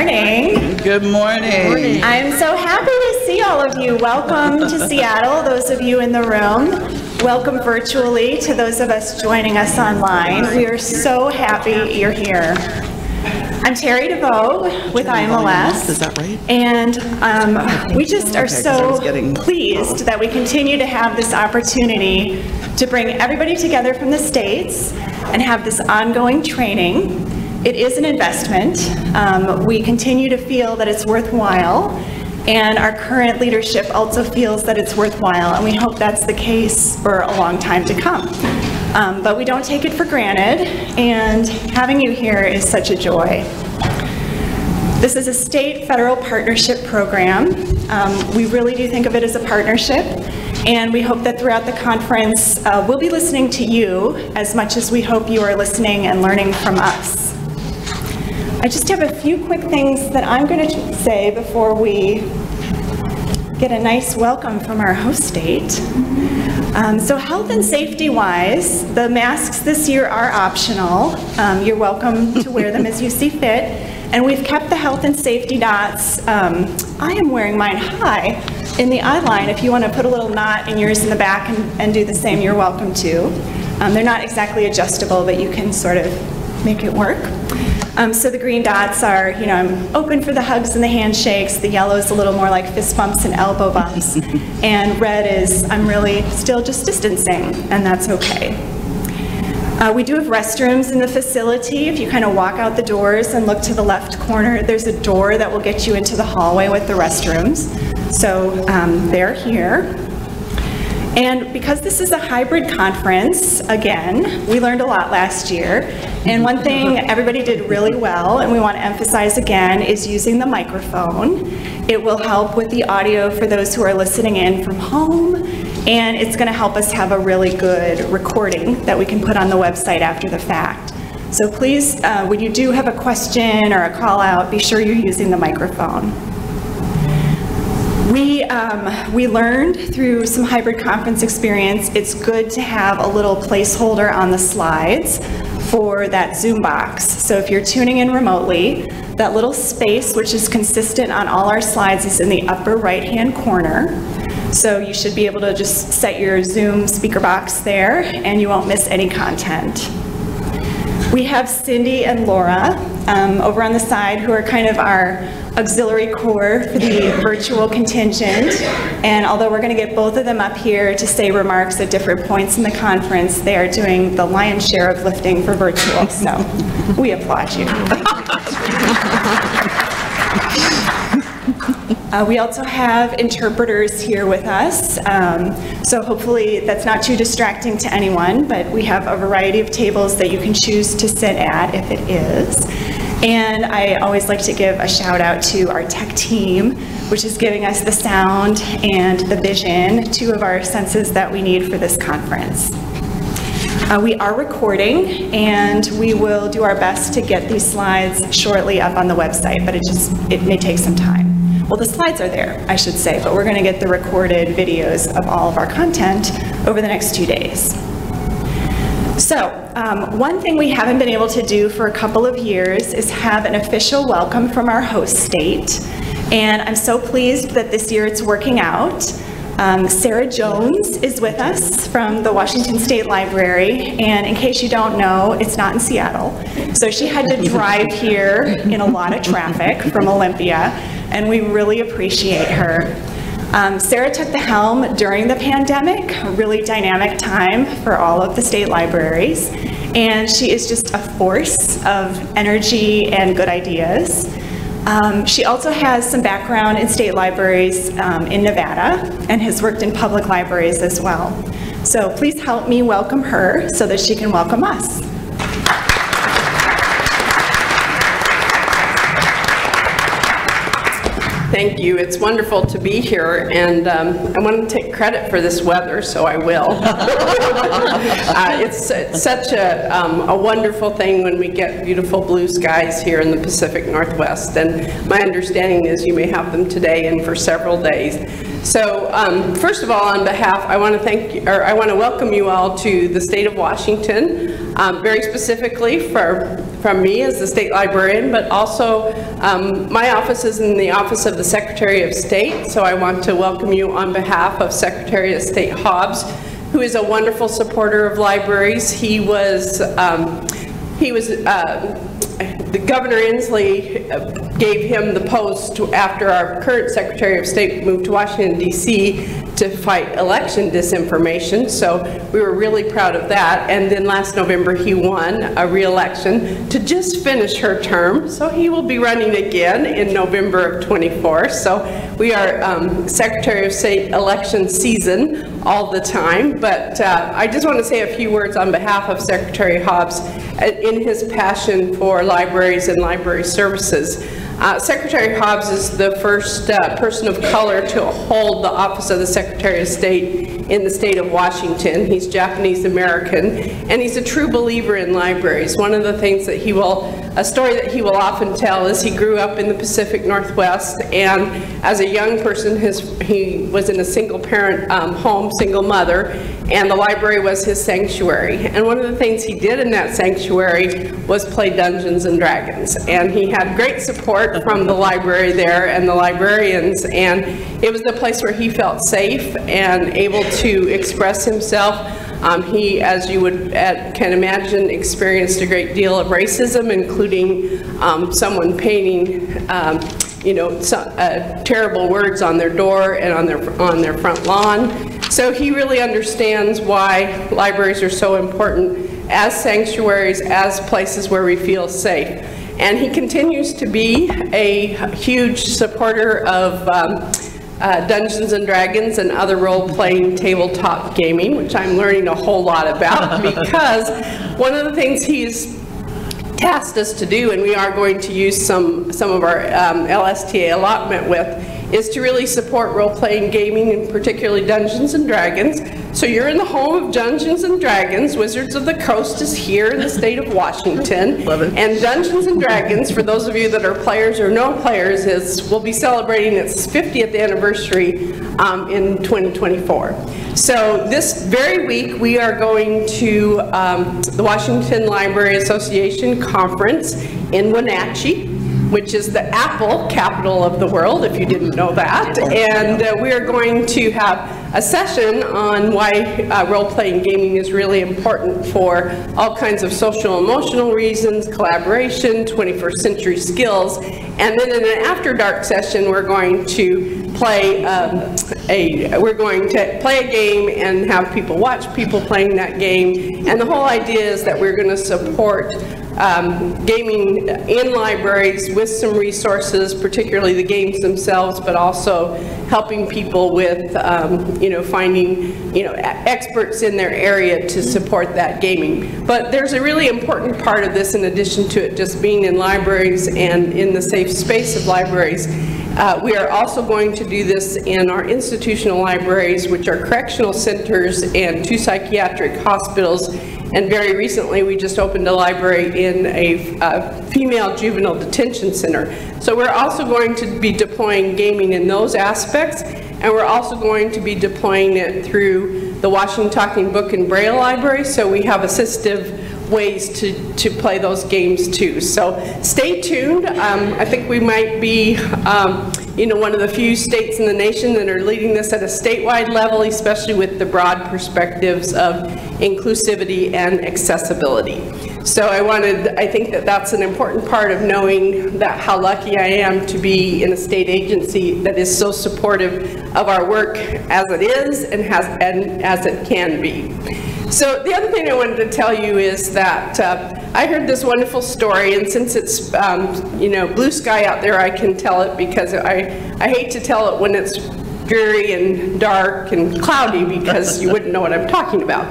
morning. Good morning. I'm so happy to see all of you. Welcome to Seattle, those of you in the room. Welcome virtually to those of us joining us online. We are so happy you're here. I'm Teri DeVoe with IMLS. Is that right? And um, we just are so pleased that we continue to have this opportunity to bring everybody together from the states and have this ongoing training. It is an investment. Um, We continue to feel that it's worthwhile, and our current leadership also feels that it's worthwhile, and we hope that's the case for a long time to come. Um, But we don't take it for granted, and having you here is such a joy. This is a state-federal partnership program. Um, We really do think of it as a partnership, and we hope that throughout the conference, uh, we'll be listening to you as much as we hope you are listening and learning from us. I just have a few quick things that I'm going to say before we get a nice welcome from our host state. Um, So health and safety wise, the masks this year are optional. Um, You're welcome to wear them as you see fit. And we've kept the health and safety dots, um, I am wearing mine high in the eye line. If you want to put a little knot in yours in the back and, and do the same, you're welcome to. Um, They're not exactly adjustable, but you can sort of make it work. Um, So the green dots are, you know, I'm open for the hugs and the handshakes. The yellow is a little more like fist bumps and elbow bumps. And red is, I'm really still just distancing, and that's okay. Uh, We do have restrooms in the facility. If you kind of walk out the doors and look to the left corner, there's a door that will get you into the hallway with the restrooms. So um, they're here. And because this is a hybrid conference, again, we learned a lot last year. And one thing everybody did really well, and we want to emphasize again, is using the microphone. It will help with the audio for those who are listening in from home, and it's going to help us have a really good recording that we can put on the website after the fact. So please, uh, when you do have a question or a call out, be sure you're using the microphone. We, um, we learned through some hybrid conference experience, it's good to have a little placeholder on the slides for that Zoom box. So if you're tuning in remotely, that little space, which is consistent on all our slides, is in the upper right-hand corner. So you should be able to just set your Zoom speaker box there, and you won't miss any content. We have Cindy and Laura um, over on the side who are kind of our auxiliary corps for the virtual contingent. And although we're going to get both of them up here to say remarks at different points in the conference, they are doing the lion's share of lifting for virtual. So we applaud you. Uh, We also have interpreters here with us, um, so hopefully that's not too distracting to anyone, but we have a variety of tables that you can choose to sit at if it is. And I always like to give a shout out to our tech team, which is giving us the sound and the vision, two of our senses that we need for this conference. Uh, We are recording, and we will do our best to get these slides shortly up on the website, but it just, it may take some time. Well, the slides are there, I should say, but we're going to get the recorded videos of all of our content over the next two days. So, um, one thing we haven't been able to do for a couple of years is have an official welcome from our host state. And I'm so pleased that this year it's working out. Um, Sarah Jones is with us from the Washington State Library, and in case you don't know, it's not in Seattle. So she had to drive here in a lot of traffic from Olympia, and we really appreciate her. Um, Sarah took the helm during the pandemic, a really dynamic time for all of the state libraries, and she is just a force of energy and good ideas. Um, She also has some background in state libraries um, in Nevada and has worked in public libraries as well. So please help me welcome her so that she can welcome us. Thank you. It's wonderful to be here, and um, I want to take credit for this weather, so I will. Uh, It's it's such a um, a wonderful thing when we get beautiful blue skies here in the Pacific Northwest, and my understanding is you may have them today and for several days. So um, first of all, on behalf, I want to thank, you- or I want to welcome you all to the state of Washington. um, very specifically for, from me as the state librarian, but also um, my office is in the Office of the Secretary of State, so I want to welcome you on behalf of Secretary of State Hobbs, who is a wonderful supporter of libraries. He was, um, he was, uh, the Governor Inslee uh, gave him the post after our current Secretary of State moved to Washington DC to fight election disinformation, so we were really proud of that. And then last November, he won a reelection to just finish her term, so he will be running again in November of 24. So we are um, Secretary of State election season all the time, but uh, I just want to say a few words on behalf of Secretary Hobbs uh, in his passion for libraries and library services. Uh, Secretary Hobbs is the first uh, person of color to hold the office of the Secretary of State in the state of Washington. He's Japanese American, and he's a true believer in libraries. One of the things that he will, a story that he will often tell is he grew up in the Pacific Northwest, and as a young person, his, he was in a single parent um, home, single mother, and the library was his sanctuary. And one of the things he did in that sanctuary was play Dungeons and Dragons. And he had great support from the library there and the librarians, and it was the place where he felt safe and able to express himself. Um, he, as you would uh, can imagine, experienced a great deal of racism, including um, someone painting um, you know, so, uh, terrible words on their door and on their, on their front lawn. So he really understands why libraries are so important as sanctuaries, as places where we feel safe. And he continues to be a huge supporter of um, uh, Dungeons and Dragons and other role-playing tabletop gaming, which I'm learning a whole lot about because one of the things he's tasked us to do, and we are going to use some, some of our um, LSTA allotment with, is to really support role-playing gaming and particularly Dungeons and Dragons. So you're in the home of Dungeons and Dragons. Wizards of the Coast is here in the state of Washington. Love it. And Dungeons and Dragons, for those of you that are players or no players, is will be celebrating its 50th anniversary um, in 2024. So this very week, we are going to um, the Washington Library Association Conference in Wenatchee which is the Apple capital of the world, if you didn't know that. And uh, we are going to have a session on why uh, role-playing gaming is really important for all kinds of social emotional reasons, collaboration, 21st century skills. And then in an after dark session, we're going to play um, a, we're going to play a game and have people watch people playing that game. And the whole idea is that we're going to support um, gaming in libraries with some resources, particularly the games themselves, but also helping people with, um, you know, finding, you know, experts in their area to support that gaming. But there's a really important part of this in addition to it just being in libraries and in the safe space of libraries. Uh, we are also going to do this in our institutional libraries, which are correctional centers and two psychiatric hospitals and very recently, we just opened a library in a, a female juvenile detention center. So we're also going to be deploying gaming in those aspects, and we're also going to be deploying it through the Washington Talking Book and Braille Library, so we have assistive ways to, to play those games too. So stay tuned. Um, I think we might be um, you know, one of the few states in the nation that are leading this at a statewide level, especially with the broad perspectives of inclusivity and accessibility. So I wanted, I think that that's an important part of knowing that how lucky I am to be in a state agency that is so supportive of our work as it is and, has, and as it can be. So the other thing I wanted to tell you is that uh, I heard this wonderful story, and since it's um, you know blue sky out there, I can tell it because I I hate to tell it when it's dreary and dark and cloudy because you wouldn't know what I'm talking about.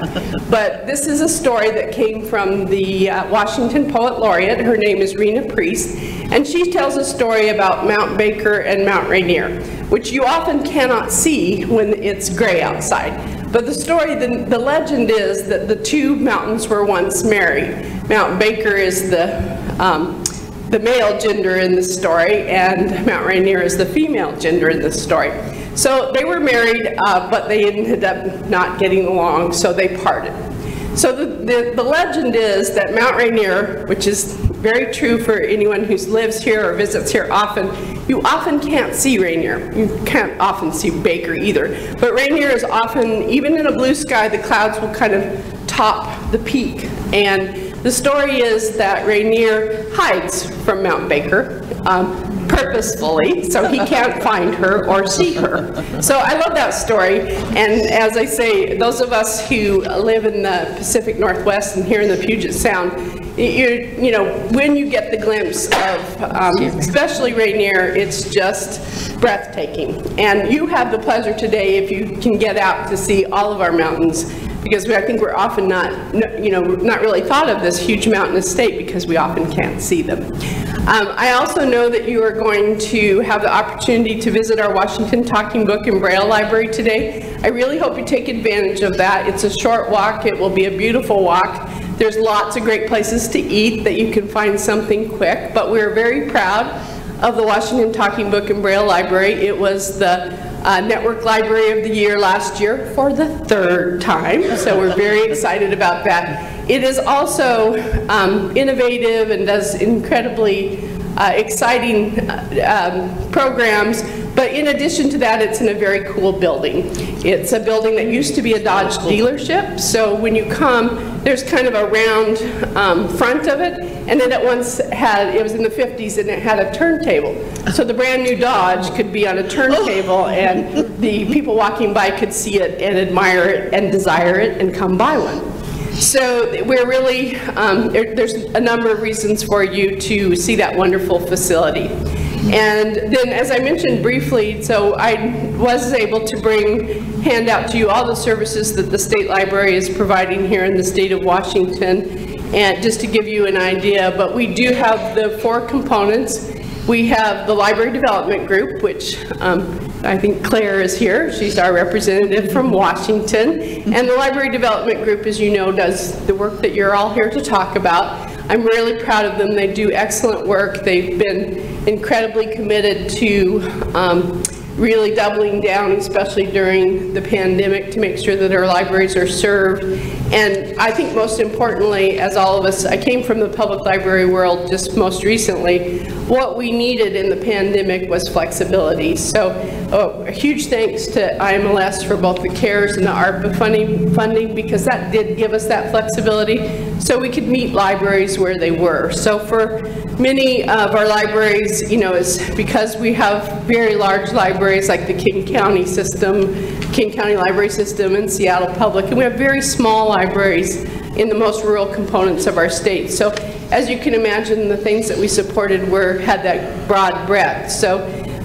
But this is a story that came from the uh, Washington Poet Laureate. Her name is Rena Priest, and she tells a story about Mount Baker and Mount Rainier, which you often cannot see when it's gray outside. But the story, the, the legend is that the two mountains were once married. Mount Baker is the, um, the male gender in the story, and Mount Rainier is the female gender in the story. So they were married, uh, but they ended up not getting along, so they parted. So the, the, the legend is that Mount Rainier, which is very true for anyone who lives here or visits here often, you often can't see Rainier. You can't often see Baker either. But Rainier is often, even in a blue sky, the clouds will kind of top the peak. And the story is that Rainier hides from Mount Baker. Um, purposefully, so he can't find her or see her. So I love that story. And as I say, those of us who live in the Pacific Northwest and here in the Puget Sound, you, you know, when you get the glimpse of, um, especially Rainier, it's just breathtaking. And you have the pleasure today, if you can get out to see all of our mountains, because we, I think we're often not, you know, not really thought of this huge mountainous state because we often can't see them. Um, I also know that you are going to have the opportunity to visit our Washington Talking Book and Braille Library today. I really hope you take advantage of that. It's a short walk. It will be a beautiful walk. There's lots of great places to eat that you can find something quick, but we're very proud of the Washington Talking Book and Braille Library. It was the uh, Network Library of the Year last year for the third time, so we're very excited about that. It is also um, innovative and does incredibly uh, exciting uh, um, programs, but in addition to that, it's in a very cool building. It's a building that used to be a Dodge dealership, so when you come, there's kind of a round um, front of it, and then it once had, it was in the 50s, and it had a turntable. So the brand new Dodge could be on a turntable, and the people walking by could see it and admire it and desire it and come buy one. So we're really, um, there, there's a number of reasons for you to see that wonderful facility. And then, as I mentioned briefly, so I was able to bring, hand out to you all the services that the State Library is providing here in the state of Washington, and just to give you an idea, but we do have the four components. We have the Library Development Group, which um, I think Claire is here. She's our representative from Washington. And the Library Development Group, as you know, does the work that you're all here to talk about. I'm really proud of them. They do excellent work. They've been incredibly committed to um, really doubling down, especially during the pandemic, to make sure that our libraries are served. And I think most importantly, as all of us, I came from the public library world just most recently, what we needed in the pandemic was flexibility. So oh, a huge thanks to IMLS for both the CARES and the ARPA funding, funding because that did give us that flexibility so we could meet libraries where they were. So for many of our libraries, you know, it's because we have very large libraries like the King County system, King County Library System and Seattle Public, and we have very small libraries in the most rural components of our state. So as you can imagine, the things that we supported were had that broad breadth. So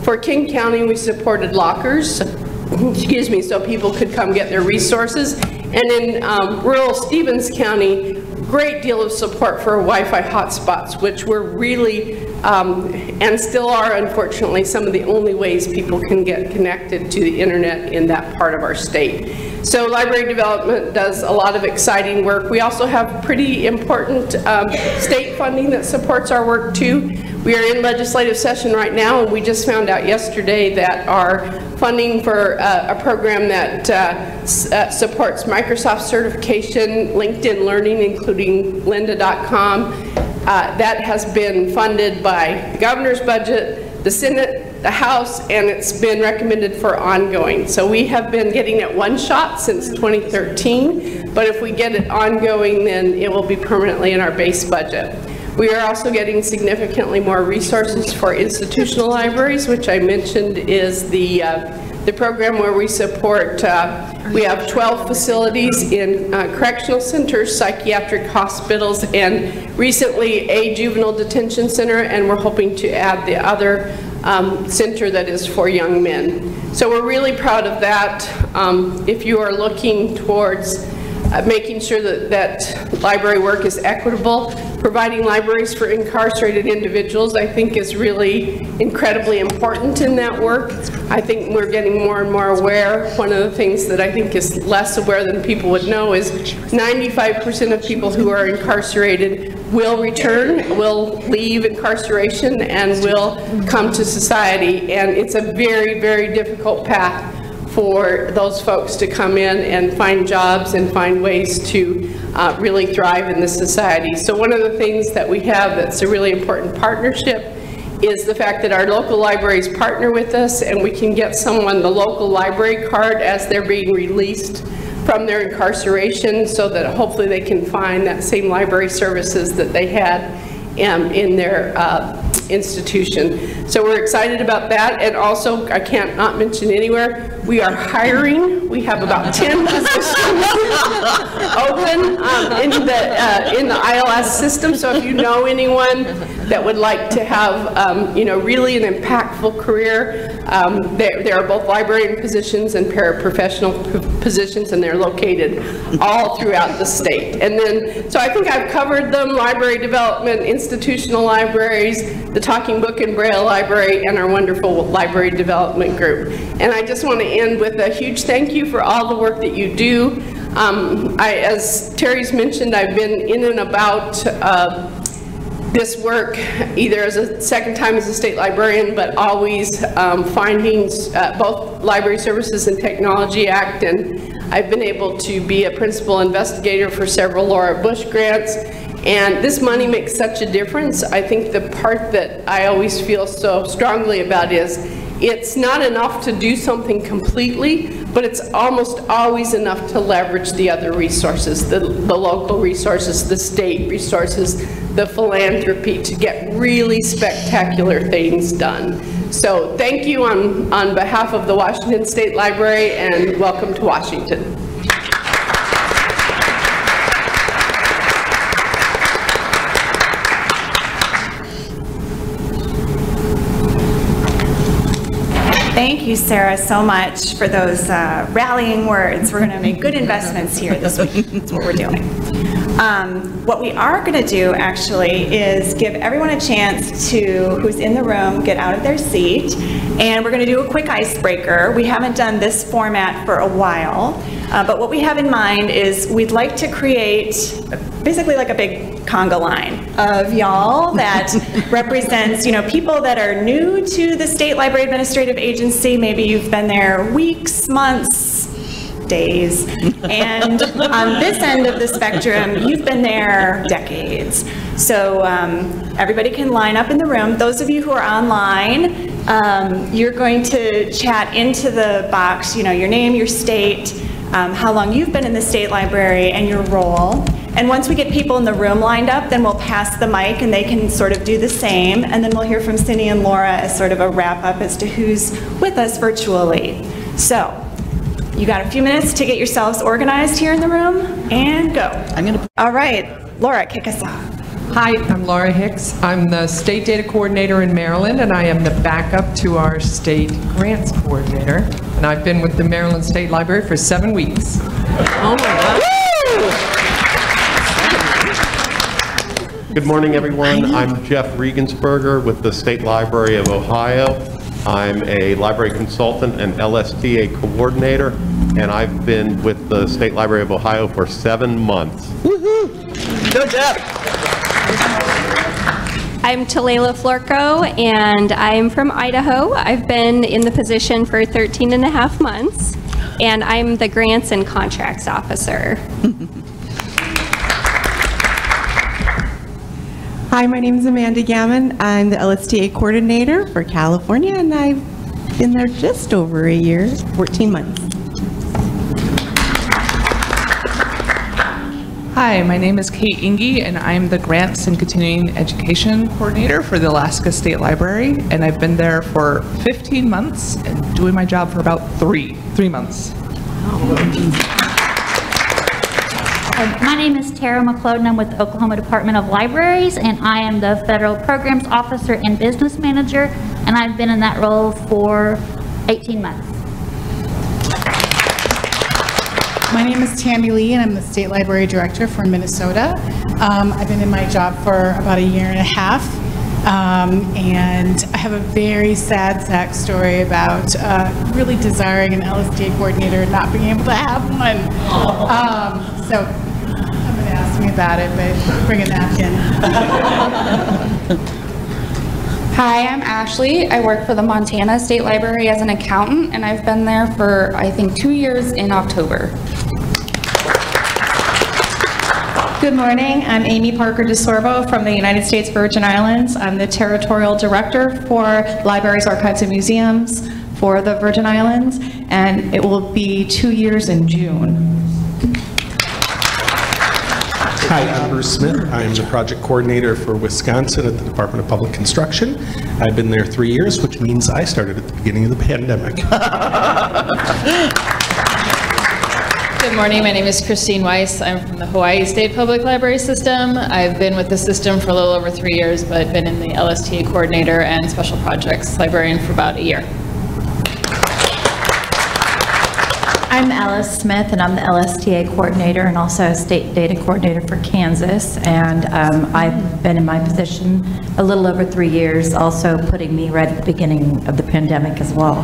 for King County, we supported lockers, excuse me, so people could come get their resources. And in um, rural Stevens County, great deal of support for Wi-Fi hotspots, which were really, um, and still are unfortunately, some of the only ways people can get connected to the internet in that part of our state. So library development does a lot of exciting work. We also have pretty important um, state funding that supports our work too. We are in legislative session right now, and we just found out yesterday that our funding for uh, a program that uh, uh, supports Microsoft certification, LinkedIn Learning, including lynda.com, uh, that has been funded by the governor's budget, the Senate, the House, and it's been recommended for ongoing. So we have been getting it one shot since 2013, but if we get it ongoing, then it will be permanently in our base budget. We are also getting significantly more resources for institutional libraries, which I mentioned is the uh, the program where we support, uh, we have 12 facilities in uh, correctional centers, psychiatric hospitals, and recently a juvenile detention center, and we're hoping to add the other um, center that is for young men. So we're really proud of that. Um, if you are looking towards uh, making sure that, that library work is equitable. Providing libraries for incarcerated individuals, I think, is really incredibly important in that work. I think we're getting more and more aware. One of the things that I think is less aware than people would know is 95% of people who are incarcerated will return, will leave incarceration, and will come to society. And it's a very, very difficult path for those folks to come in and find jobs and find ways to uh, really thrive in the society. So one of the things that we have that's a really important partnership is the fact that our local libraries partner with us and we can get someone the local library card as they're being released from their incarceration so that hopefully they can find that same library services that they had um, in their uh, institution. So we're excited about that. And also, I can't not mention anywhere, we are hiring. We have about 10 positions open um, in the, uh, in the ILS system. So if you know anyone that would like to have, um, you know, really an impactful career, um, there, there are both librarian positions and paraprofessional positions, and they're located all throughout the state. And then, so I think I've covered them, library development, institutional libraries, the Talking Book and Braille Library, and our wonderful library development group. And I just want to end with a huge thank you for all the work that you do. Um, I, as Teri's mentioned, I've been in and about uh, this work either as a second time as a state librarian, but always um, finding uh, both Library Services and Technology Act, and I've been able to be a principal investigator for several Laura Bush grants, and this money makes such a difference. I think the part that I always feel so strongly about is it's not enough to do something completely, but it's almost always enough to leverage the other resources, the, the local resources, the state resources, the philanthropy to get really spectacular things done. So thank you on, on behalf of the Washington State Library and welcome to Washington. Thank you, Sarah, so much for those uh, rallying words. We're going to make good investments here this week. That's what we're doing. Um, What we are going to do, actually, is give everyone a chance to, who's in the room, get out of their seat, and we're going to do a quick icebreaker. We haven't done this format for a while, uh, but what we have in mind is we'd like to create basically like a big conga line of y'all that represents, you know, people that are new to the State Library Administrative Agency. Maybe you've been there weeks, months, days. And on this end of the spectrum, you've been there decades. So um, everybody can line up in the room. Those of you who are online, um, you're going to chat into the box, you know, your name, your state, um, how long you've been in the state library, and your role. And once we get people in the room lined up, then we'll pass the mic and they can sort of do the same. And then we'll hear from Cindy and Laura as sort of a wrap up as to who's with us virtually. So, you got a few minutes to get yourselves organized here in the room and go. I'm gonna- All right, Laura, kick us off. Hi, I'm Laura Hicks. I'm the State Data Coordinator in Maryland, and I am the backup to our State Grants Coordinator. And I've been with the Maryland State Library for seven weeks. Oh my God. Good morning, everyone. I'm Jeff Regensberger with the State Library of Ohio. I'm a library consultant and LSTA coordinator, and I've been with the State Library of Ohio for seven months. Woohoo! Good job! I'm Talela Florco, and I'm from Idaho. I've been in the position for 13 and a half months, and I'm the Grants and Contracts Officer. Hi, my name is Amanda Gammon. I'm the LSTA coordinator for California, and I've been there just over a year, 14 months. Hi, my name is Kate Inge, and I'm the Grants and Continuing Education Coordinator for the Alaska State Library, and I've been there for 15 months and doing my job for about three, three months. Oh, My name is Tara McLeod, and I'm with the Oklahoma Department of Libraries, and I am the Federal Programs Officer and Business Manager, and I've been in that role for 18 months. My name is Tammy Lee, and I'm the State Library Director for Minnesota. Um, I've been in my job for about a year and a half, um, and I have a very sad sack story about uh, really desiring an LSTA coordinator and not being able to have one. Um, So I'm going to ask me about it, but bring a napkin. Hi, I'm Ashley. I work for the Montana State Library as an accountant, and I've been there for, I think, two years in October. Good morning. I'm Amy Parker DeSorbo from the United States Virgin Islands. I'm the Territorial Director for Libraries, Archives, and Museums for the Virgin Islands, and it will be two years in June. Hi, I'm Bruce Smith. I'm the project coordinator for Wisconsin at the Department of Public Instruction. I've been there three years, which means I started at the beginning of the pandemic. Good morning, my name is Christine Weiss. I'm from the Hawaii State Public Library System. I've been with the system for a little over three years, but been in the LSTA coordinator and special projects librarian for about a year. I'm Alice Smith, and I'm the LSTA coordinator and also a state data coordinator for Kansas. And um, I've been in my position a little over three years, also putting me right at the beginning of the pandemic as well.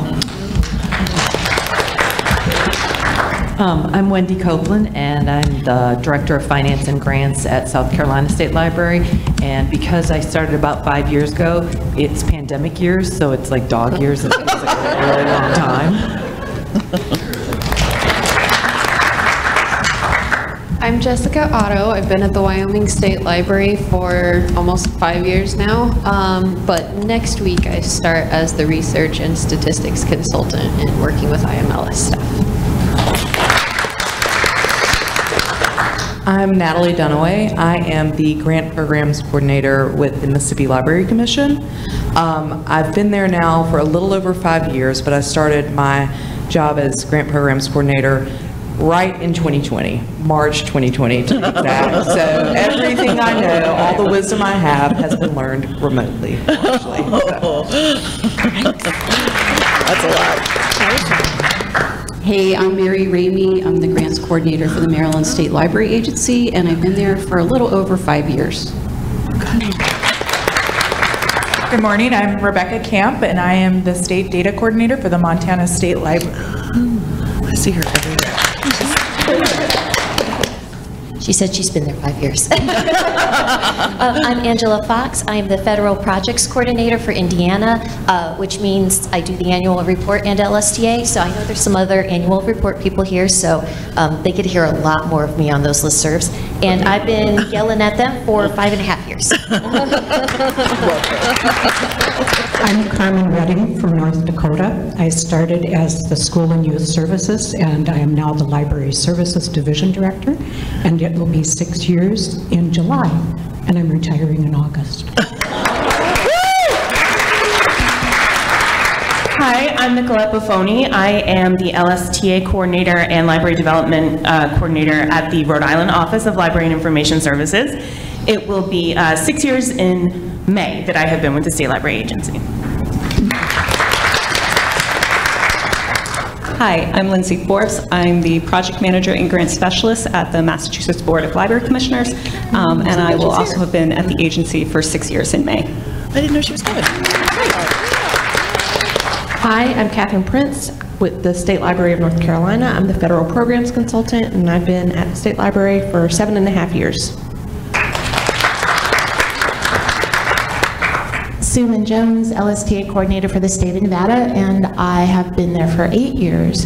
Um, I'm Wendy Copeland, and I'm the Director of Finance and Grants at South Carolina State Library. And because I started about five years ago, it's pandemic years, so it's like dog years. It feels like a really long time. I'm Jessica Otto. I've been at the Wyoming State Library for almost five years now. Um, but next week I start as the research and statistics consultant and working with IMLS staff. I'm Natalie Dunaway. I am the Grant Programs Coordinator with the Mississippi Library Commission. Um, I've been there now for a little over five years, but I started my job as Grant Programs Coordinator right in 2020, March 2020 to be exact. So everything I know, all the wisdom I have has been learned remotely, actually. That's a lot. Hey, I'm Mary Ramey. I'm the grants coordinator for the Maryland State Library Agency, and I've been there for a little over five years. Good morning, I'm Rebecca Camp, and I am the state data coordinator for the Montana State Library. I see her everywhere. Thank you. She said she's been there five years. Uh, I'm Angela Fox. I'm the Federal Projects Coordinator for Indiana, uh, which means I do the annual report and LSTA. So I know there's some other annual report people here, so um, they could hear a lot more of me on those listservs. And I've been yelling at them for five and a half years. I'm Carmen Redding from North Dakota. I started as the School and Youth Services, and I am now the Library Services Division Director, and it will be six years in July, and I'm retiring in August. Hi, I'm Nicolette Buffoni. I am the LSTA Coordinator and Library Development uh, Coordinator at the Rhode Island Office of Library and Information Services. It will be uh, six years in May that I have been with the State Library Agency. Hi, I'm Lindsay Forbes. I'm the Project Manager and Grant Specialist at the Massachusetts Board of Library Commissioners, um, and I will also have been at the agency for six years in May. I didn't know she was coming. Hi, I'm Catherine Prince with the State Library of North Carolina. I'm the Federal Programs Consultant, and I've been at the State Library for seven and a half years. Susan Jones, LSTA Coordinator for the State of Nevada, and I have been there for eight years.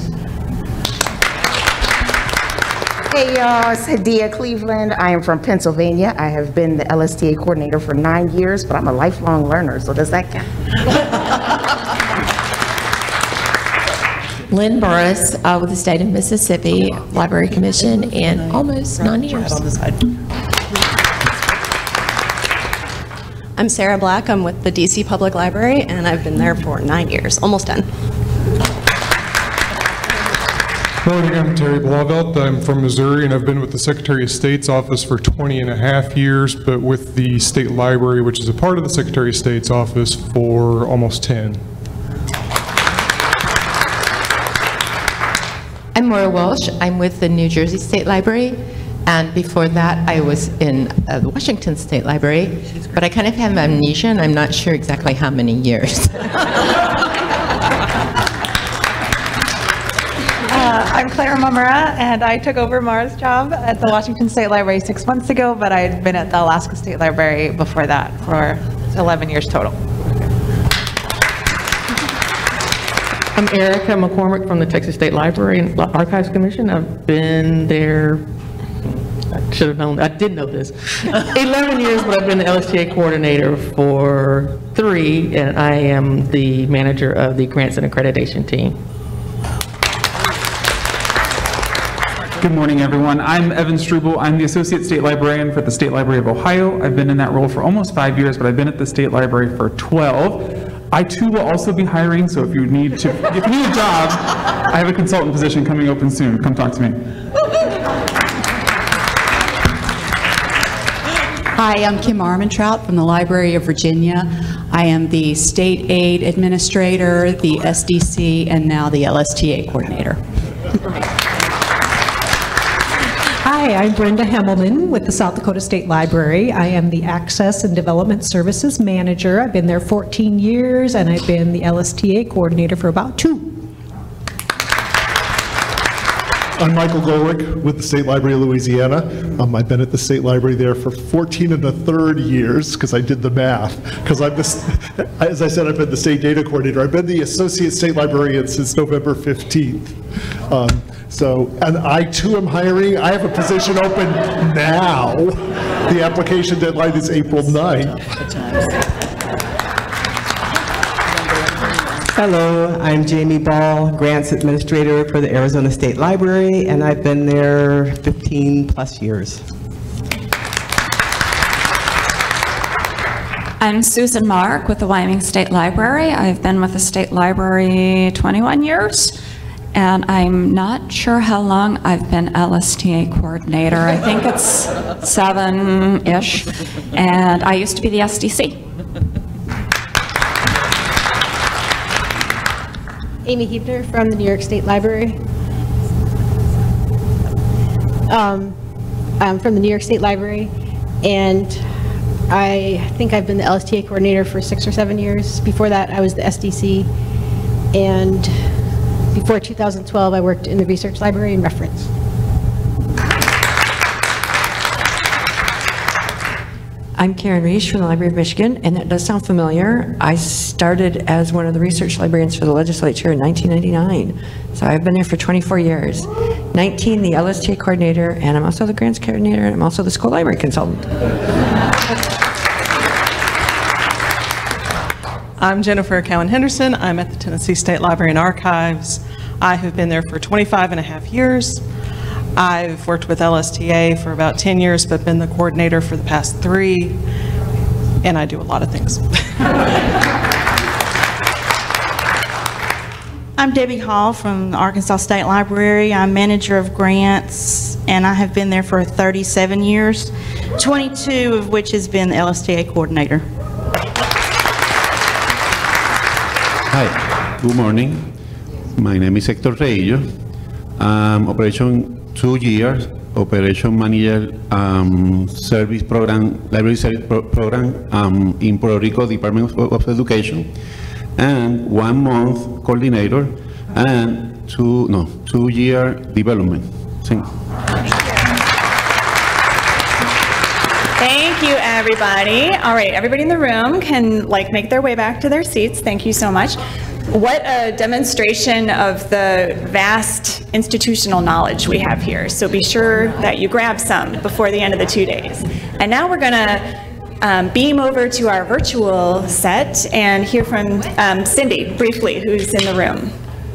Hey y'all, it's Hadia Cleveland. I am from Pennsylvania. I have been the LSTA coordinator for nine years, but I'm a lifelong learner, so does that count? Lynn Burris uh, with the State of Mississippi Library Commission in almost nine years. I'm Sarah Black. I'm with the DC Public Library, and I've been there for nine years, almost done. Morning, I'm Terry Blauvelt. I'm from Missouri, and I've been with the Secretary of State's office for 20 and a half years, but with the State Library, which is a part of the Secretary of State's office, for almost 10. I'm Maura Walsh. I'm with the New Jersey State Library. And before that, I was in uh, the Washington State Library. But I kind of have amnesia, and I'm not sure exactly how many years. Uh, I'm Claire Mamura, and I took over Mara's job at the Washington State Library six months ago, but I had been at the Alaska State Library before that for 11 years total. I'm Erica McCormick from the Texas State Library and Archives Commission. I've been there I should have known, I did know this. 11 years, but I've been the LSTA coordinator for three, and I am the manager of the grants and accreditation team. Good morning, everyone. I'm Evan Struble. I'm the Associate State Librarian for the State Library of Ohio. I've been in that role for almost five years, but I've been at the State Library for 12. I too will also be hiring, so if you need to, if you need a job, I have a consultant position coming open soon. Come talk to me. Hi, I'm Kim Armentrout from the Library of Virginia. I am the State Aid Administrator, the SDC, and now the LSTA Coordinator. Hi, I'm Brenda Hemmelman with the South Dakota State Library. I am the Access and Development Services Manager. I've been there 14 years, and I've been the LSTA Coordinator for about two. I'm Michael Golrick with the State Library of Louisiana. Um, I've been at the State Library there for 14 and a third years, because I did the math. Because I'm as I said, I've been the State Data Coordinator. I've been the Associate State Librarian since November 15th. Um, so, and I too am hiring. I have a position open now. The application deadline is April 9th. Hello, I'm Jamie Ball, Grants Administrator for the Arizona State Library, and I've been there 15 plus years. I'm Susan Mark with the Wyoming State Library. I've been with the State Library 21 years, and I'm not sure how long I've been LSTA coordinator. I think it's seven-ish, and I used to be the SDC. Amy Hebner from the New York State Library. Um, I'm from the New York State Library, and I think I've been the LSTA coordinator for six or seven years. Before that, I was the SDC, and before 2012, I worked in the research library and reference. I'm Karren Reish from the Library of Michigan, and that does sound familiar. I started as one of the research librarians for the legislature in 1999, so I've been there for 24 years. 19, the LSTA coordinator, and I'm also the grants coordinator, and I'm also the school library consultant. I'm Jennifer Cowan Henderson. I'm at the Tennessee State Library and Archives. I have been there for 25 and a half years. I've worked with LSTA for about 10 years, but been the coordinator for the past three, and I do a lot of things. I'm Debbie Hall from the Arkansas State Library. I'm manager of grants, and I have been there for 37 years, 22 of which has been LSTA coordinator. Hi, good morning. My name is Hector Reillo. Um, Operation two years, Operation Manager um, Service Program, Library Service Pro Program um, in Puerto Rico Department of, of Education, and one month coordinator, and two, no, two year development. Thank Thank you, everybody. All right, everybody in the room can like make their way back to their seats. Thank you so much. What a demonstration of the vast institutional knowledge we have here. So be sure that you grab some before the end of the two days. And now we're going to um, beam over to our virtual set and hear from um, Cindy briefly, who's in the room.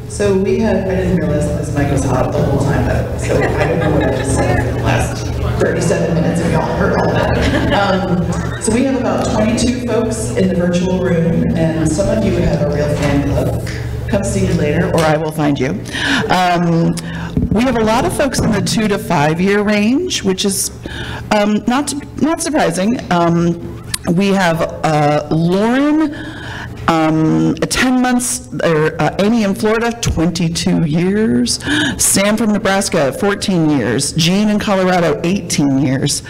So we have, I didn't realize this mic was hot the whole time, though, so I don't know what I just said for the last 37 minutes, and y'all heard all that. Um, so we have about 22 folks in the virtual room, and some of you have a real fan club. Come see you later, or I will find you. Um, we have a lot of folks in the two to five year range, which is um, not not surprising. Um, we have uh, Lauren um, 10 months, or uh, Amy in Florida, 22 years. Sam from Nebraska, 14 years. Jean in Colorado, 18 years.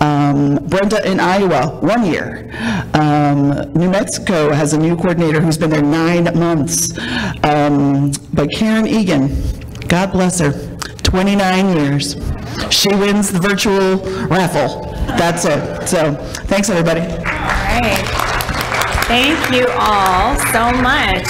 Um, Brenda in Iowa, one year. Um, New Mexico has a new coordinator who's been there nine months. Um, but Karen Egan, God bless her, 29 years. She wins the virtual raffle. That's it. So thanks, everybody. All right. Thank you all so much.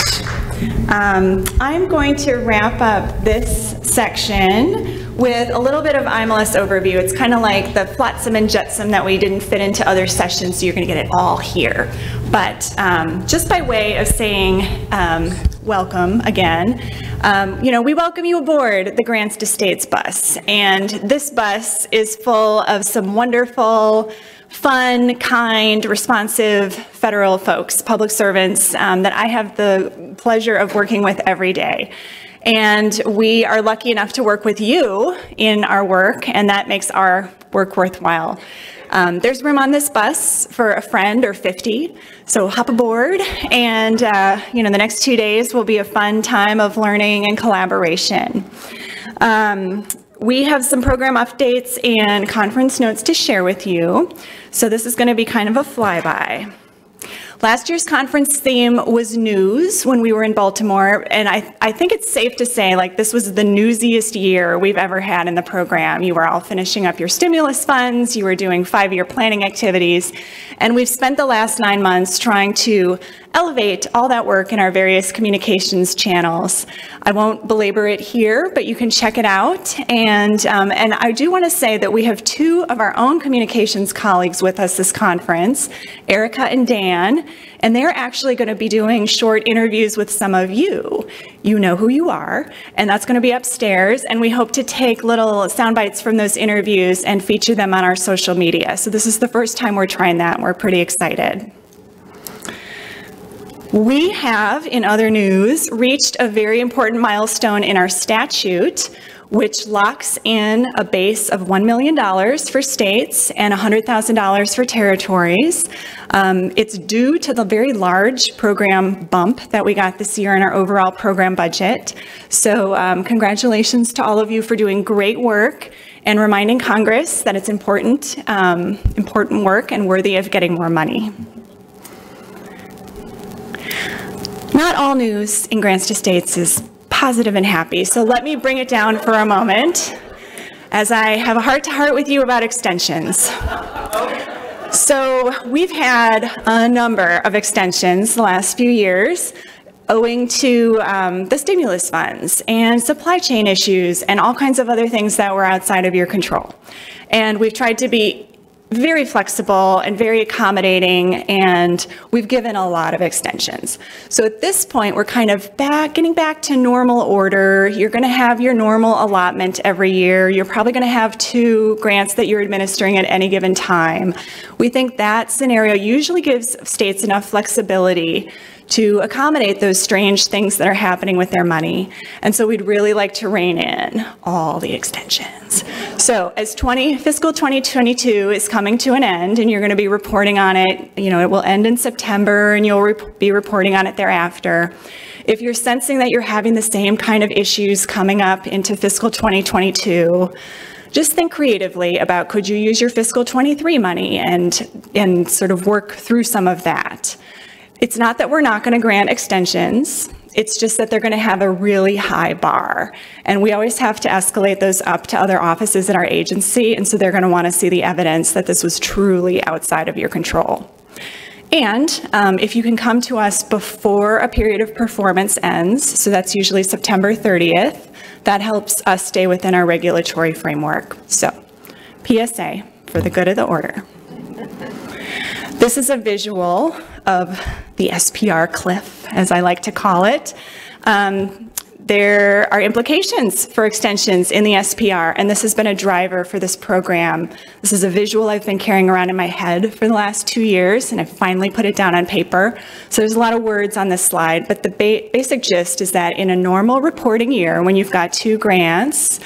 Um, I'm going to wrap up this section with a little bit of IMLS overview. It's kind of like the flotsam and jetsam that we didn't fit into other sessions, so you're going to get it all here. But um, just by way of saying um, welcome again, um, you know, we welcome you aboard the Grants to States bus. And this bus is full of some wonderful, fun, kind, responsive federal folks, public servants um, that I have the pleasure of working with every day. And we are lucky enough to work with you in our work, and that makes our work worthwhile. Um, there's room on this bus for a friend or 50, so hop aboard. And, uh, you know, the next two days will be a fun time of learning and collaboration. Um, we have some program updates and conference notes to share with you. So this is going to be kind of a flyby. Last year's conference theme was news when we were in Baltimore, and I, I think it's safe to say like this was the newsiest year we've ever had in the program. You were all finishing up your stimulus funds, you were doing five-year planning activities, and we've spent the last nine months trying to elevate all that work in our various communications channels. I won't belabor it here, but you can check it out. And, um, and I do want to say that we have two of our own communications colleagues with us this conference, Erica and Dan, and they're actually going to be doing short interviews with some of you. You know who you are, and that's going to be upstairs. And we hope to take little sound bites from those interviews and feature them on our social media. So this is the first time we're trying that, and we're pretty excited. We have, in other news, reached a very important milestone in our statute, which locks in a base of $1 million for states and $100,000 for territories. Um, it's due to the very large program bump that we got this year in our overall program budget. So um, congratulations to all of you for doing great work and reminding Congress that it's important, um, important work and worthy of getting more money. Not all news in Grants to States is positive and happy, so let me bring it down for a moment as I have a heart to heart with you about extensions. So we've had a number of extensions the last few years owing to um, the stimulus funds and supply chain issues and all kinds of other things that were outside of your control. And we've tried to be very flexible and very accommodating, and we've given a lot of extensions. So at this point, we're kind of back, getting back to normal order. You're going to have your normal allotment every year. You're probably going to have two grants that you're administering at any given time. We think that scenario usually gives states enough flexibility to accommodate those strange things that are happening with their money. And so we'd really like to rein in all the extensions. So as 20, fiscal 2022 is coming to an end and you're going to be reporting on it, you know, it will end in September and you'll be reporting on it thereafter. If you're sensing that you're having the same kind of issues coming up into fiscal 2022, just think creatively about could you use your fiscal 23 money and, and sort of work through some of that. It's not that we're not going to grant extensions. It's just that they're going to have a really high bar. And we always have to escalate those up to other offices in our agency. And so they're going to want to see the evidence that this was truly outside of your control. And um, if you can come to us before a period of performance ends, so that's usually September 30th, that helps us stay within our regulatory framework. So, PSA for the good of the order. This is a visual of the SPR cliff, as I like to call it. Um, there are implications for extensions in the SPR, and this has been a driver for this program. This is a visual I've been carrying around in my head for the last two years, and I finally put it down on paper. So there's a lot of words on this slide, but the ba basic gist is that in a normal reporting year, when you've got two grants,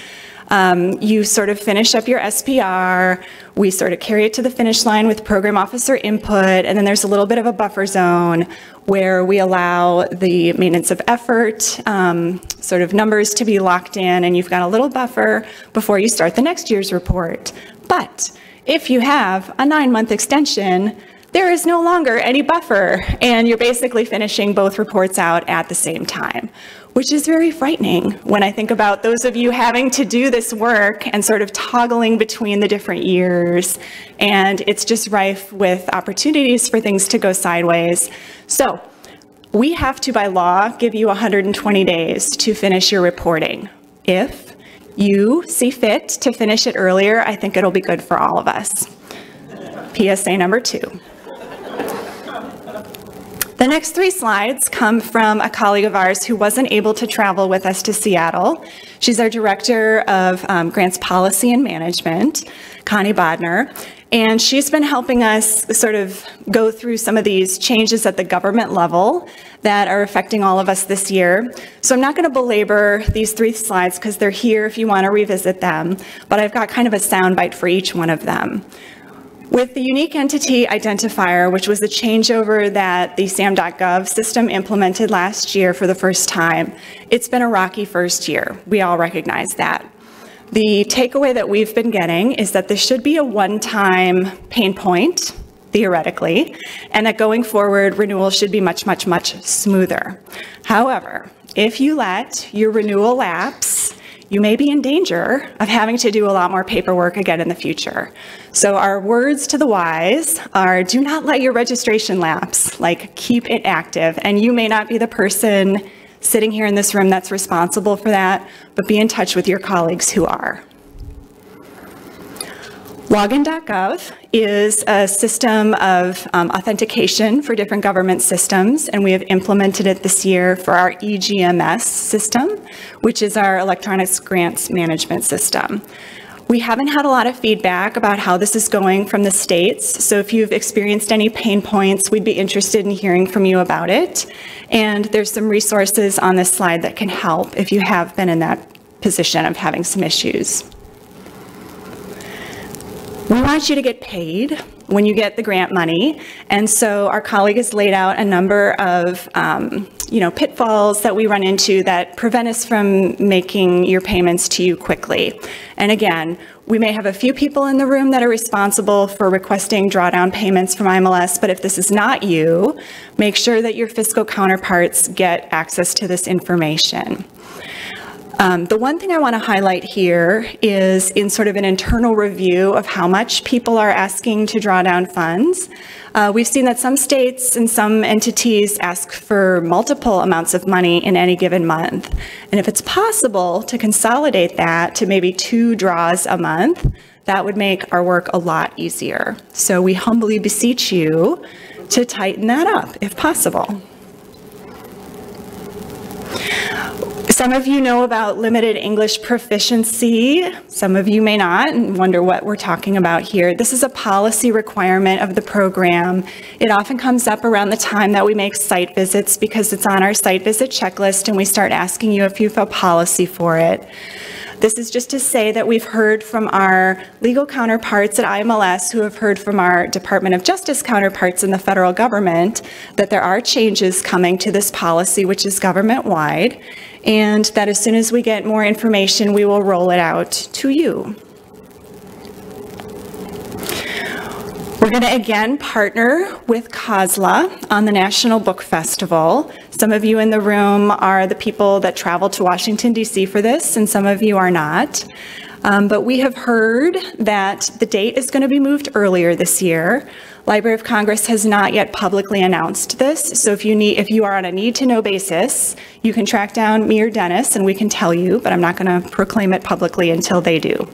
um, you sort of finish up your SPR, we sort of carry it to the finish line with program officer input, and then there's a little bit of a buffer zone where we allow the maintenance of effort um, sort of numbers to be locked in, and you've got a little buffer before you start the next year's report. But if you have a nine-month extension, there is no longer any buffer, and you're basically finishing both reports out at the same time which is very frightening when I think about those of you having to do this work and sort of toggling between the different years. And it's just rife with opportunities for things to go sideways. So we have to, by law, give you 120 days to finish your reporting. If you see fit to finish it earlier, I think it'll be good for all of us. PSA number two. The next three slides come from a colleague of ours who wasn't able to travel with us to Seattle. She's our Director of um, Grants Policy and Management, Connie Bodner, and she's been helping us sort of go through some of these changes at the government level that are affecting all of us this year. So I'm not going to belabor these three slides because they're here if you want to revisit them, but I've got kind of a soundbite for each one of them. With the unique entity identifier, which was the changeover that the SAM.gov system implemented last year for the first time, it's been a rocky first year. We all recognize that. The takeaway that we've been getting is that this should be a one-time pain point, theoretically, and that going forward, renewal should be much, much, much smoother. However, if you let your renewal lapse, you may be in danger of having to do a lot more paperwork again in the future. So our words to the wise are do not let your registration lapse, like keep it active. And you may not be the person sitting here in this room that's responsible for that, but be in touch with your colleagues who are. Login.gov is a system of um, authentication for different government systems, and we have implemented it this year for our EGMS system, which is our electronic grants management system. We haven't had a lot of feedback about how this is going from the states, so if you've experienced any pain points, we'd be interested in hearing from you about it. And there's some resources on this slide that can help if you have been in that position of having some issues. We want you to get paid when you get the grant money. And so our colleague has laid out a number of um, you know, pitfalls that we run into that prevent us from making your payments to you quickly. And again, we may have a few people in the room that are responsible for requesting drawdown payments from IMLS, but if this is not you, make sure that your fiscal counterparts get access to this information. Um, the one thing I want to highlight here is in sort of an internal review of how much people are asking to draw down funds. Uh, we've seen that some states and some entities ask for multiple amounts of money in any given month. And if it's possible to consolidate that to maybe two draws a month, that would make our work a lot easier. So we humbly beseech you to tighten that up if possible. Some of you know about limited English proficiency. Some of you may not and wonder what we're talking about here. This is a policy requirement of the program. It often comes up around the time that we make site visits because it's on our site visit checklist and we start asking you if you have a policy for it. This is just to say that we've heard from our legal counterparts at IMLS who have heard from our Department of Justice counterparts in the federal government that there are changes coming to this policy, which is government-wide, and that as soon as we get more information, we will roll it out to you. We're going to again partner with COSLA on the National Book Festival. Some of you in the room are the people that travel to Washington, D.C. for this, and some of you are not. Um, but we have heard that the date is going to be moved earlier this year. Library of Congress has not yet publicly announced this, so if you need, if you are on a need-to-know basis, you can track down me or Dennis, and we can tell you, but I'm not going to proclaim it publicly until they do.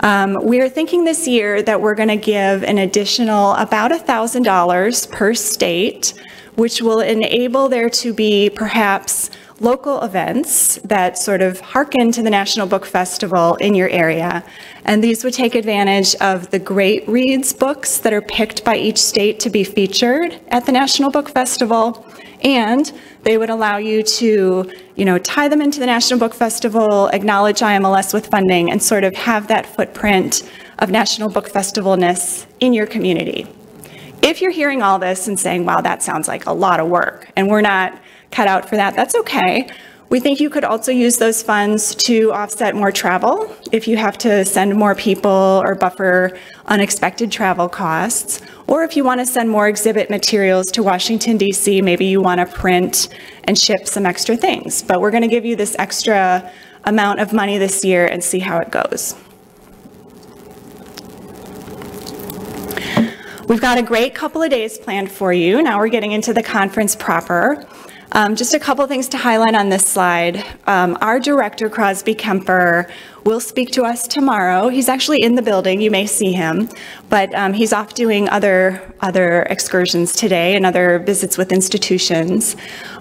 Um, we are thinking this year that we're going to give an additional about $1,000 per state, which will enable there to be perhaps local events that sort of hearken to the National Book Festival in your area. And these would take advantage of the great reads books that are picked by each state to be featured at the National Book Festival. And they would allow you to, you know, tie them into the National Book Festival, acknowledge IMLS with funding, and sort of have that footprint of National Book Festivalness in your community. If you're hearing all this and saying, wow, that sounds like a lot of work, and we're not cut out for that, that's okay. We think you could also use those funds to offset more travel if you have to send more people or buffer unexpected travel costs. Or if you want to send more exhibit materials to Washington, D.C., maybe you want to print and ship some extra things. But we're going to give you this extra amount of money this year and see how it goes. We've got a great couple of days planned for you. Now we're getting into the conference proper. Um, Just a couple things to highlight on this slide. Um, Our director, Crosby Kemper, will speak to us tomorrow. He's actually in the building, you may see him, but um, he's off doing other, other excursions today and other visits with institutions.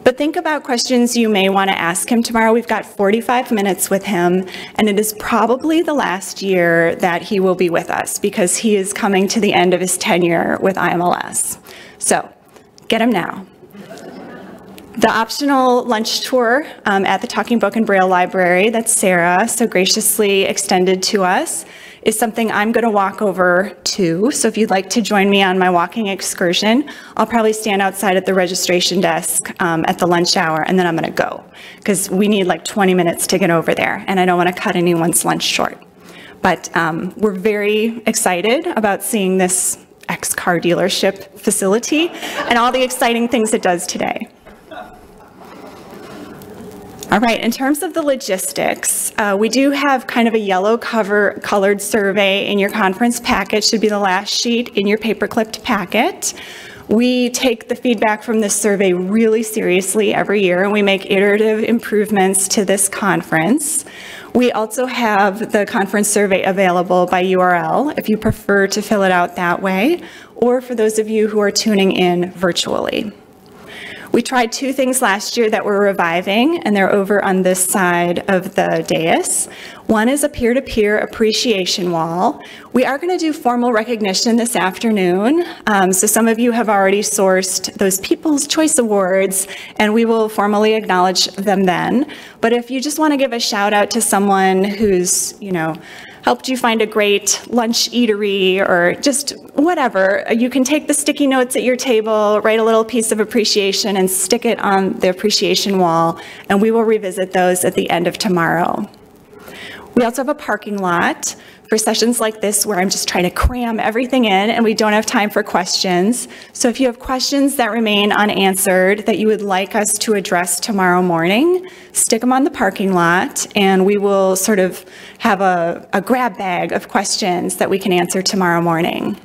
But think about questions you may want to ask him tomorrow. We've got 45 minutes with him, and it is probably the last year that he will be with us because he is coming to the end of his tenure with IMLS. So get him now. The optional lunch tour um, at the Talking Book and Braille Library that Sarah so graciously extended to us is something I'm going to walk over to. So if you'd like to join me on my walking excursion, I'll probably stand outside at the registration desk um, at the lunch hour and then I'm going to go because we need like 20 minutes to get over there and I don't want to cut anyone's lunch short. But um, we're very excited about seeing this ex-car dealership facility and all the exciting things it does today. All right, in terms of the logistics, uh, we do have kind of a yellow cover colored survey in your conference packet, should be the last sheet in your paper clipped packet. We take the feedback from this survey really seriously every year and we make iterative improvements to this conference. We also have the conference survey available by URL if you prefer to fill it out that way, or for those of you who are tuning in virtually. We tried two things last year that we're reviving, and they're over on this side of the dais. One is a peer-to-peer appreciation wall. We are going to do formal recognition this afternoon. Um, so some of you have already sourced those People's Choice Awards, and we will formally acknowledge them then. But if you just want to give a shout out to someone who's, you know, helped you find a great lunch eatery or just whatever. You can take the sticky notes at your table, write a little piece of appreciation and stick it on the appreciation wall, and we will revisit those at the end of tomorrow. We also have a parking lot for sessions like this where I'm just trying to cram everything in and we don't have time for questions. So if you have questions that remain unanswered that you would like us to address tomorrow morning, stick them on the parking lot and we will sort of have a, a grab bag of questions that we can answer tomorrow morning.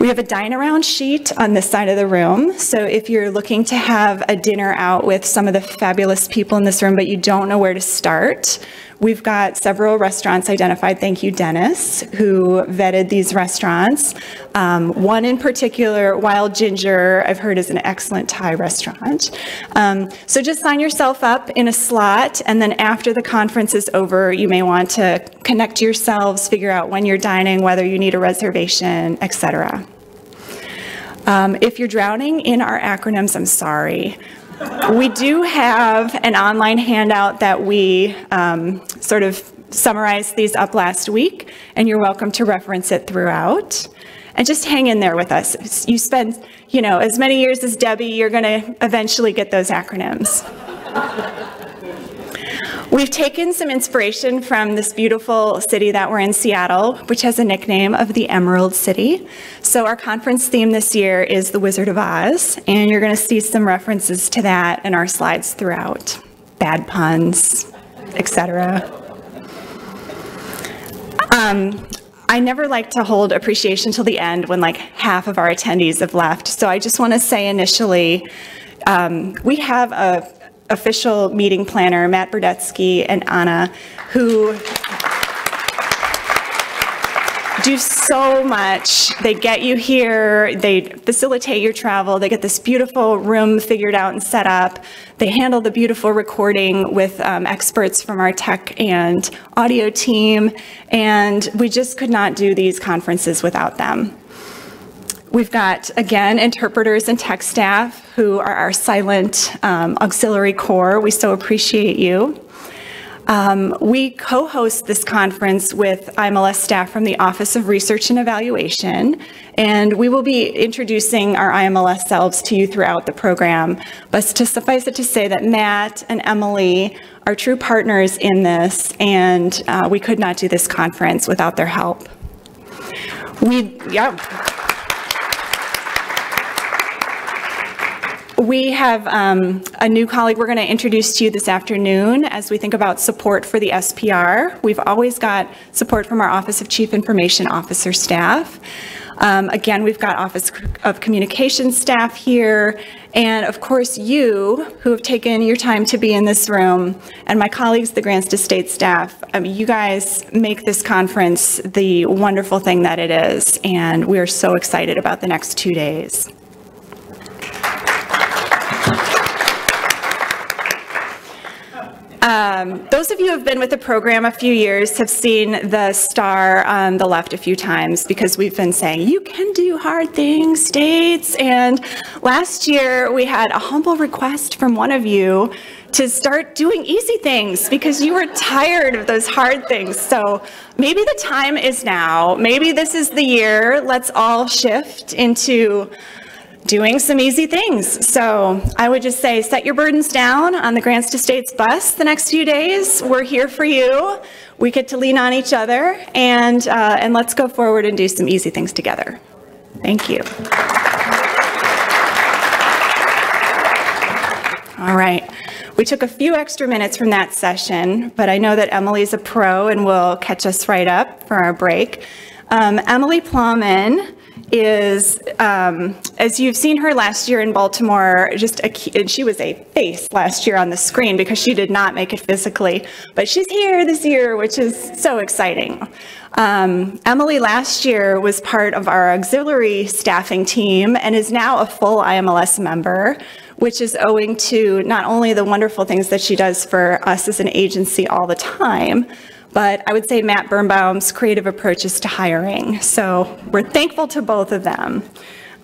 We have a dine around sheet on this side of the room. So if you're looking to have a dinner out with some of the fabulous people in this room, but you don't know where to start, we've got several restaurants identified. Thank you, Dennis, who vetted these restaurants. Um, one in particular, Wild Ginger, I've heard is an excellent Thai restaurant. Um, so just sign yourself up in a slot, and then after the conference is over, you may want to connect yourselves, figure out when you're dining, whether you need a reservation, etc. Um, if you're drowning in our acronyms, I'm sorry. We do have an online handout that we um, sort of summarized these up last week, and you're welcome to reference it throughout. And just hang in there with us. You spend, you know, as many years as Debbie, you're going to eventually get those acronyms. We've taken some inspiration from this beautiful city that we're in, Seattle, which has a nickname of the Emerald City. So our conference theme this year is The Wizard of Oz, and you're going to see some references to that in our slides throughout. Bad puns, etc. Um, I never like to hold appreciation till the end when like half of our attendees have left. So I just want to say initially, um, we have a official meeting planner, Matt Burdetsky and Anna, who do so much. They get you here, they facilitate your travel, they get this beautiful room figured out and set up. They handle the beautiful recording with um, experts from our tech and audio team, and we just could not do these conferences without them. We've got, again, interpreters and tech staff who are our silent um, auxiliary corps. We so appreciate you. Um, we co-host this conference with IMLS staff from the Office of Research and Evaluation, and we will be introducing our IMLS selves to you throughout the program. But to suffice it to say that Matt and Emily are true partners in this, and uh, we could not do this conference without their help. We, yeah. We have um, a new colleague we're going to introduce to you this afternoon as we think about support for the SPR. We've always got support from our Office of Chief Information Officer staff. Um, Again, we've got Office of Communications staff here, and of course, you, who have taken your time to be in this room, and my colleagues, the Grants to State staff. Mean, you guys make this conference the wonderful thing that it is, and we're so excited about the next two days. Um, Those of you who have been with the program a few years have seen the star on the left a few times because we've been saying, you can do hard things, states. And last year, we had a humble request from one of you to start doing easy things because you were tired of those hard things. So maybe the time is now. Maybe this is the year. Let's all shift into doing some easy things. So I would just say set your burdens down on the Grants to States bus the next few days. We're here for you. We get to lean on each other and, uh, and let's go forward and do some easy things together. Thank you. All right. We took a few extra minutes from that session, but I know that Emily's a pro and will catch us right up for our break. Um, Emily Plowman is, um, as you've seen her last year in Baltimore, just a, key- and she was a face last year on the screen because she did not make it physically, but she's here this year, which is so exciting. Um, Emily last year was part of our auxiliary staffing team and is now a full IMLS member, which is owing to not only the wonderful things that she does for us as an agency all the time, but I would say Matt Birnbaum's creative approaches to hiring. So we're thankful to both of them.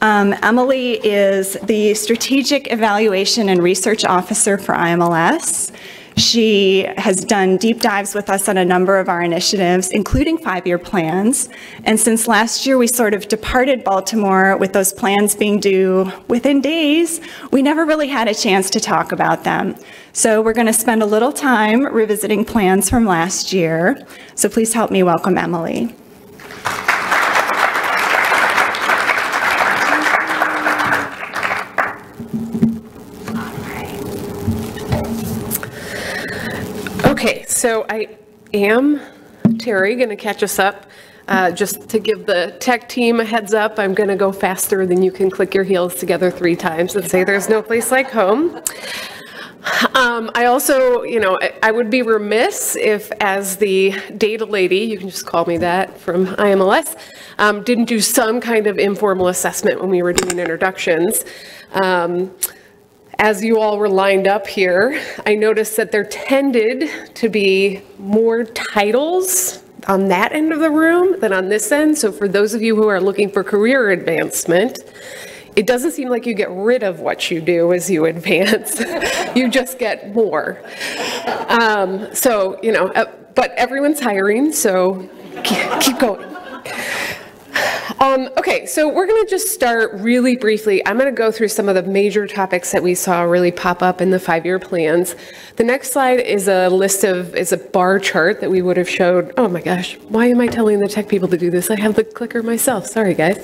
Um, Emily is the Strategic Evaluation and Research Officer for IMLS. She has done deep dives with us on a number of our initiatives, including five-year plans. And since last year, we sort of departed Baltimore with those plans being due within days, we never really had a chance to talk about them. So we're going to spend a little time revisiting plans from last year. So please help me welcome Emily. Okay, so I am, Teri, going to catch us up. Uh, Just to give the tech team a heads up, I'm going to go faster than you can click your heels together three times and say there's no place like home. Um, I also, you know, I- I would be remiss if, as the data lady, you can just call me that from IMLS, um, didn't do some kind of informal assessment when we were doing introductions. Um, As you all were lined up here, I noticed that there tended to be more titles on that end of the room than on this end. So for those of you who are looking for career advancement, it doesn't seem like you get rid of what you do as you advance. you just get more. Um, so, you know, uh, but everyone's hiring, so keep, going. Um, okay, so we're going to just start really briefly. I'm going to go through some of the major topics that we saw really pop up in the five-year plans. The next slide is a list of, is a bar chart that we would have showed. Oh my gosh, why am I telling the tech people to do this? I have the clicker myself. Sorry, guys.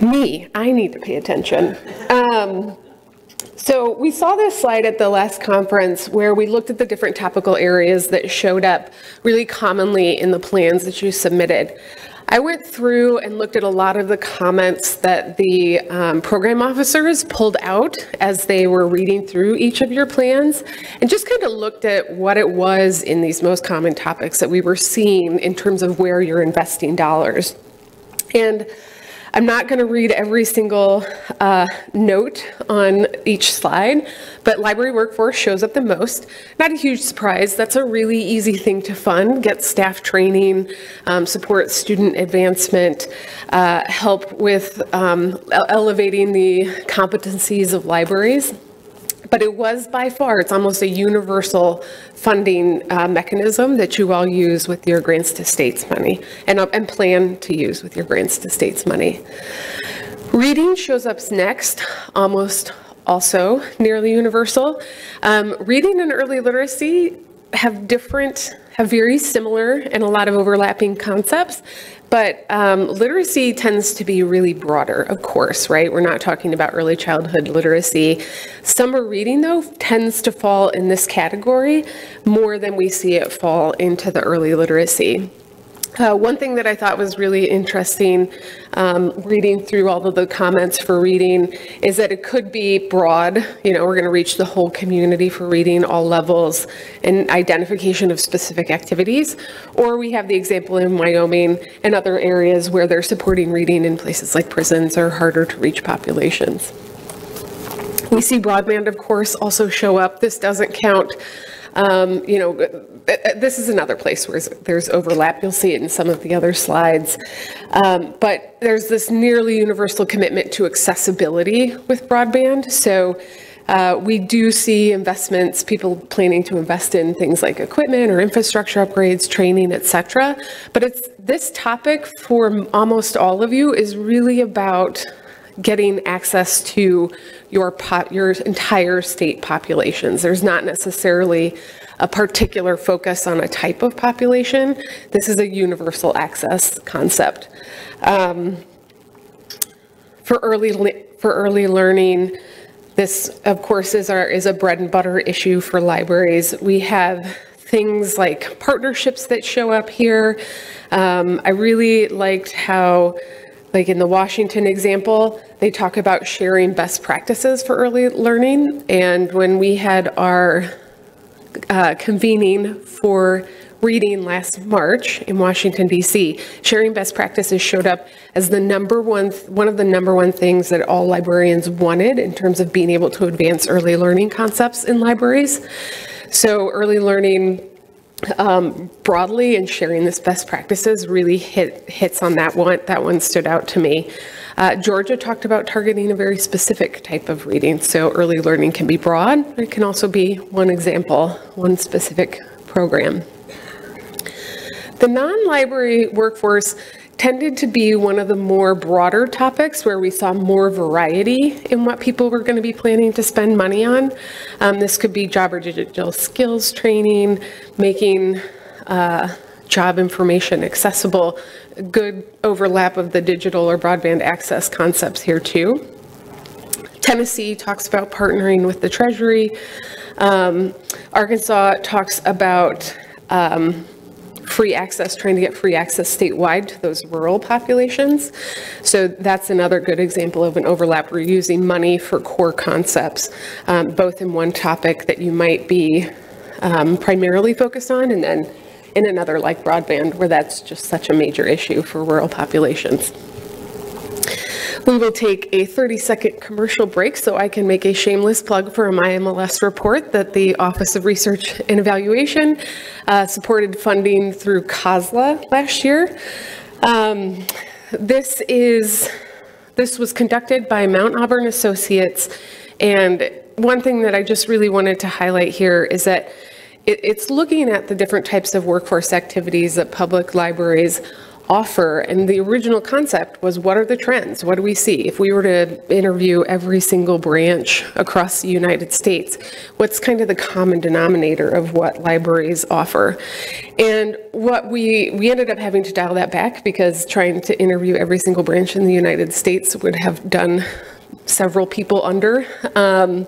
Me, I need to pay attention. Um, so we saw this slide at the last conference where we looked at the different topical areas that showed up really commonly in the plans that you submitted. I went through and looked at a lot of the comments that the um, program officers pulled out as they were reading through each of your plans and just kind of looked at what it was in these most common topics that we were seeing in terms of where you're investing dollars. And I'm not going to read every single uh, note on each slide, but library workforce shows up the most. Not a huge surprise. That's a really easy thing to fund. Get staff training, um, support student advancement, uh, help with um, elevating the competencies of libraries. But it was by far, it's almost a universal funding uh, mechanism that you all use with your grants to states money and, uh, and plan to use with your grants to states money. Reading shows up next, almost also nearly universal. Um, reading and early literacy have different, have very similar and a lot of overlapping concepts, but um, literacy tends to be really broader, of course, right? We're not talking about early childhood literacy. Summer reading, though, tends to fall in this category more than we see it fall into the early literacy. Uh, One thing that I thought was really interesting, um, reading through all of the comments for reading, is that it could be broad, you know, we're going to reach the whole community for reading, all levels, and identification of specific activities. Or we have the example in Wyoming and other areas where they're supporting reading in places like prisons or harder to reach populations. We see broadband, of course, also show up. This doesn't count, um, you know, this is another place where there's overlap. You'll see it in some of the other slides. Um, But there's this nearly universal commitment to accessibility with broadband. So uh, we do see investments, people planning to invest in things like equipment or infrastructure upgrades, training, et cetera. But it's, this topic for almost all of you is really about getting access to your your entire state populations. There's not necessarily a particular focus on a type of population. This is a universal access concept. Um, for early for early learning, this of course is our is a bread and butter issue for libraries. We have things like partnerships that show up here. Um, I really liked how like in the Washington example, they talk about sharing best practices for early learning. And when we had our uh, convening for reading last March in Washington, D.C., sharing best practices showed up as the number one, one of the number one things that all librarians wanted in terms of being able to advance early learning concepts in libraries. So early learning um, broadly and sharing this best practices really hit, hits on that one. That one stood out to me. Uh, Georgia talked about targeting a very specific type of reading. So early learning can be broad. It can also be one example, one specific program. The non-library workforce tended to be one of the more broader topics where we saw more variety in what people were going to be planning to spend money on. Um, this could be job or digital skills training, making uh, job information accessible, good overlap of the digital or broadband access concepts here too. Tennessee talks about partnering with the Treasury. Um, Arkansas talks about um, free access, trying to get free access statewide to those rural populations. So that's another good example of an overlap. We're using money for core concepts, um, both in one topic that you might be um, primarily focused on, and then in another like broadband, where that's just such a major issue for rural populations. We will take a 30-second commercial break so I can make a shameless plug for an IMLS report that the Office of Research and Evaluation uh, supported funding through COSLA last year. Um, this is this was conducted by Mount Auburn Associates, and one thing that I just really wanted to highlight here is that it, it's looking at the different types of workforce activities that public libraries offer. And the original concept was what are the trends? What do we see? If we were to interview every single branch across the United States, what's kind of the common denominator of what libraries offer? And what we, we ended up having to dial that back because trying to interview every single branch in the United States would have done several people under. Um,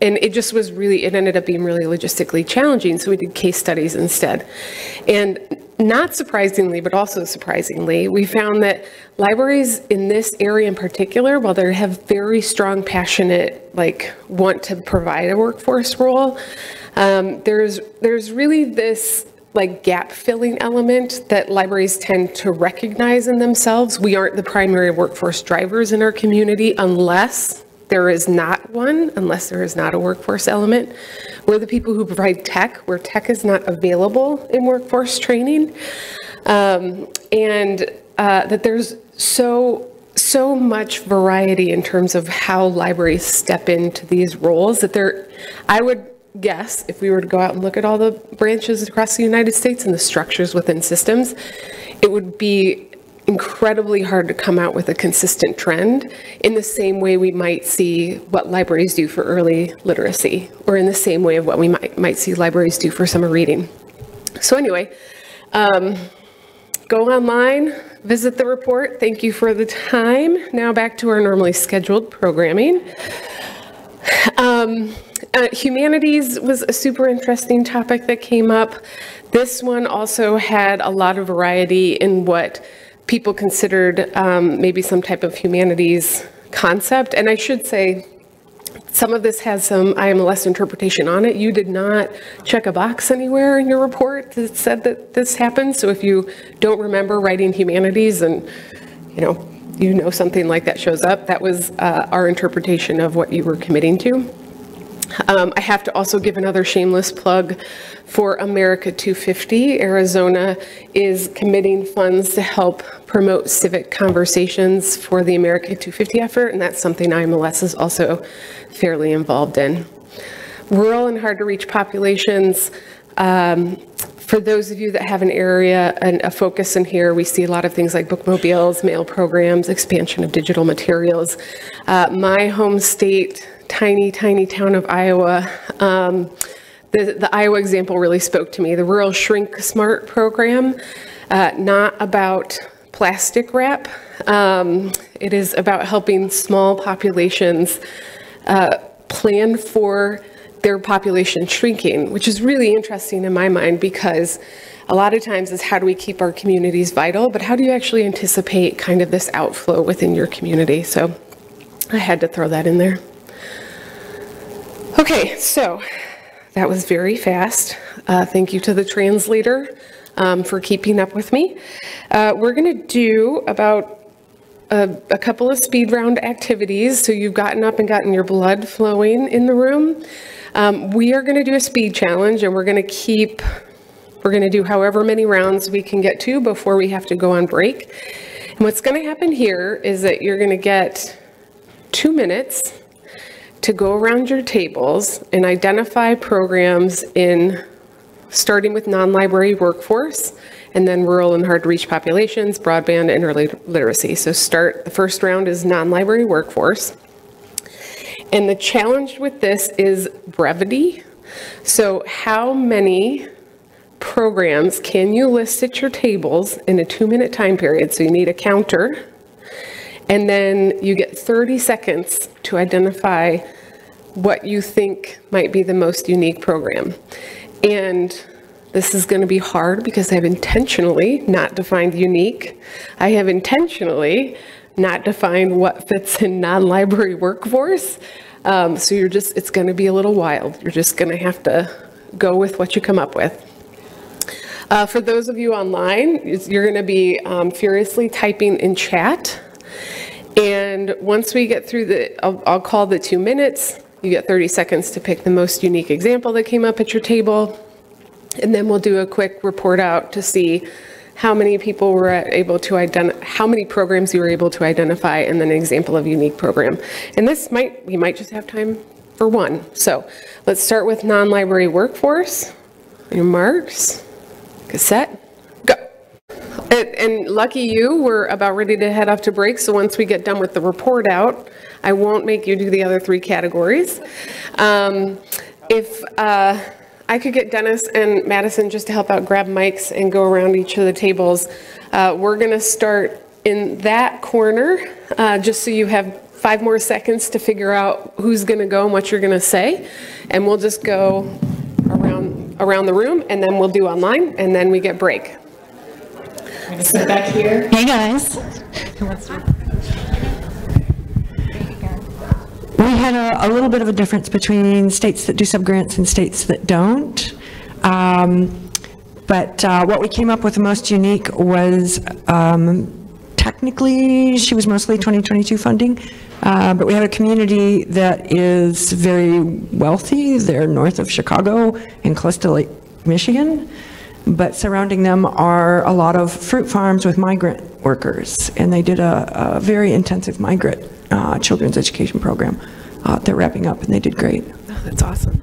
and it just was really, it ended up being really logistically challenging. So we did case studies instead. And not surprisingly, but also surprisingly, we found that libraries in this area in particular, while they have very strong, passionate, like want to provide a workforce role, um, there's there's really this like gap filling element that libraries tend to recognize in themselves. We aren't the primary workforce drivers in our community unless there is not one, unless there is not a workforce element. We're the people who provide tech, where tech is not available in workforce training. Um, and uh, that there's so so much variety in terms of how libraries step into these roles that there I would guess if we were to go out and look at all the branches across the United States and the structures within systems, it would be incredibly hard to come out with a consistent trend in the same way we might see what libraries do for early literacy, or in the same way of what we might, might see libraries do for summer reading. So anyway, um, go online, visit the report. Thank you for the time. Now back to our normally scheduled programming. Um, uh, humanities was a super interesting topic that came up. This one also had a lot of variety in what people considered um, maybe some type of humanities concept. And I should say, some of this has some IMLS interpretation on it. You did not check a box anywhere in your report that said that this happened. So if you don't remember writing humanities and, you know, you know something like that shows up, that was uh, our interpretation of what you were committing to. Um, I have to also give another shameless plug for America 250. Arizona is committing funds to help promote civic conversations for the America 250 effort, and that's something IMLS is also fairly involved in. Rural and hard to reach populations. Um, for those of you that have an area and a focus in here, we see a lot of things like bookmobiles, mail programs, expansion of digital materials. Uh, my home state, tiny, tiny town of Iowa, um, the, the Iowa example really spoke to me. The Rural Shrink Smart program, uh, not about plastic wrap. Um, it is about helping small populations uh, plan for their population shrinking, which is really interesting in my mind because a lot of times is how do we keep our communities vital, but how do you actually anticipate kind of this outflow within your community? So I had to throw that in there. Okay, so that was very fast. Uh, thank you to the translator um, for keeping up with me. Uh, we're going to do about a, a, couple of speed round activities. So you've gotten up and gotten your blood flowing in the room. Um, we are going to do a speed challenge and we're going to keep, we're going to do however many rounds we can get to before we have to go on break. And what's going to happen here is that you're going to get two minutes to go around your tables and identify programs in starting with non-library workforce and then rural and hard to reach populations, broadband, and early literacy. So start, the first round is non-library workforce. And the challenge with this is brevity. So how many programs can you list at your tables in a two minute time period? So you need a counter. And then you get 30 seconds to identify what you think might be the most unique program. And this is going to be hard because I've intentionally not defined unique. I have intentionally not defined what fits in non-library workforce. Um, so you're just, it's going to be a little wild. You're just going to have to go with what you come up with. Uh, for those of you online, you're going to be um, furiously typing in chat. And once we get through the, I'll, I'll call the two minutes. You get 30 seconds to pick the most unique example that came up at your table. And then we'll do a quick report out to see how many people were able to identify, how many programs you were able to identify, and then an example of unique program. And this might, we might just have time for one. So let's start with non-library workforce. Your marks, cassette. And, and lucky you, we're about ready to head off to break. So once we get done with the report out, I won't make you do the other three categories. Um, if, uh, I could get Dennis and Madison just to help out grab mics and go around each of the tables. Uh, we're going to start in that corner, uh, just so you have five more seconds to figure out who's going to go and what you're going to say. And we'll just go around, around the room, and then we'll do online, and then we get break. I'm to sit back here. Hey, guys. We had a, a, little bit of a difference between states that do subgrants and states that don't. Um, but uh, what we came up with the most unique was um, technically she was mostly 2022 funding, uh, but we have a community that is very wealthy. They're north of Chicago and close to Lake Michigan, but surrounding them are a lot of fruit farms with migrant workers, and they did a, a very intensive migrant uh, children's education program. Uh, they're wrapping up, and they did great. Oh, that's awesome.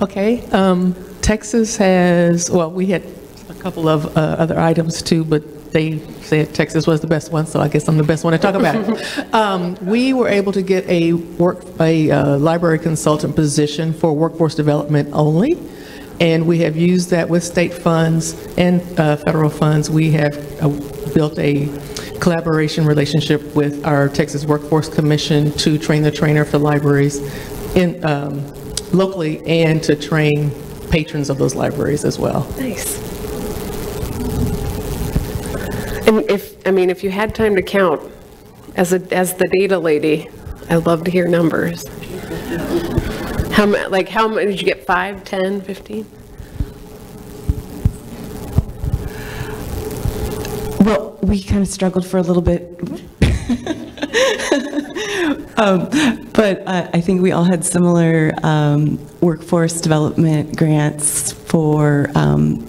Okay. Um, Texas has, well, we had a couple of uh, other items too, but they said Texas was the best one, so I guess I'm the best one to talk about it. um, we were able to get a work a uh, library consultant position for workforce development only, and we have used that with state funds and uh, federal funds. We have uh, built a collaboration relationship with our Texas Workforce Commission to train the trainer for libraries in um, locally and to train patrons of those libraries as well. Nice. And if, I mean, if you had time to count, as a, as the data lady, I'd love to hear numbers. How, like, how many, did you get five, 10, 15? Well, we kind of struggled for a little bit. Um, But uh, I think we all had similar um, workforce development grants for um,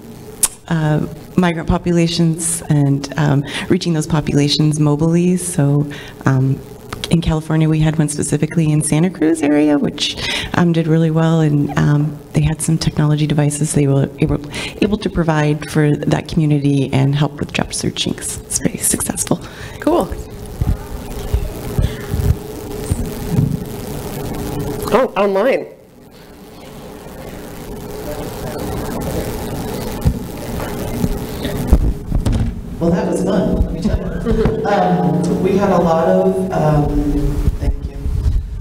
uh, migrant populations and um, reaching those populations mobily. So um, in California, we had one specifically in Santa Cruz area, which um, did really well, and um, they had some technology devices they were able, able to provide for that community and help with job searching. It's very successful. Cool. Oh, online. Well, that was fun, let me tell you. Um, We had a lot of, um, thank you,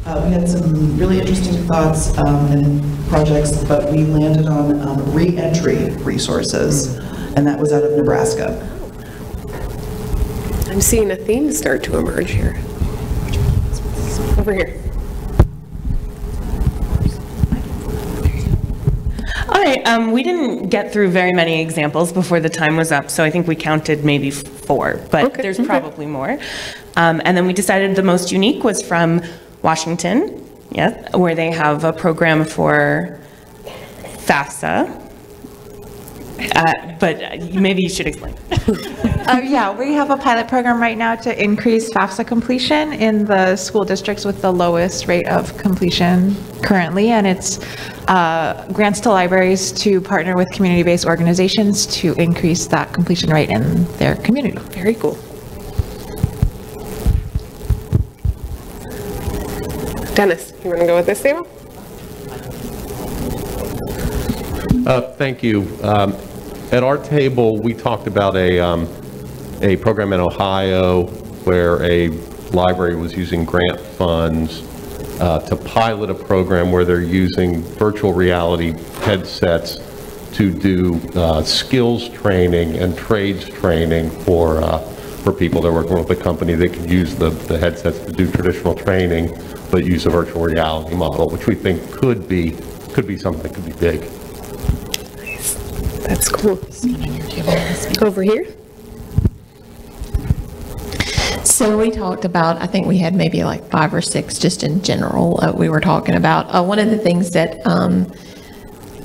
Uh, we had some really interesting thoughts um, and projects, but we landed on um, re-entry resources, and that was out of Nebraska. I'm seeing a theme start to emerge here. Over here. All right, um, we didn't get through very many examples before the time was up, so I think we counted maybe four, but there's probably more. Um, and then we decided the most unique was from Washington, yeah, where they have a program for FAFSA. Uh, but uh, maybe you should explain. Uh, Yeah, we have a pilot program right now to increase FAFSA completion in the school districts with the lowest rate of completion currently, and it's uh, grants to libraries to partner with community-based organizations to increase that completion rate in their community. Very cool. Dennis, you want to go with this table? Uh, Thank you. Um, At our table, we talked about a, um, a program in Ohio where a library was using grant funds uh, to pilot a program where they're using virtual reality headsets to do uh, skills training and trades training for, uh, for people. that are working with a company that could use the, the headsets to do traditional training, but use a virtual reality model, which we think could be, could be something that could be big. That's cool. Over here? So we talked about, I think we had maybe like five or six just in general, uh, we were talking about. Uh, One of the things that um,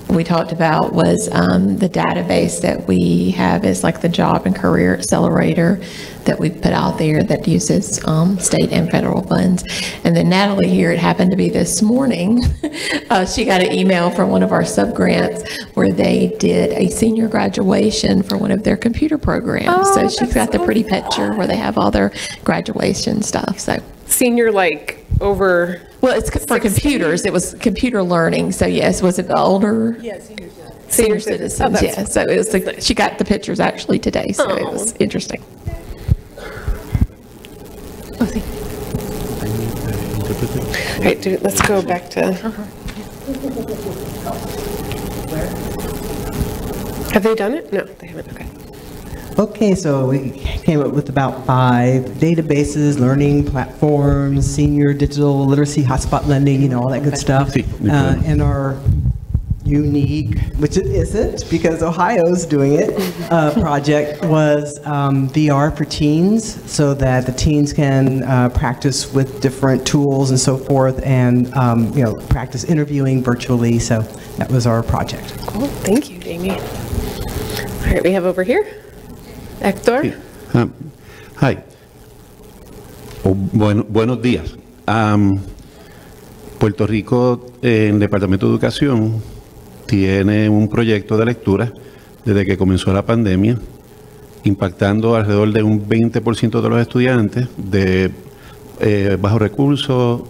we talked about was um, the database that we have is like the Job and Career Accelerator that we put out there that uses um, state and federal funds. And then Natalie here, it happened to be this morning, uh, she got an email from one of our sub-grants where they did a senior graduation for one of their computer programs. Oh, So she's got the pretty picture where they have all their graduation stuff, so. Senior, like, over? Well, it's for computers, it was computer learning, so yes, was it older? Yeah, senior citizens. Senior citizens, that's yeah, so it was, the- she got the pictures actually today, so it was oh. interesting. All right, dude, let's go back to. Uh-huh. Have they done it? No, they haven't, okay. Okay, so we came up with about five databases, learning platforms, senior digital literacy hotspot lending, you know, all that good stuff. Uh, And our unique, which it isn't because Ohio's doing it, uh, project was um, VR for teens so that the teens can uh, practice with different tools and so forth and, um, you know, practice interviewing virtually. So that was our project. Cool, thank you, Jamie. All right, we have over here, Hector. Ah, Hi. O bueno- buenos días. Puerto Rico, en el Departamento de Educación, tiene un proyecto de lectura desde que comenzó la pandemia, impactando alrededor de un 20% de los estudiantes de eh, bajos recursos,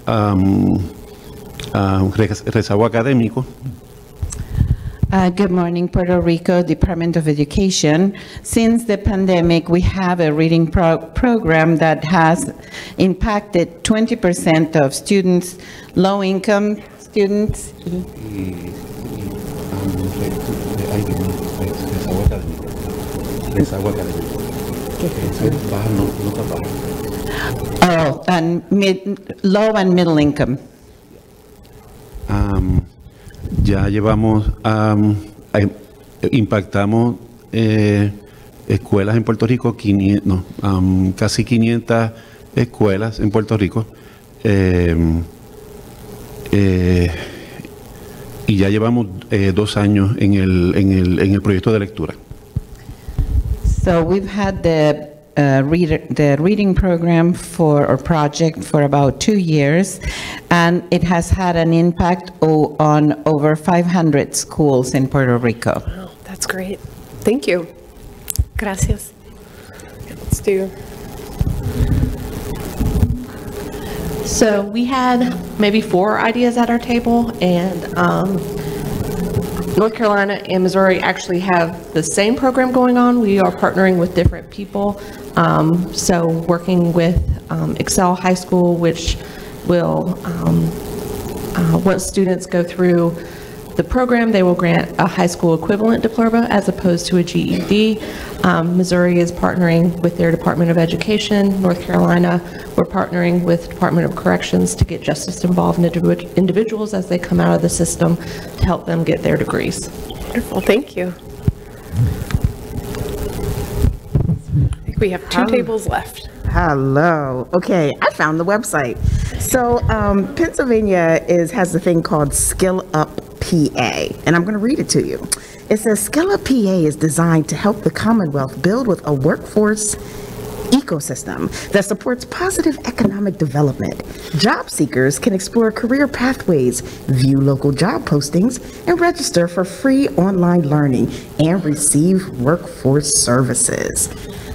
rez- rezago académico. Uh, Good morning, Puerto Rico Department of Education. Since the pandemic, we have a reading pro- program that has impacted 20% of students, low-income students. Oh, and mid, low and middle income. Am, ya llevamos, am, eh, impactamos eh, escuelas en Puerto Rico, 500, no, am, casi 500 escuelas en Puerto Rico. Em, eh, y ya llevamos eh, dos años en el, en, el, en el proyecto de lectura. So we've had the uh, reader, the reading program for or project for about two years, and it has had an impact o- on over 500 schools in Puerto Rico. Wow, that's great. Thank you. Gracias. Let's do. So we had maybe four ideas at our table, and um, North Carolina and Missouri actually have the same program going on. We are partnering with different people. Um, So working with um, Excel High School, which will, um, uh, once students go through the program, they will grant a high school equivalent diploma as opposed to a GED. Um, Missouri is partnering with their Department of Education. North Carolina, we're partnering with Department of Corrections to get justice-involved individ- individuals as they come out of the system to help them get their degrees. Wonderful, thank you. I think we have two Hello. tables left. Hello. Okay, I found the website. So um, Pennsylvania is has a thing called Skill Up PA, and I'm going to read it to you. It says Skill Up PA is designed to help the Commonwealth build with a workforce ecosystem that supports positive economic development. Job seekers can explore career pathways, view local job postings, and register for free online learning and receive workforce services.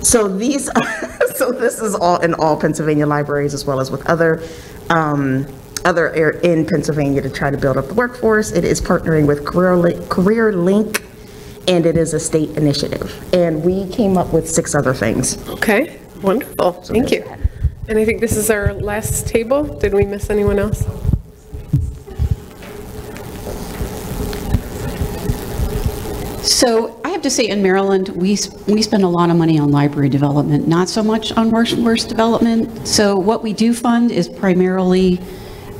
So these, are, so this is all in all Pennsylvania libraries as well as with other um, other air in Pennsylvania to try to build up the workforce. It is partnering with Career Link, Career Link, and it is a state initiative. And we came up with six other things. Okay, wonderful, thank you. And I think this is our last table. Did we miss anyone else? So I have to say, in Maryland, we, we spend a lot of money on library development, not so much on workforce development. So what we do fund is primarily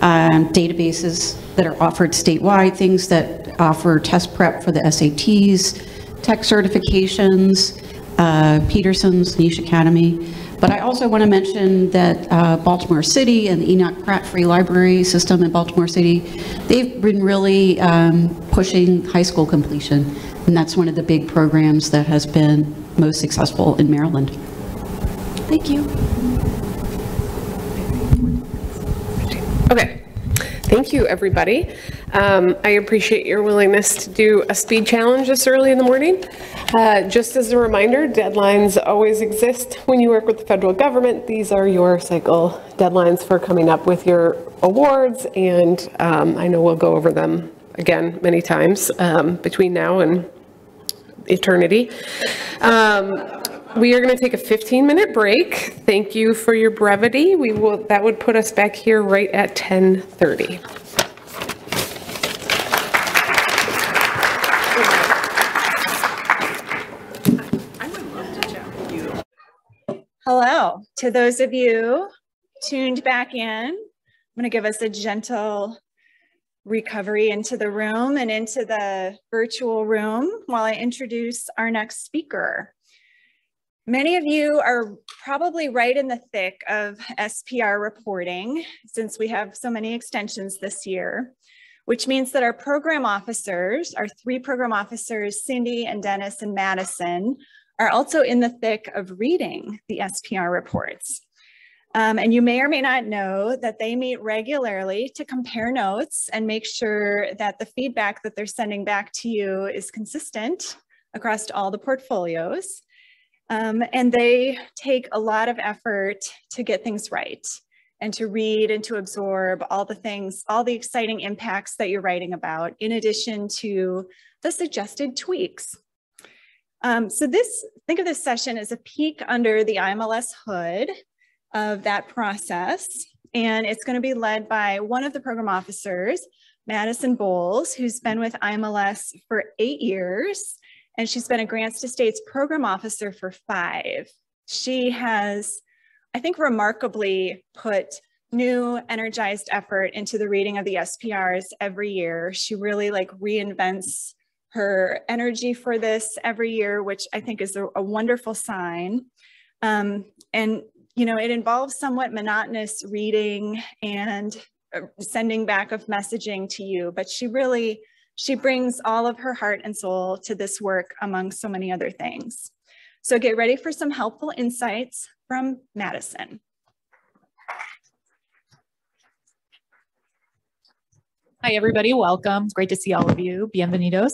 um, databases that are offered statewide, things that offer test prep for the SATs, tech certifications, uh, Peterson's, Niche Academy. But I also want to mention that uh, Baltimore City and the Enoch Pratt Free Library System in Baltimore City, they've been really um, pushing high school completion. And that's one of the big programs that has been most successful in Maryland. Thank you. Okay, thank you, everybody. Um, I appreciate your willingness to do a speed challenge this early in the morning. Uh, Just as a reminder, deadlines always exist when you work with the federal government. These are your cycle deadlines for coming up with your awards, and um, I know we'll go over them again many times um, between now and eternity. Um, We are going to take a 15-minute break. Thank you for your brevity. We will, that would put us back here right at 10:30. Hello to those of you tuned back in. I'm going to give us a gentle recovery into the room and into the virtual room while I introduce our next speaker. Many of you are probably right in the thick of SPR reporting since we have so many extensions this year, which means that our program officers, our three program officers, Cindy and Dennis and Madison, are also in the thick of reading the SPR reports. Um, and you may or may not know that they meet regularly to compare notes and make sure that the feedback that they're sending back to you is consistent across all the portfolios. Um, and they take a lot of effort to get things right. and to read and to absorb all the things, all the exciting impacts that you're writing about, in addition to the suggested tweaks. Um, so this, think of this session as a peek under the IMLS hood of that process. And it's gonna be led by one of the program officers, Madison Bowles, who's been with IMLS for eight years, and she's been a Grants to States program officer for five. She has, I think, remarkably put new energized effort into the reading of the SPRs every year. She really like reinvents her energy for this every year, which I think is a, a wonderful sign. Um, and, you know, it involves somewhat monotonous reading and uh, sending back of messaging to you, but she really, she brings all of her heart and soul to this work among so many other things. So get ready for some helpful insights from Madison. Hi, everybody. Welcome. Great to see all of you. Bienvenidos.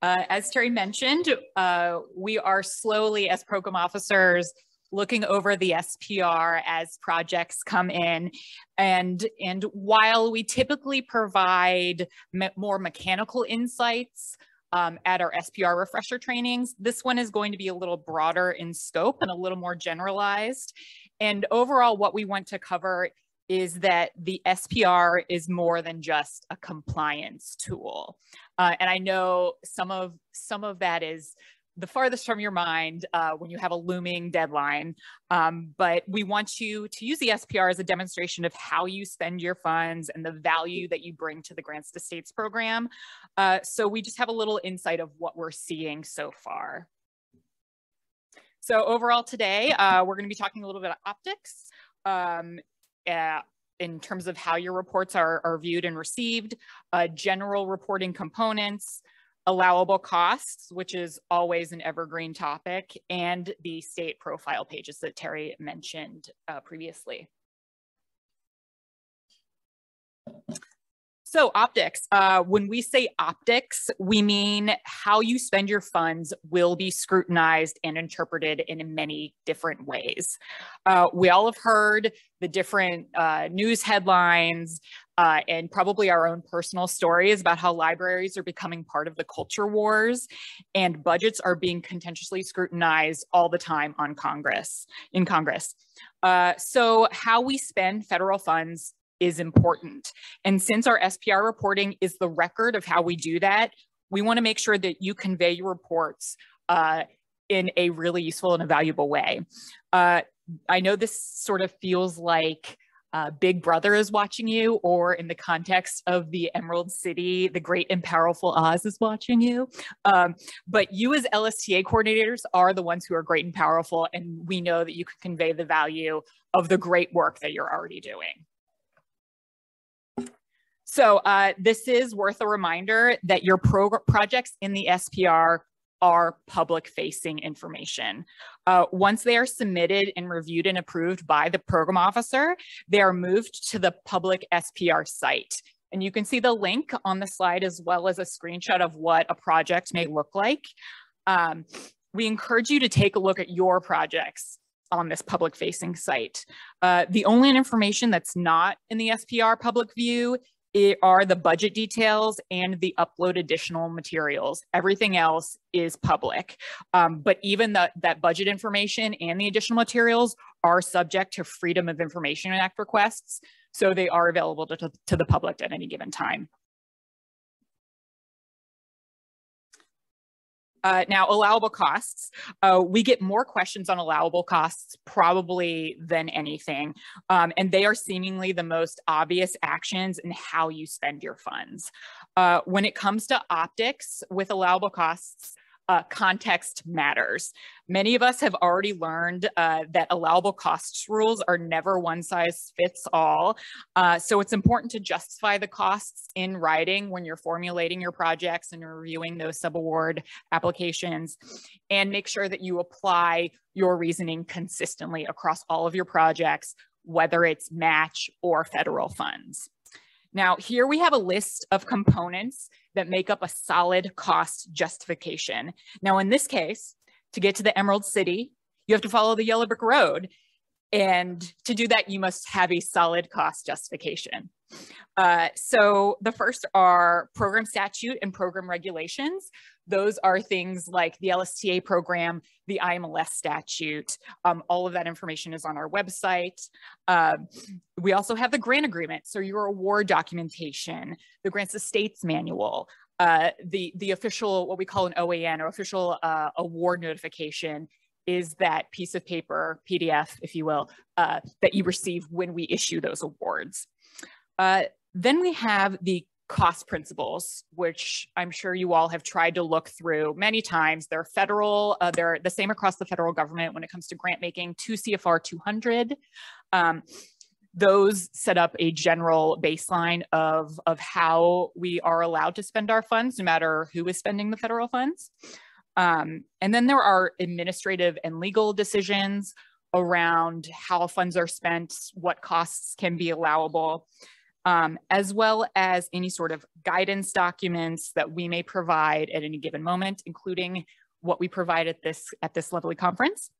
Uh, as Teri mentioned, uh, we are slowly, as program officers, looking over the SPR as projects come in. And, and while we typically provide me more mechanical insights um, at our SPR refresher trainings, this one is going to be a little broader in scope and a little more generalized. And overall, what we want to cover is that the SPR is more than just a compliance tool. Uh, and I know some of some of that is the farthest from your mind uh, when you have a looming deadline. Um, but we want you to use the SPR as a demonstration of how you spend your funds and the value that you bring to the Grants to States program. Uh, so we just have a little insight of what we're seeing so far. So overall today, uh, we're going to be talking a little bit of optics. Um, in terms of how your reports are, are viewed and received, uh, general reporting components, allowable costs, which is always an evergreen topic, and the state profile pages that Teri mentioned uh, previously. So optics, uh, when we say optics, we mean how you spend your funds will be scrutinized and interpreted in many different ways. Uh, we all have heard the different uh, news headlines uh, and probably our own personal stories about how libraries are becoming part of the culture wars and budgets are being contentiously scrutinized all the time on Congress, in Congress. Uh, so how we spend federal funds is important. And since our SPR reporting is the record of how we do that, we want to make sure that you convey your reports uh, in a really useful and a valuable way. Uh, I know this sort of feels like uh, Big Brother is watching you, or in the context of the Emerald City, the great and powerful Oz is watching you. Um, but you, as LSTA coordinators, are the ones who are great and powerful, and we know that you can convey the value of the great work that you're already doing. So uh, this is worth a reminder that your projects in the SPR are public facing information. Uh, once they are submitted and reviewed and approved by the program officer, they are moved to the public SPR site. And you can see the link on the slide as well as a screenshot of what a project may look like. Um, we encourage you to take a look at your projects on this public facing site. Uh, the only information that's not in the SPR public view are the budget details and the upload additional materials. Everything else is public. Um, but even the, that budget information and the additional materials are subject to Freedom of Information Act requests. So they are available to, to the public at any given time. Uh, now, allowable costs. Uh, we get more questions on allowable costs probably than anything. Um, and they are seemingly the most obvious actions in how you spend your funds. Uh, when it comes to optics with allowable costs, uh, context matters. Many of us have already learned uh, that allowable costs rules are never one size fits all. Uh, so it's important to justify the costs in writing when you're formulating your projects and reviewing those subaward applications and make sure that you apply your reasoning consistently across all of your projects, whether it's match or federal funds. Now, here we have a list of components that make up a solid cost justification. Now, in this case, to get to the Emerald City, you have to follow the yellow brick road. and to do that, you must have a solid cost justification. Uh, so the first are program statute and program regulations. Those are things like the LSTA program, the IMLS statute. Um, all of that information is on our website. Uh, we also have the grant agreement, so your award documentation, the Grants to States manual, uh, the, the official, what we call an OAN or official uh, award notification is that piece of paper, PDF, if you will, uh, that you receive when we issue those awards. Uh, then we have the cost principles, which I'm sure you all have tried to look through many times. They're federal, uh, they're the same across the federal government when it comes to grant making, 2 CFR 200. Um, those set up a general baseline of, of how we are allowed to spend our funds, no matter who is spending the federal funds. Um, and then there are administrative and legal decisions around how funds are spent, what costs can be allowable, um, as well as any sort of guidance documents that we may provide at any given moment, including what we provide at this, at this lovely conference.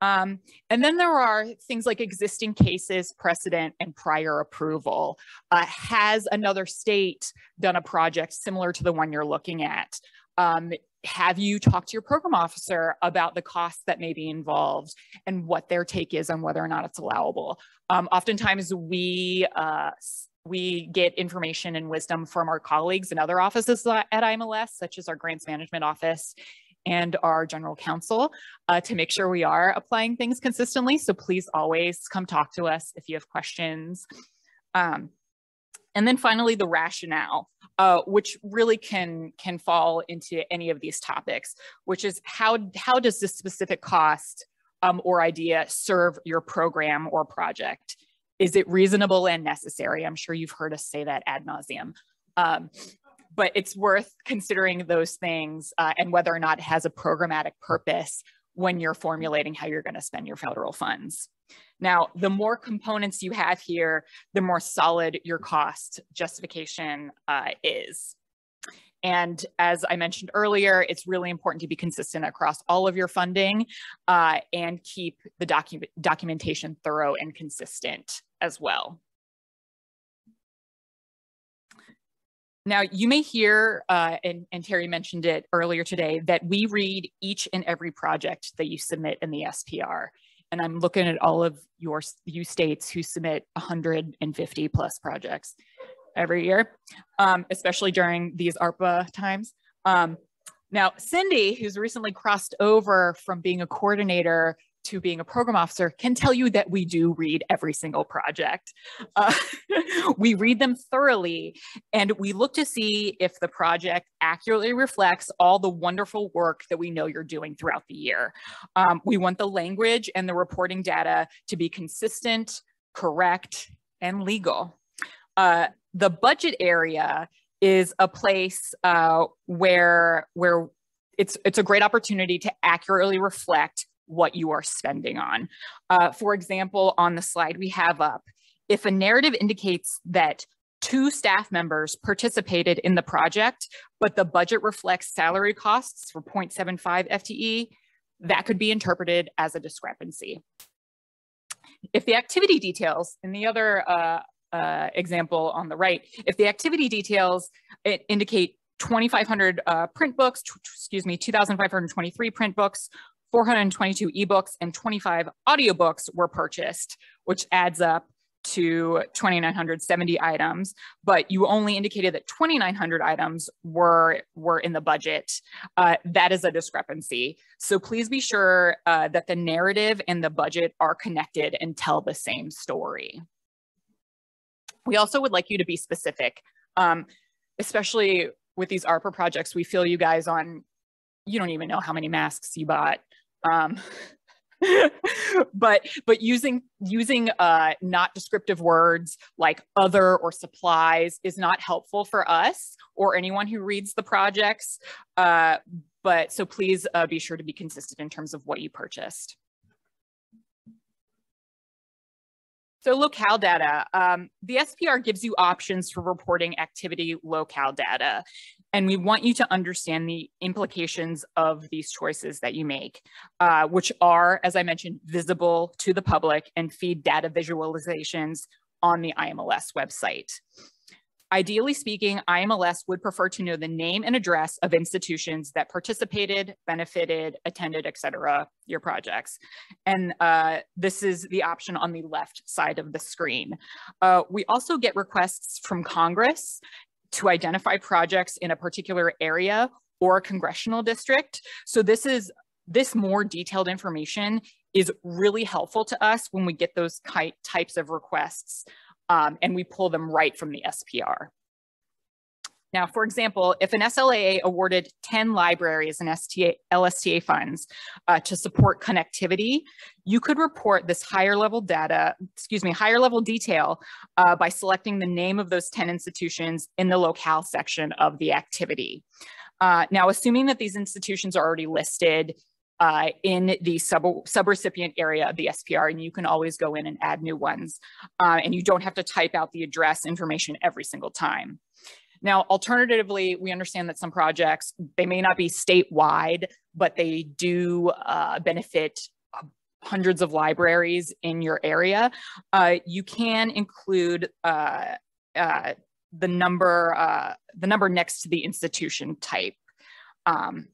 Um, and then there are things like existing cases, precedent, and prior approval. Uh, has another state done a project similar to the one you're looking at? Um, have you talked to your program officer about the costs that may be involved and what their take is on whether or not it's allowable? Um, oftentimes we uh, we get information and wisdom from our colleagues in other offices at IMLS, such as our grants management office and our general counsel uh, to make sure we are applying things consistently. So please always come talk to us if you have questions. Um, and then finally, the rationale, uh, which really can, can fall into any of these topics, which is how, how does this specific cost um, or idea serve your program or project? Is it reasonable and necessary? I'm sure you've heard us say that ad nauseum. Um, but it's worth considering those things uh, and whether or not it has a programmatic purpose when you're formulating how you're going to spend your federal funds. Now, the more components you have here, the more solid your cost justification uh, is. And as I mentioned earlier, it's really important to be consistent across all of your funding uh, and keep the docu documentation thorough and consistent as well. Now, you may hear, uh, and, and, Teri mentioned it earlier today, that we read each and every project that you submit in the SPR. And I'm looking at all of your you states who submit 150 plus projects every year, um, especially during these ARPA times. Um, now, Cindy, who's recently crossed over from being a coordinator to being a program officer can tell you that we do read every single project. Uh, we read them thoroughly and we look to see if the project accurately reflects all the wonderful work that we know you're doing throughout the year. Um, we want the language and the reporting data to be consistent, correct, and legal. Uh, the budget area is a place uh, where where it's it's a great opportunity to accurately reflect what you are spending on. Uh, for example, on the slide we have up, if a narrative indicates that two staff members participated in the project, but the budget reflects salary costs for 0.75 FTE, that could be interpreted as a discrepancy. If the activity details, in the other uh, uh, example on the right, if the activity details indicate 2,500 uh, print books, excuse me, 2,523 print books, 422 ebooks and 25 audiobooks were purchased, which adds up to 2,970 items, but you only indicated that 2,900 items were, were in the budget. Uh, that is a discrepancy. So please be sure uh, that the narrative and the budget are connected and tell the same story. We also would like you to be specific, um, especially with these ARPA projects, we feel you guys on, you don't even know how many masks you bought um, but but using using uh, not descriptive words like other or supplies is not helpful for us or anyone who reads the projects. Uh, but so please uh, be sure to be consistent in terms of what you purchased. So locale data, um, the SPR gives you options for reporting activity locale data. And we want you to understand the implications of these choices that you make, uh, which are, as I mentioned, visible to the public and feed data visualizations on the IMLS website. Ideally speaking, IMLS would prefer to know the name and address of institutions that participated, benefited, attended, et cetera, your projects. And uh, this is the option on the left side of the screen. Uh, we also get requests from Congress to identify projects in a particular area or a congressional district. So this is this more detailed information is really helpful to us when we get those types of requests um, and we pull them right from the SPR. Now, for example, if an SLAA awarded 10 libraries and STA, LSTA funds uh, to support connectivity, you could report this higher level data, excuse me, higher level detail uh, by selecting the name of those 10 institutions in the locale section of the activity. Uh, now, assuming that these institutions are already listed, uh, in the sub subrecipient area of the SPR, and you can always go in and add new ones. Uh, and you don't have to type out the address information every single time. Now, alternatively, we understand that some projects, they may not be statewide, but they do uh, benefit uh, hundreds of libraries in your area. Uh, you can include uh, the number the number next to the institution type. Um,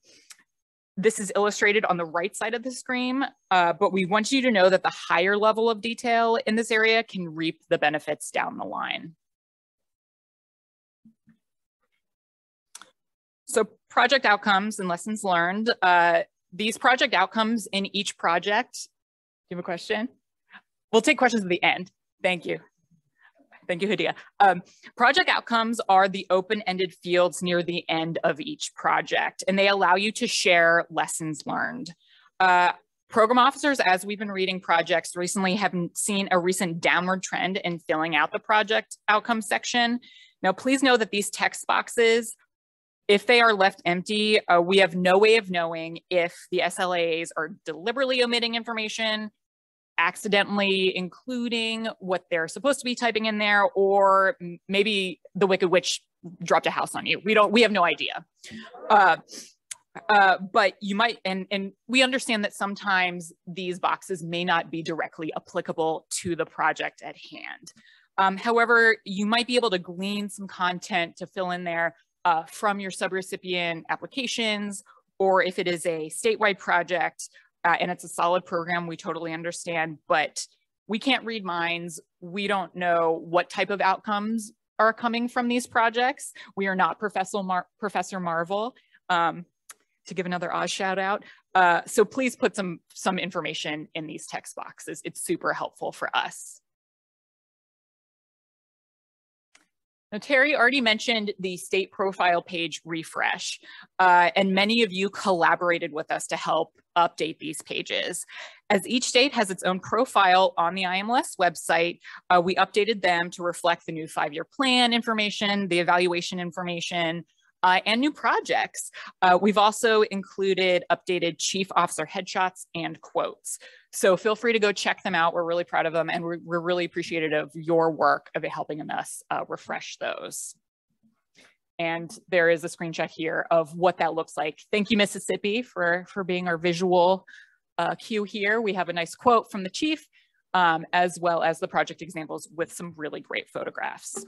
this is illustrated on the right side of the screen, uh, but we want you to know that the higher level of detail in this area can reap the benefits down the line. So project outcomes and lessons learned. Uh, these project outcomes in each project, do you have a question? We'll take questions at the end. Thank you. Thank you, Hadia. Um, project outcomes are the open-ended fields near the end of each project, and they allow you to share lessons learned. Uh, program officers, as we've been reading projects recently, have seen a recent downward trend in filling out the project outcome section. Now, please know that these text boxes, if they are left empty, uh, we have no way of knowing if the SLAs are deliberately omitting information, accidentally including what they're supposed to be typing in there, or maybe the Wicked Witch dropped a house on you. We don't, we have no idea. Uh, uh, but you might, and, and we understand that sometimes these boxes may not be directly applicable to the project at hand. Um, however, you might be able to glean some content to fill in there uh, from your subrecipient applications, or if it is a statewide project, uh, and it's a solid program. We totally understand, but we can't read minds. We don't know what type of outcomes are coming from these projects. We are not Professor, Mar Professor Marvel. Um, to give another Oz shout out. Uh, so please put some, some information in these text boxes. It's super helpful for us. Now, Teri already mentioned the state profile page refresh, uh, and many of you collaborated with us to help update these pages. As each state has its own profile on the IMLS website, uh, we updated them to reflect the new five-year plan information, the evaluation information, uh, and new projects. Uh, we've also included updated chief officer headshots and quotes. So feel free to go check them out. We're really proud of them and we're, we're really appreciative of your work of helping us uh, refresh those. And there is a screenshot here of what that looks like. Thank you, Mississippi, for, for being our visual uh, cue here. We have a nice quote from the chief, um, as well as the project examples with some really great photographs.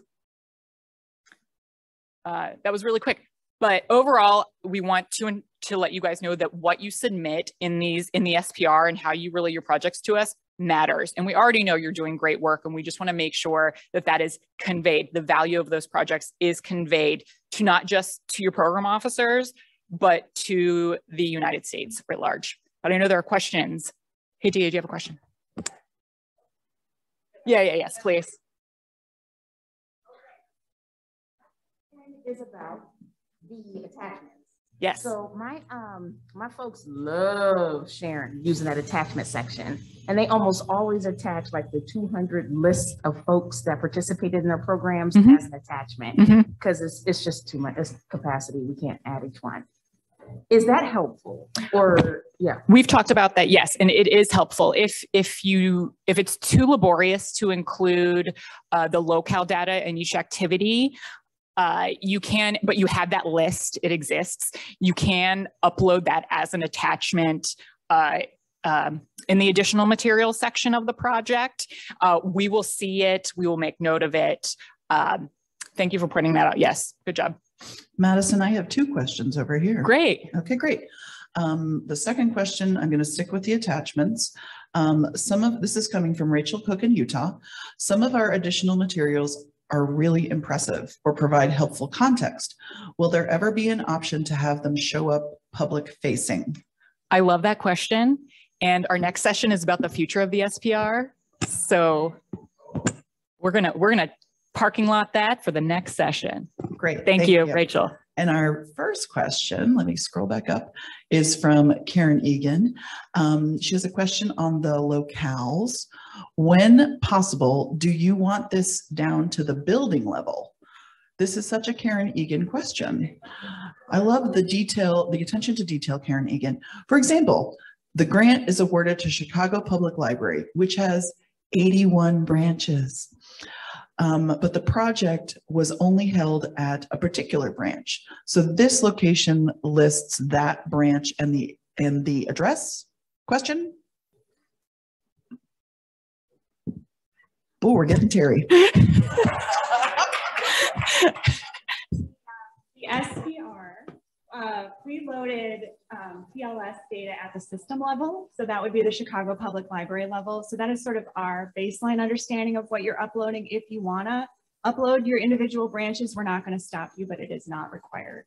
Uh, that was really quick. But overall, we want to, to let you guys know that what you submit in these in the SPR and how you relay your projects to us matters. And we already know you're doing great work and we just want to make sure that that is conveyed. The value of those projects is conveyed to not just to your program officers, but to the United States at large. But I know there are questions. Hey, Dia, do you have a question? Yeah, yeah, yes, please. Is about the attachments. Yes. So my um my folks love sharing using that attachment section, and they almost always attach like the 200 list of folks that participated in their programs Mhm. as an attachment because it's it's just too much. It's capacity. We can't add each one. Is that helpful? Or yeah. We've talked about that, yes, and it is helpful. If if you if it's too laborious to include uh, the locale data in each activity, uh, you can, but you have that list, it exists. You can upload that as an attachment uh, um, in the additional materials section of the project. Uh, we will see it, we will make note of it. Um, thank you for pointing that out. Yes, good job. Madison, I have two questions over here. Great. Okay, great. Um, the second question, I'm going to stick with the attachments. Um, some of this is coming from Rachel Cook in Utah. Some of our additional materials are really impressive or provide helpful context. Will there ever be an option to have them show up public facing? I love that question. And our next session is about the future of the SPR. So we're gonna we're gonna parking lot that for the next session. Great. Thank, you, Rachel. And our first question, let me scroll back up, is from Karen Egan. Um, she has a question on the locales. When possible, do you want this down to the building level? This is such a Karen Egan question. I love the detail, the attention to detail, Karen Egan. For example, the grant is awarded to Chicago Public Library, which has 81 branches. Um, but the project was only held at a particular branch. So this location lists that branch and the and the address. Question? Oh, we're getting Teri. The SPR uh, preloaded um, PLS data at the system level. So that would be the Chicago Public Library level. So that is sort of our baseline understanding of what you're uploading. If you wanna upload your individual branches, we're not gonna stop you, but it is not required.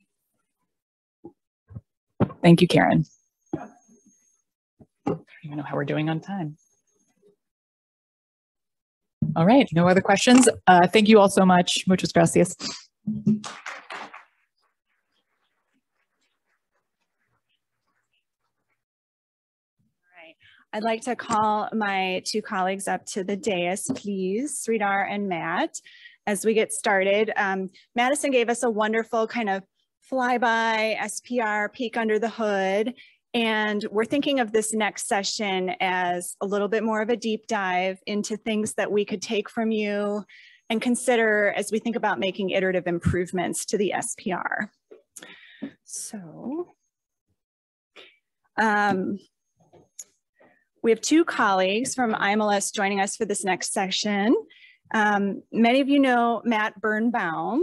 Thank you, Karen. I don't even know how we're doing on time. All right, no other questions. Uh, thank you all so much. Muchas gracias. All right. I'd like to call my two colleagues up to the dais, please, Sridhar and Matt, as we get started. Um, Madison gave us a wonderful kind of flyby SPR peek under the hood. And we're thinking of this next session as a little bit more of a deep dive into things that we could take from you and consider as we think about making iterative improvements to the SPR. So, um, we have two colleagues from IMLS joining us for this next session. Um, many of you know Matt Birnbaum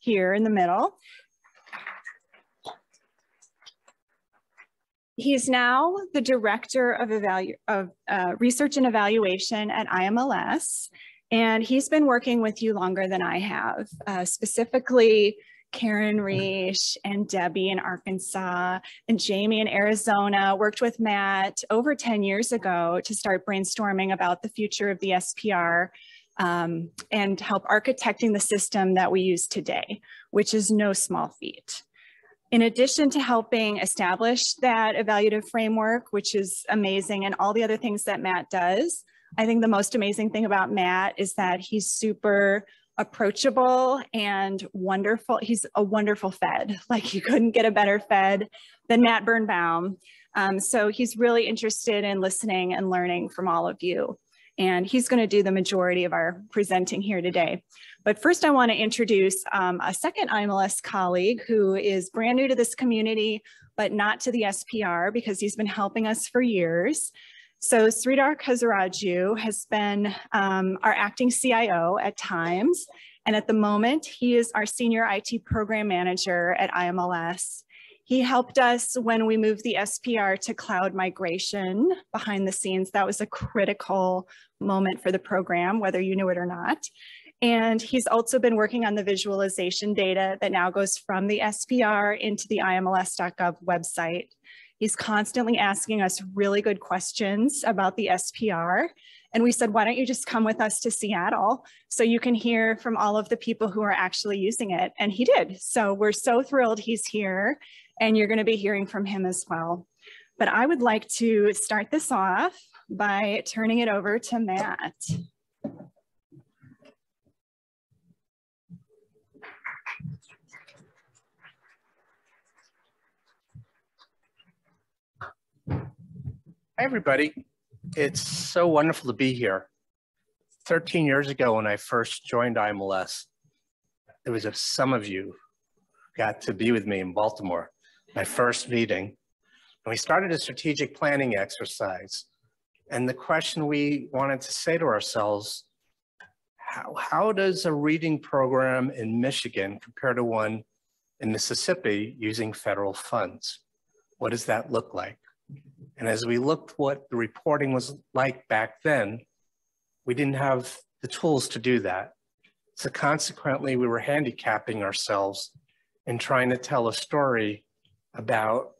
here in the middle. He's now the Director of, Evalu of uh, Research and Evaluation at IMLS, and he's been working with you longer than I have, uh, specifically Karren Reish and Debbie in Arkansas and Jamie in Arizona worked with Matt over 10 years ago to start brainstorming about the future of the SPR um, and help architecting the system that we use today, which is no small feat. In addition to helping establish that evaluative framework, which is amazing, and all the other things that Matt does, I think the most amazing thing about Matt is that he's super approachable and wonderful. He's a wonderful Fed. Like you couldn't get a better Fed than Matt Birnbaum. Um, so he's really interested in listening and learning from all of you. And he's going to do the majority of our presenting here today. But first, I want to introduce um, a second IMLS colleague who is brand new to this community, but not to the SPR because he's been helping us for years. So Sridhar Kazaraju has been um, our acting CIO at times. And at the moment, he is our senior IT program manager at IMLS. He helped us when we moved the SPR to cloud migration behind the scenes. That was a critical moment for the program, whether you knew it or not. And he's also been working on the visualization data that now goes from the SPR into the IMLS.gov website. He's constantly asking us really good questions about the SPR. And we said, why don't you just come with us to Seattle so you can hear from all of the people who are actually using it? And he did. So we're so thrilled he's here and you're going to be hearing from him as well. But I would like to start this off by turning it over to Matt. Hi, everybody. It's so wonderful to be here. 13 years ago when I first joined IMLS, there was a, some of you got to be with me in Baltimore, my first meeting. And we started a strategic planning exercise. And the question we wanted to say to ourselves, how, how does a reading program in Michigan compare to one in Mississippi using federal funds? What does that look like? And as we looked what the reporting was like back then, we didn't have the tools to do that. So consequently, we were handicapping ourselves in trying to tell a story about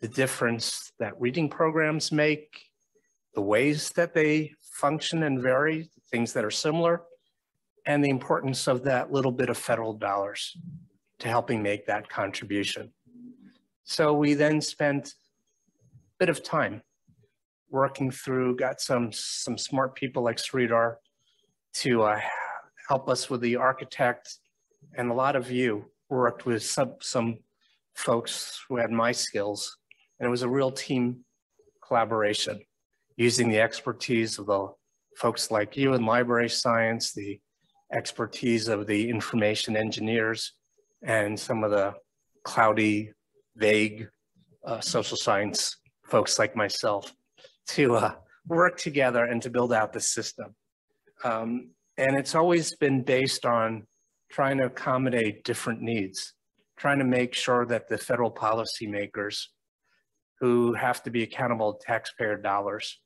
the difference that reading programs make, the ways that they function and vary, things that are similar, and the importance of that little bit of federal dollars to helping make that contribution. So we then spent a bit of time working through, got some, some smart people like Sridhar to uh, help us with the architect, and a lot of you worked with some, some folks who had my skills, and it was a real team collaboration using the expertise of the folks like you in library science, the expertise of the information engineers, and some of the cloudy, vague uh, social science folks like myself to uh, work together and to build out the system. Um, and it's always been based on trying to accommodate different needs, trying to make sure that the federal policymakers who have to be accountable to taxpayer dollars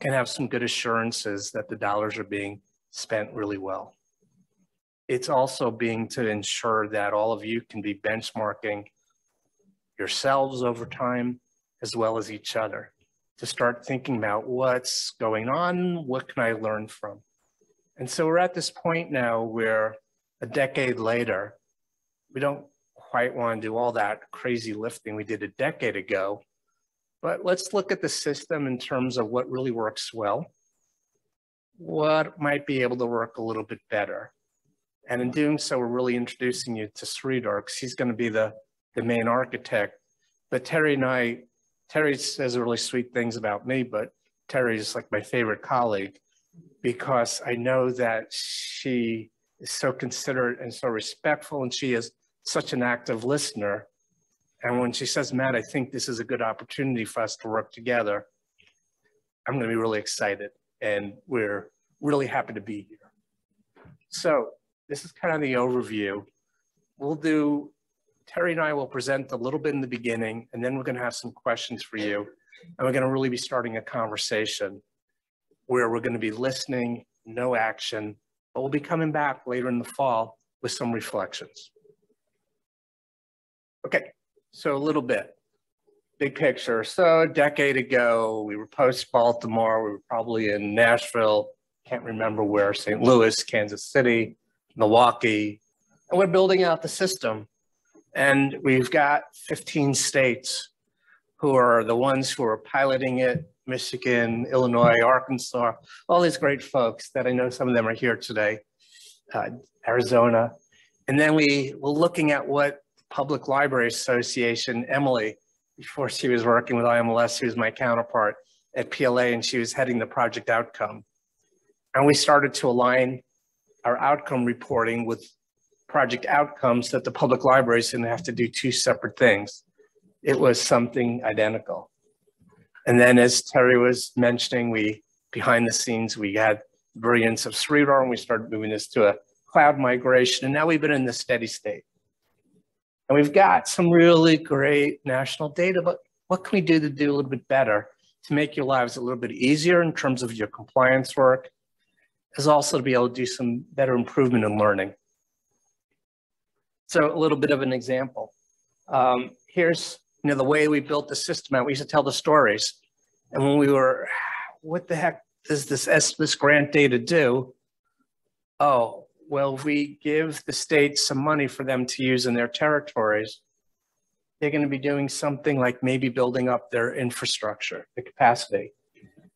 can have some good assurances that the dollars are being spent really well. It's also being to ensure that all of you can be benchmarking yourselves over time as well as each other to start thinking about what's going on, what can I learn from? And so we're at this point now where a decade later, we don't quite want to do all that crazy lifting we did a decade ago, but let's look at the system in terms of what really works well, what might be able to work a little bit better. And in doing so, we're really introducing you to Sridhar because he's going to be the, the main architect. But Teri and I Teri says really sweet things about me, but Teri is like my favorite colleague because I know that she is so considerate and so respectful, and she is such an active listener. And when she says, Matt, I think this is a good opportunity for us to work together, I'm going to be really excited. And we're really happy to be here. So this is kind of the overview. We'll do Teri and I will present a little bit in the beginning, and then we're going to have some questions for you. And we're going to really be starting a conversation where we're going to be listening, no action, but we'll be coming back later in the fall with some reflections. Okay, so a little bit, big picture. So a decade ago, we were post Baltimore, we were probably in Nashville, can't remember where, St. Louis, Kansas City, Milwaukee, and we're building out the system and we've got 15 states who are the ones who are piloting it, Michigan, Illinois, Arkansas, all these great folks that I know some of them are here today, uh, Arizona. And then we were looking at what Public Library Association, Emily, before she was working with IMLS, who's my counterpart at PLA, and she was heading the project outcome. And we started to align our outcome reporting with project outcomes that the public libraries didn't have to do two separate things. It was something identical. And then as Teri was mentioning, we, behind the scenes, we had brilliance of Sridhar and we started moving this to a cloud migration. And now we've been in the steady state. And we've got some really great national data, but what can we do to do a little bit better to make your lives a little bit easier in terms of your compliance work, is also to be able to do some better improvement in learning. So a little bit of an example. Um, here's you know the way we built the system out. We used to tell the stories, and when we were, what the heck does this this grant data do? Oh, well, we give the states some money for them to use in their territories. They're going to be doing something like maybe building up their infrastructure, the capacity.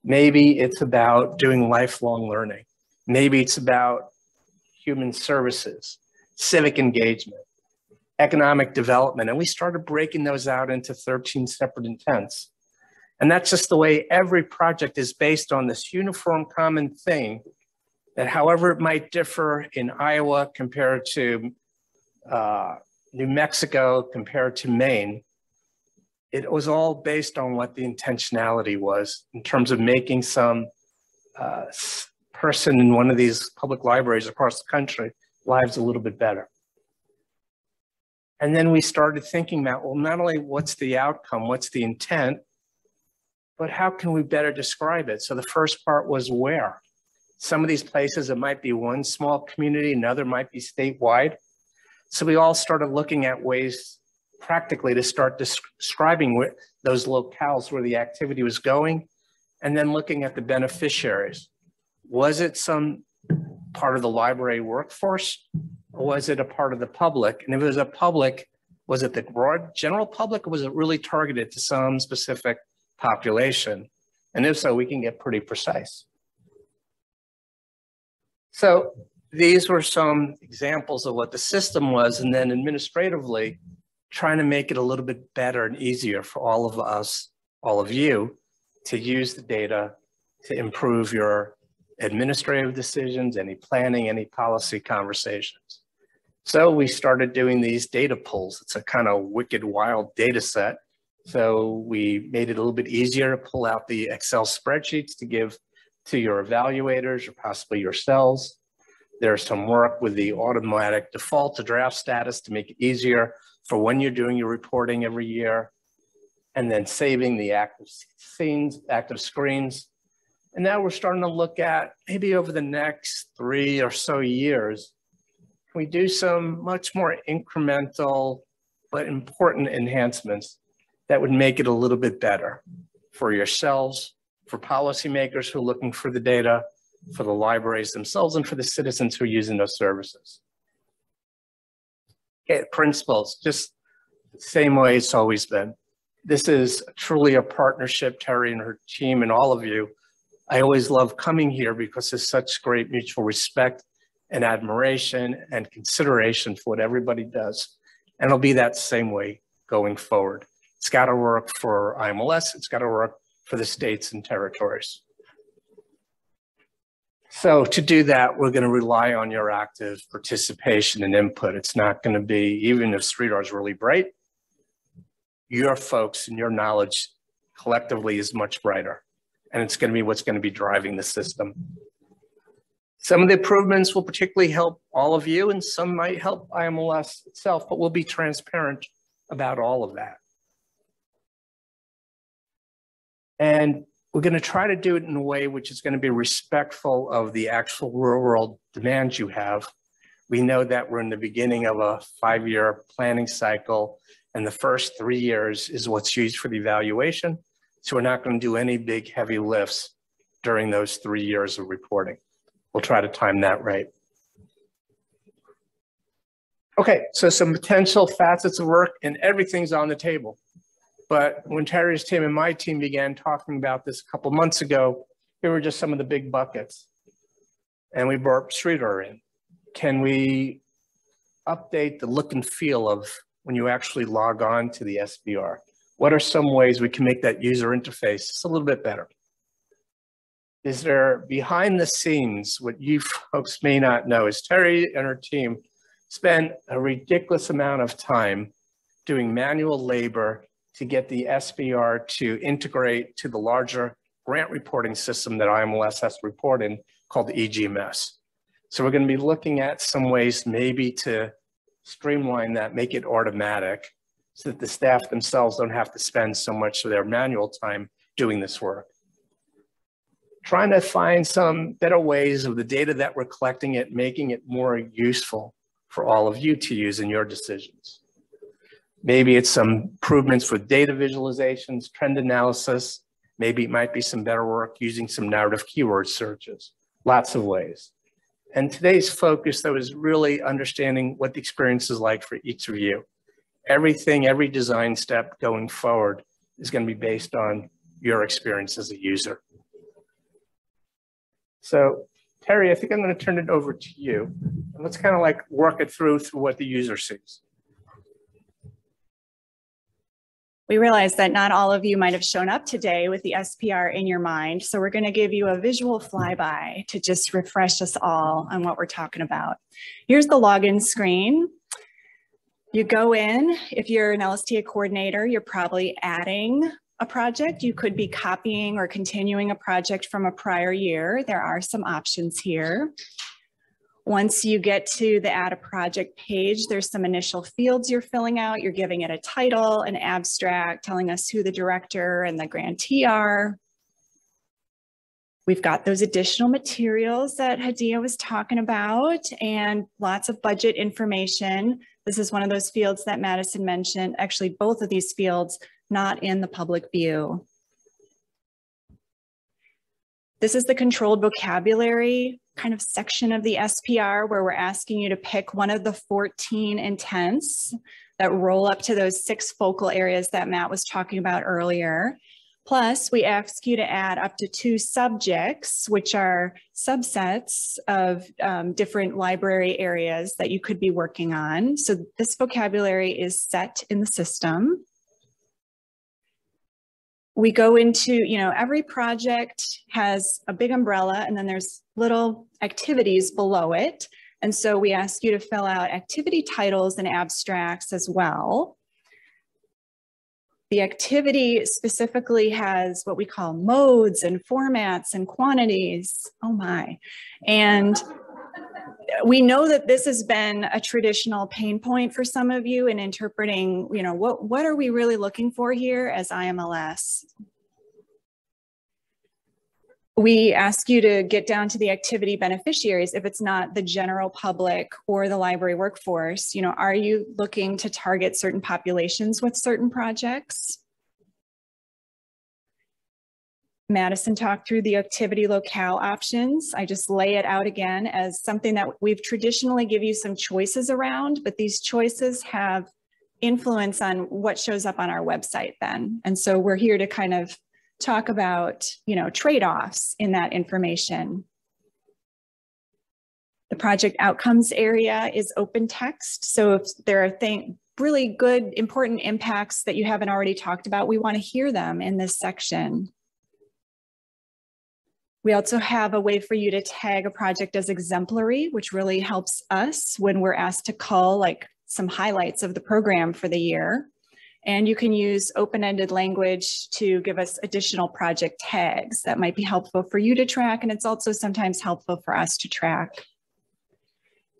Maybe it's about doing lifelong learning. Maybe it's about human services civic engagement, economic development. And we started breaking those out into 13 separate intents. And that's just the way every project is based on this uniform common thing that however it might differ in Iowa compared to uh, New Mexico compared to Maine, it was all based on what the intentionality was in terms of making some uh, person in one of these public libraries across the country lives a little bit better. And then we started thinking about, well, not only what's the outcome, what's the intent, but how can we better describe it? So the first part was where. Some of these places, it might be one small community, another might be statewide. So we all started looking at ways practically to start describing those locales where the activity was going, and then looking at the beneficiaries. Was it some part of the library workforce, or was it a part of the public? And if it was a public, was it the broad general public, or was it really targeted to some specific population? And if so, we can get pretty precise. So these were some examples of what the system was, and then administratively, trying to make it a little bit better and easier for all of us, all of you, to use the data to improve your administrative decisions, any planning, any policy conversations. So we started doing these data pulls. It's a kind of wicked wild data set. So we made it a little bit easier to pull out the Excel spreadsheets to give to your evaluators or possibly yourselves. There's some work with the automatic default to draft status to make it easier for when you're doing your reporting every year, and then saving the active scenes, active screens. And now we're starting to look at maybe over the next three or so years, we do some much more incremental but important enhancements that would make it a little bit better for yourselves, for policymakers who are looking for the data, for the libraries themselves, and for the citizens who are using those services. Okay, principles, just same way it's always been. This is truly a partnership, Teri and her team and all of you. I always love coming here because there's such great mutual respect and admiration and consideration for what everybody does. And it'll be that same way going forward. It's got to work for IMLS. It's got to work for the states and territories. So to do that, we're going to rely on your active participation and input. It's not going to be, even if Sridhar is really bright, your folks and your knowledge collectively is much brighter. And it's going to be what's going to be driving the system. Some of the improvements will particularly help all of you, and some might help IMLS itself, but we'll be transparent about all of that. And we're going to try to do it in a way which is going to be respectful of the actual real world demands you have. We know that we're in the beginning of a five year planning cycle, and the first three years is what's used for the evaluation. So we're not going to do any big heavy lifts during those three years of reporting. We'll try to time that right. Okay, so some potential facets of work and everything's on the table. But when Teri's team and my team began talking about this a couple months ago, here were just some of the big buckets. And we brought Sridhar in. Can we update the look and feel of when you actually log on to the SPR? What are some ways we can make that user interface just a little bit better? Is there behind the scenes, what you folks may not know is Teri and her team spent a ridiculous amount of time doing manual labor to get the SPR to integrate to the larger grant reporting system that IMLS has to report in called the EGMS. So we're going to be looking at some ways maybe to streamline that, make it automatic so that the staff themselves don't have to spend so much of their manual time doing this work. Trying to find some better ways of the data that we're collecting it, making it more useful for all of you to use in your decisions. Maybe it's some improvements with data visualizations, trend analysis. Maybe it might be some better work using some narrative keyword searches. Lots of ways. And today's focus, though, is really understanding what the experience is like for each of you. Everything, every design step going forward is going to be based on your experience as a user. So, Teri, I think I'm going to turn it over to you. let's kind of like work it through through what the user sees. We realize that not all of you might have shown up today with the SPR in your mind, so we're going to give you a visual flyby to just refresh us all on what we're talking about. Here's the login screen. You go in, if you're an LSTA coordinator, you're probably adding a project. You could be copying or continuing a project from a prior year. There are some options here. Once you get to the add a project page, there's some initial fields you're filling out. You're giving it a title, an abstract, telling us who the director and the grantee are. We've got those additional materials that Hadia was talking about and lots of budget information. This is one of those fields that Madison mentioned, actually both of these fields not in the public view. This is the controlled vocabulary kind of section of the SPR where we're asking you to pick one of the 14 intents that roll up to those six focal areas that Matt was talking about earlier. Plus, we ask you to add up to two subjects, which are subsets of um, different library areas that you could be working on. So this vocabulary is set in the system we go into, you know, every project has a big umbrella and then there's little activities below it. And so we ask you to fill out activity titles and abstracts as well. The activity specifically has what we call modes and formats and quantities. Oh my. And we know that this has been a traditional pain point for some of you in interpreting, you know, what, what are we really looking for here as IMLS? We ask you to get down to the activity beneficiaries if it's not the general public or the library workforce. You know, are you looking to target certain populations with certain projects? Madison talked through the activity locale options. I just lay it out again as something that we've traditionally give you some choices around, but these choices have influence on what shows up on our website then. And so we're here to kind of talk about, you know, trade-offs in that information. The project outcomes area is open text. So if there are things, really good, important impacts that you haven't already talked about, we wanna hear them in this section. We also have a way for you to tag a project as exemplary, which really helps us when we're asked to call like some highlights of the program for the year. And you can use open-ended language to give us additional project tags that might be helpful for you to track. And it's also sometimes helpful for us to track.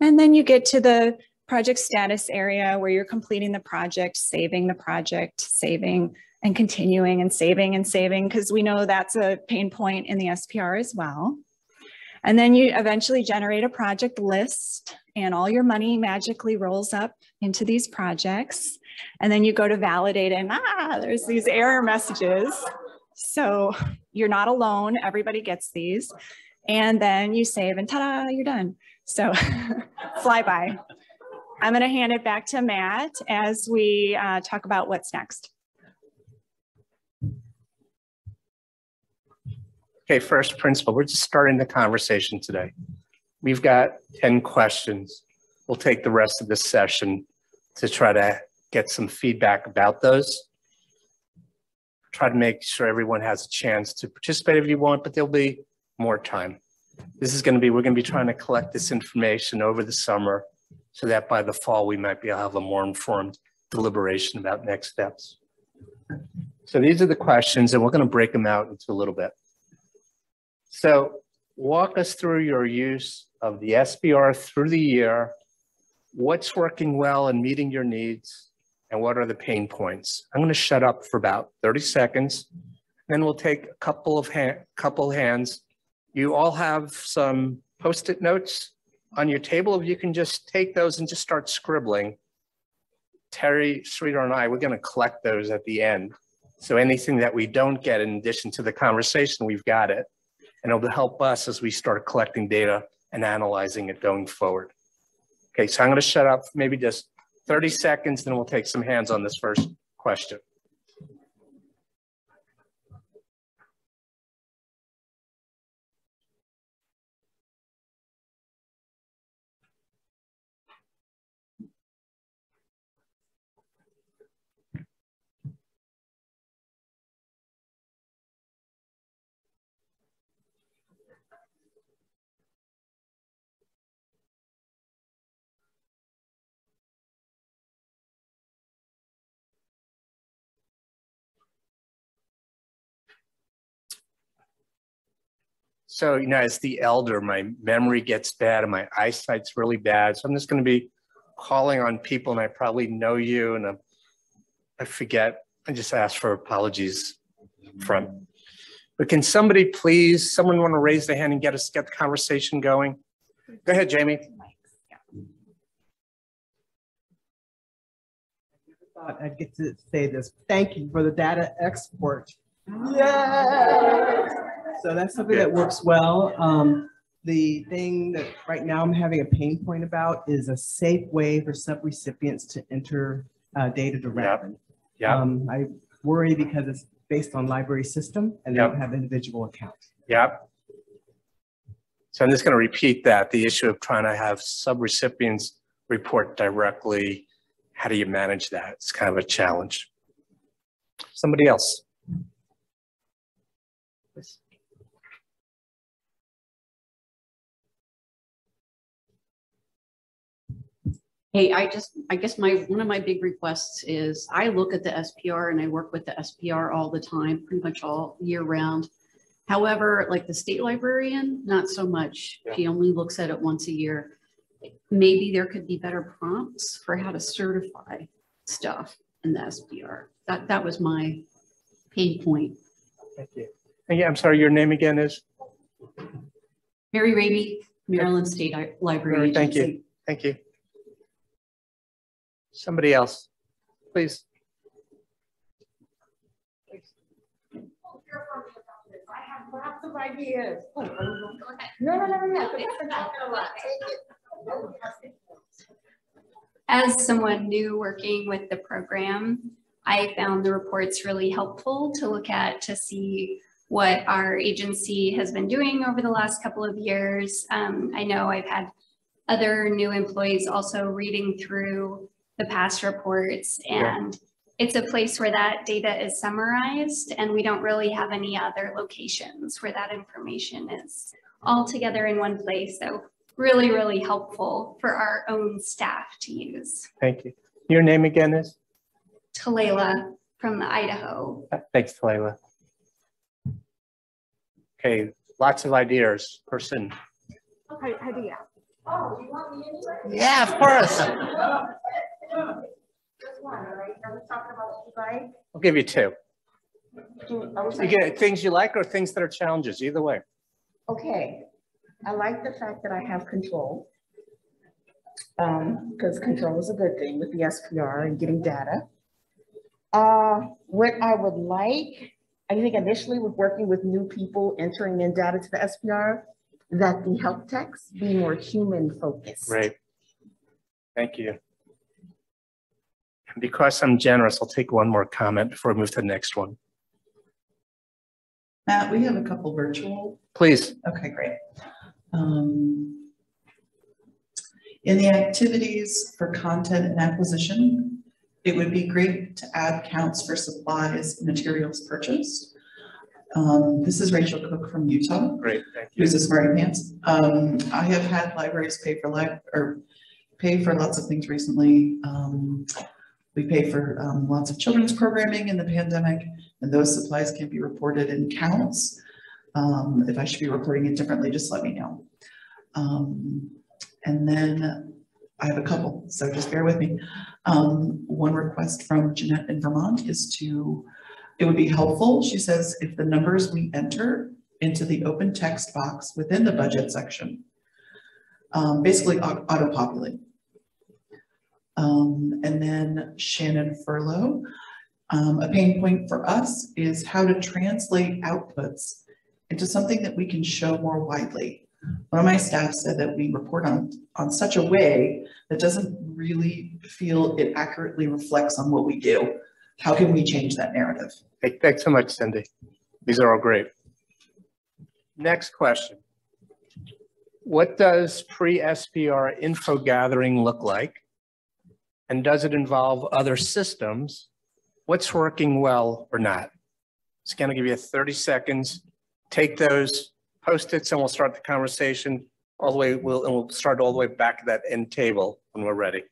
And then you get to the project status area where you're completing the project, saving the project, saving and continuing and saving and saving because we know that's a pain point in the SPR as well. And then you eventually generate a project list and all your money magically rolls up into these projects. And then you go to validate and ah, there's these error messages. So you're not alone, everybody gets these. And then you save and ta-da, you're done. So fly by. I'm gonna hand it back to Matt as we uh, talk about what's next. Okay, first principle, we're just starting the conversation today. We've got 10 questions. We'll take the rest of this session to try to get some feedback about those. Try to make sure everyone has a chance to participate if you want, but there'll be more time. This is gonna be, we're gonna be trying to collect this information over the summer so that by the fall, we might be able to have a more informed deliberation about next steps. So these are the questions and we're gonna break them out into a little bit. So walk us through your use of the SPR through the year, what's working well and meeting your needs, and what are the pain points. I'm going to shut up for about 30 seconds, then we'll take a couple of ha couple hands. You all have some post-it notes on your table. If you can just take those and just start scribbling. Teri, Sridhar, and I, we're going to collect those at the end. So anything that we don't get in addition to the conversation, we've got it and it'll help us as we start collecting data and analyzing it going forward. Okay, so I'm to shut up maybe just 30 seconds, then we'll take some hands on this first question. So, you know, as the elder, my memory gets bad and my eyesight's really bad. So I'm just going to be calling on people and I probably know you and I'm, I forget. I just ask for apologies front. But can somebody please, someone want to raise their hand and get us, get the conversation going? Go ahead, Jamie. I thought I'd get to say this. Thank you for the data export. Yes! So that's something that works well. Um, the thing that right now I'm having a pain point about is a safe way for subrecipients to enter uh, data directly. Yep. Um, I worry because it's based on library system and they Yep. don't have individual accounts. Yep. So I'm just going to repeat that, the issue of trying to have subrecipients report directly. How do you manage that? It's kind of a challenge. Somebody else? Hey, I just, I guess my, one of my big requests is I look at the SPR and I work with the SPR all the time, pretty much all year round. However, like the state librarian, not so much. He only looks at it once a year. Maybe there could be better prompts for how to certify stuff in the SPR. That, that was my pain point. Thank you. And yeah, I'm sorry, your name again is? Mary Raby, Maryland State Library Mary, Thank Agency. you. Thank you. Somebody else, please. I have lots of ideas. As someone new working with the program, I found the reports really helpful to look at to see what our agency has been doing over the last couple of years. Um, I know I've had other new employees also reading through the past reports Yeah. and it's a place where that data is summarized and we don't really have any other locations where that information is all together in one place. So really, really helpful for our own staff to use. Thank you. Your name again is? Talela from Idaho. Uh, thanks, Talela. Okay, lots of ideas. Person. How, how do you? Oh, you want me anyway? Yeah, of course. Just one, all right? Are we talking about what you like? I'll give you two. Do- You get things you like or things that are challenges, either way. Okay, I like the fact that I have control. Um, because control is a good thing with the SPR and getting data. Uh, what I would like, I think initially with working with new people entering in data to the SPR, that the help text be more human focused. Right. Thank you. And because I'm generous, I'll take one more comment before we move to the next one. Matt, we have a couple virtual. Please. Okay, great. Um, In the activities for content and acquisition, it would be great to add counts for supplies and materials purchased. Um, This is Rachel Cook from Utah. Great, thank you. Who's a smarty pants. Um, I have had libraries pay for li- or pay for lots of things recently. Um, we pay for, um, lots of children's programming in the pandemic, and those supplies can be reported in counts. Um, if I should be reporting it differently, just let me know. Um, and then I have a couple, so just bear with me. Um, one request from Jeanette in Vermont is to, it would be helpful, she says, if the numbers we enter into the open text box within the budget section, um, basically auto-populate. Um, and then Shannon Furlow, um, a pain point for us is how to translate outputs into something that we can show more widely. One of my staff said that we report on, on such a way that doesn't really feel it accurately reflects on what we do. How can we change that narrative? Hey, Thanks so much, Cindy. These are all great. Next question. What does pre-SPR info gathering look like? And does it involve other systems? What's working well or not? It's going to give you 30 seconds. Take those post-its and we'll start the conversation all the way, we'll, and we'll start all the way back to that end table when we're ready.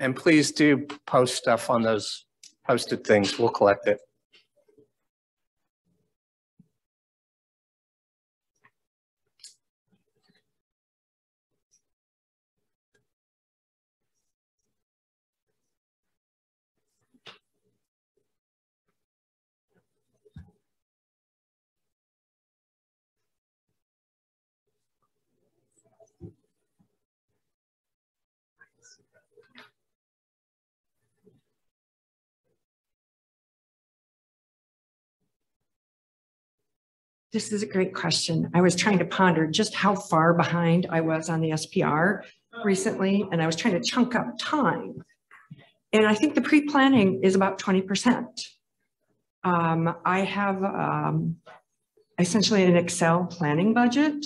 And please do post stuff on those posted things. We'll collect it. This is a great question. I was trying to ponder just how far behind I was on the SPR recently, and I was trying to chunk up time. And I think the pre-planning is about 20%. Um, I have um, essentially an Excel planning budget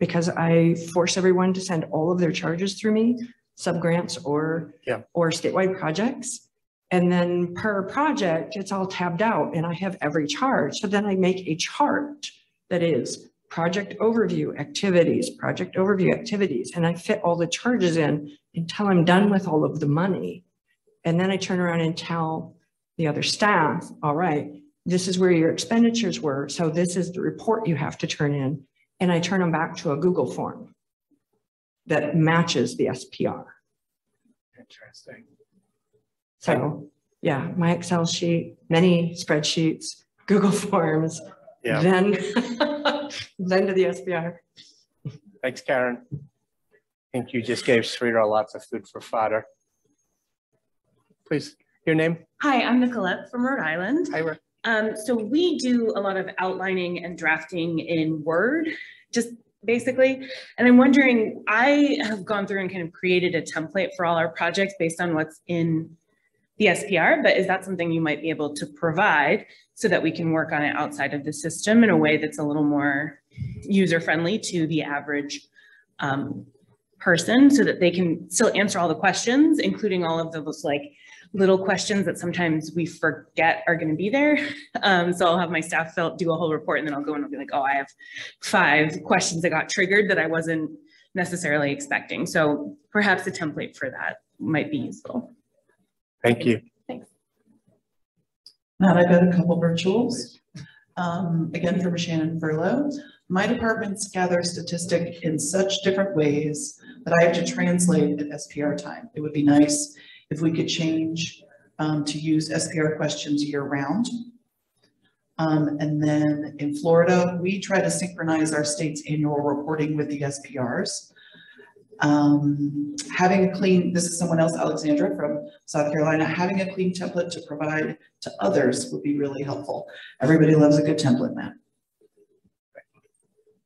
because I force everyone to send all of their charges through me, sub-grants or, Yeah. or statewide projects. And then per project, it's all tabbed out and I have every charge. So then I make a chart that is project overview activities, project overview activities, and I fit all the charges in until I'm done with all of the money. And then I turn around and tell the other staff, all right, this is where your expenditures were. So this is the report you have to turn in. And I turn them back to a Google form that matches the SPR. Interesting. So, yeah, my Excel sheet, many spreadsheets, Google Forms, Yeah. then, then to the SPR. Thanks, Karen. I think you just gave Sridhar lots of food for fodder. Please, your name? Hi, I'm Nicolette from Rhode Island. Hi, Rick. Um, so we do a lot of outlining and drafting in Word, just basically. And I'm wondering, I have gone through and kind of created a template for all our projects based on what's in the SPR, but is that something you might be able to provide so that we can work on it outside of the system in a way that's a little more user-friendly to the average um, person so that they can still answer all the questions, including all of those like little questions that sometimes we forget are going to be there. Um, so I'll have my staff fill, do a whole report and then I'll go and I'll be like, oh, I have five questions that got triggered that I wasn't necessarily expecting. So perhaps a template for that might be useful. Thank you. Thanks. Matt, I've got a couple virtuals. Um, again, from Shannon Furlow. My departments gather statistic in such different ways that I have to translate at SPR time. It would be nice if we could change um, to use SPR questions year round. Um, and then in Florida, we try to synchronize our state's annual reporting with the SPRs. Um, having a clean, this is someone else, Alexandra from South Carolina, having a clean template to provide to others would be really helpful. Everybody loves a good template, Matt.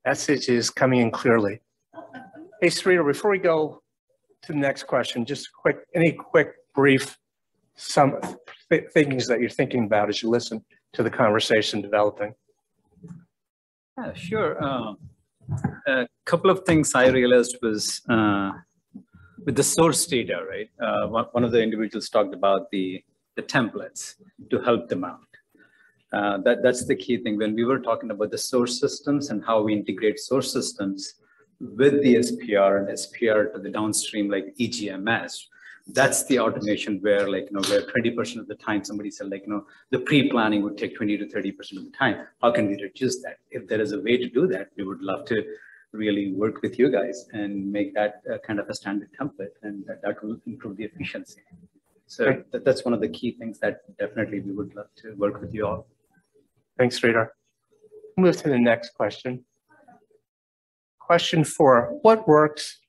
Message is coming in clearly. Hey, Sridhar, before we go to the next question, just quick, any quick, brief, some th- thinkings that you're thinking about as you listen to the conversation developing. Yeah, sure. Uh, a couple of things I realized was uh, with the source data, right? Uh, one, of the individuals talked about the, the templates to help them out. Uh, that, that's the key thing. When we were talking about the source systems and how we integrate source systems with the SPR and SPR to the downstream like EGMS, that's the automation where like, you know, where 20% of the time somebody said like, you know, the pre-planning would take 20 to 30% of the time. How can we reduce that? If there is a way to do that, we would love to really work with you guys and make that uh, kind of a standard template and that, that will improve the efficiency. So that, that's one of the key things that definitely we would love to work with you all. Thanks, Sridhar. Move to the next question. Question four, what works,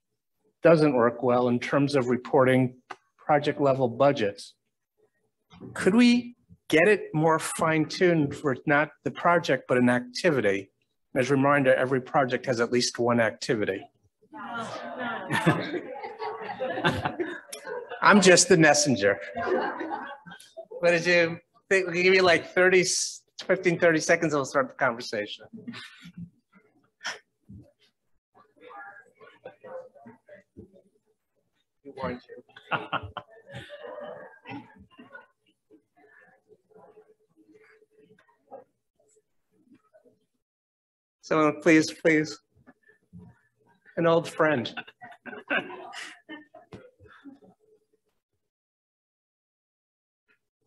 doesn't work well in terms of reporting project level budgets? Could we get it more fine tuned for not the project, but an activity? As a reminder, every project has at least one activity. I'm just the messenger. What did you think? Give me like 30, 15, 30 seconds, and we'll start the conversation. You want to. So please, please. An old friend.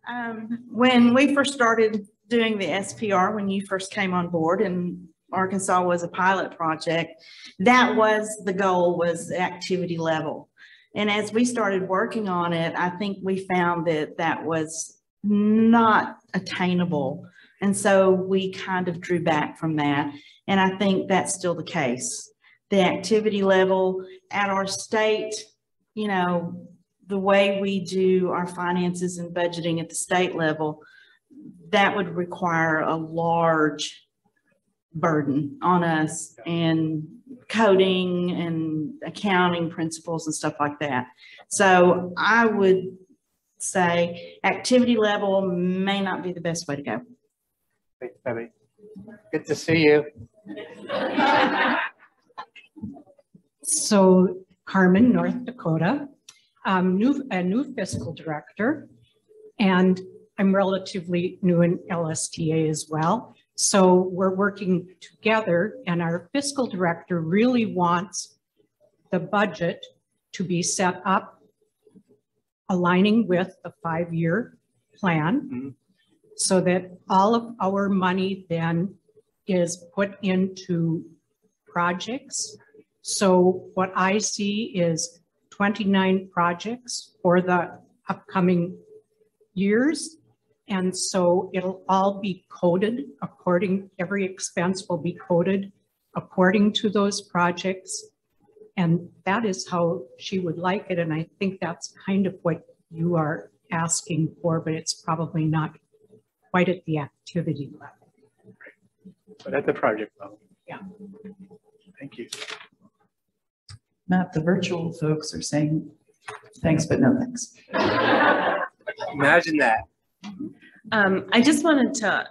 Um, when we first started doing the SPR, when you first came on board and Arkansas was a pilot project, that was the goal was activity level. And as we started working on it, I think we found that that was not attainable. And so we kind of drew back from that. And I think that's still the case. The activity level at our state, you know, the way we do our finances and budgeting at the state level, that would require a large burden on us and coding and accounting principles and stuff like that. So I would say activity level may not be the best way to go. Thanks, Debbie. Good to see you. So Carmen, North Dakota, um, new, a new fiscal director, and I'm relatively new in LSTA as well. So we're working together and our fiscal director really wants the budget to be set up aligning with the five-year plan mm -hmm. so that all of our money then is put into projects. So what I see is 29 projects for the upcoming years and so it'll all be coded according, every expense will be coded according to those projects. And that is how she would like it. And I think that's kind of what you are asking for, but it's probably not quite at the activity level. But at the project level. Yeah. Thank you. Matt, the virtual folks are saying thanks, but no thanks. Imagine that. Um, I just wanted to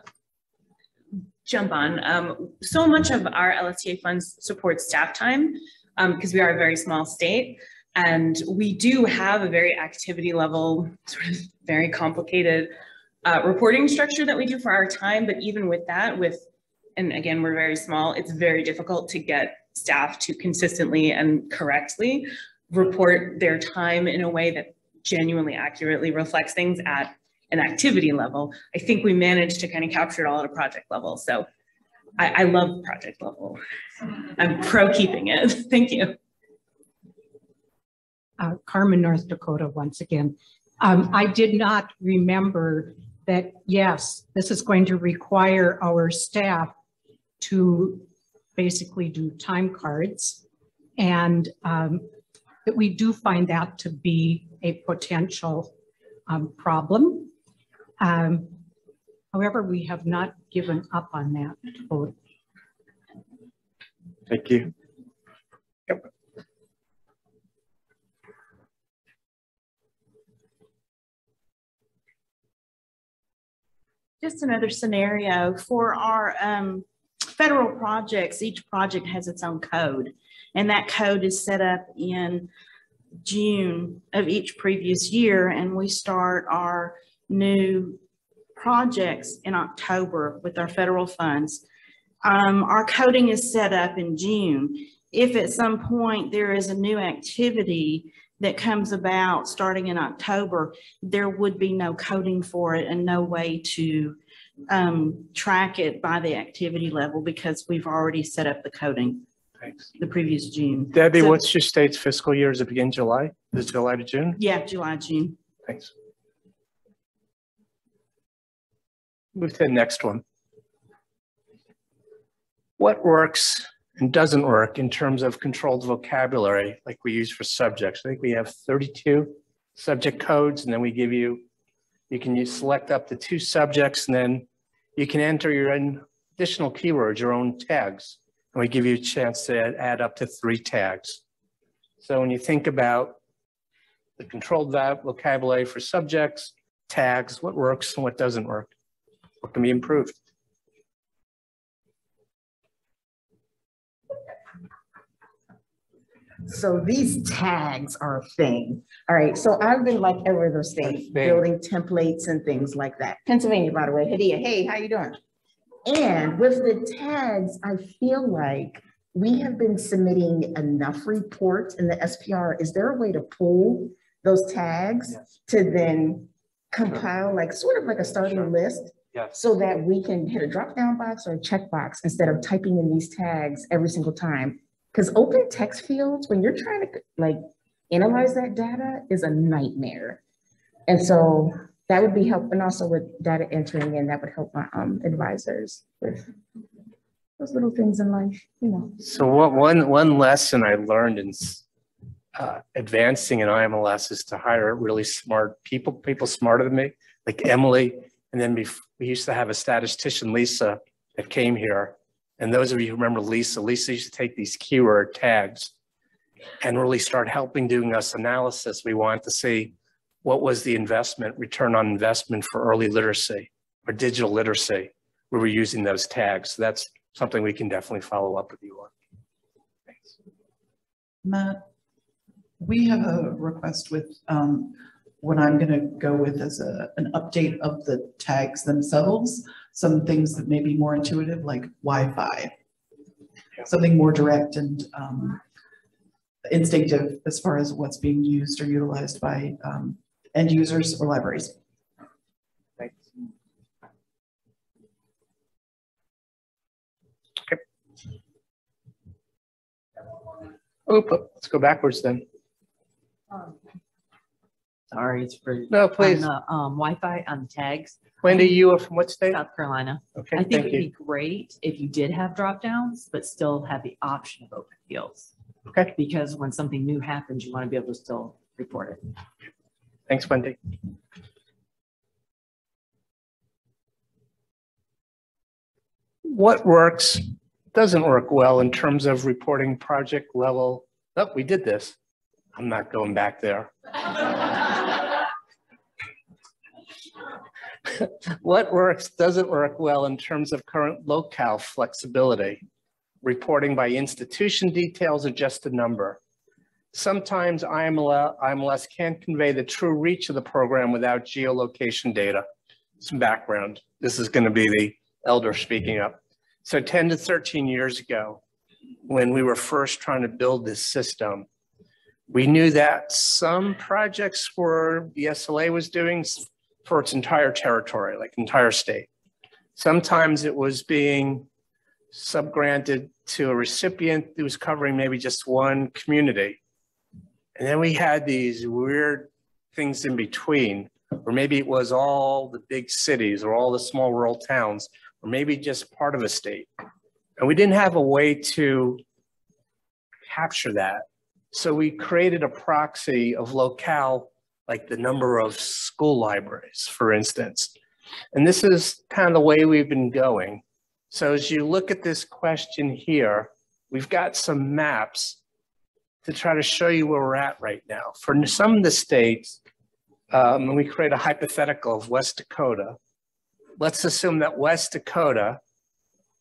jump on. Um, so much of our LSTA funds support staff time because um, we are a very small state. And we do have a very activity level, sort of very complicated uh, reporting structure that we do for our time. But even with that, with, and again, we're very small, it's very difficult to get staff to consistently and correctly report their time in a way that genuinely accurately reflects things at an activity level. I think we managed to kind of capture it all at a project level. So I, I love project level. I'm pro keeping it. Thank you. Uh, Carmen, North Dakota, once again. Um, I did not remember that, yes, this is going to require our staff to basically do time cards and um, that we do find that to be a potential um, problem. Um, however, we have not given up on that vote. Thank you. Yep. Just another scenario for our um, federal projects, each project has its own code and that code is set up in June of each previous year and we start our new projects in October with our federal funds. Um, our coding is set up in June. If at some point there is a new activity that comes about starting in October, there would be no coding for it and no way to um, track it by the activity level because we've already set up the coding. Thanks. The previous June. Debbie, so, what's your state's fiscal year? Does it begin July? Is it July to June? Yeah, July, June. Thanks. Move to the next one. What works and doesn't work in terms of controlled vocabulary like we use for subjects? I think we have 32 subject codes and then we give you, you can select up to two subjects and then you can enter your own additional keywords, your own tags. And we give you a chance to add up to three tags. So when you think about the controlled vocabulary for subjects, tags, what works and what doesn't work. What can be improved? So these tags are a thing. All right. So I've been like every other state building templates and things like that. Pennsylvania, by the way. Hadia, hey, how you doing? And with the tags, I feel like we have been submitting enough reports in the SPR. Is there a way to pull those tags yes. to then compile like sort of like a starting list Yes. so that we can hit a drop down box or a checkbox instead of typing in these tags every single time. Because open text fields, when you're trying to like analyze that data is a nightmare. And so that would be help, and also with data entering in, that would help my um, advisors with those little things in life, you know. So what, one, one lesson I learned in uh, advancing in IMLS is to hire really smart people, people smarter than me, like Emily. And then bef- we used to have a statistician, Lisa, that came here. And those of you who remember Lisa, Lisa used to take these keyword tags and really start helping doing us analysis. We wanted to see what was the investment, return on investment for early literacy or digital literacy. We were using those tags. So that's something we can definitely follow up with you on. Thanks. Matt, we have a request with, um, what I'm gonna go with is a, an update of the tags themselves. Some things that may be more intuitive, like Wi-Fi. Something more direct and, um, instinctive as far as what's being used or utilized by, um, end users or libraries. Oh, let's go backwards then. Sorry, it's for. No, please. On the, um, Wi-Fi on tags. Wendy, you are from what state? South Carolina. Okay, I think thank it'd be you. great if you did have drop downs, but still have the option of open fields. Okay. Because when something new happens, you want to be able to still report it. Thanks, Wendy. What works, doesn't work well in terms of reporting project level? Oh, we did this. I'm not going back there. What works, doesn't work well in terms of current locale flexibility? Reporting by institution details or just a number? Sometimes IML IMLS can't convey the true reach of the program without geolocation data. Some background. This is going to be the elder speaking up. So 10 to 13 years ago, when we were first trying to build this system, we knew that some projects were, the SLA was doing for its entire territory, like entire state. Sometimes it was being subgranted to a recipient who was covering maybe just one community. And then we had these weird things in between, or maybe it was all the big cities or all the small rural towns, or maybe just part of a state. And we didn't have a way to capture that. So we created a proxy of locale, like the number of school libraries, for instance. And this is kind of the way we've been going. So as you look at this question here, we've got some maps to try to show you where we're at right now. For some of the states, um, we create a hypothetical of West Dakota. Let's assume that West Dakota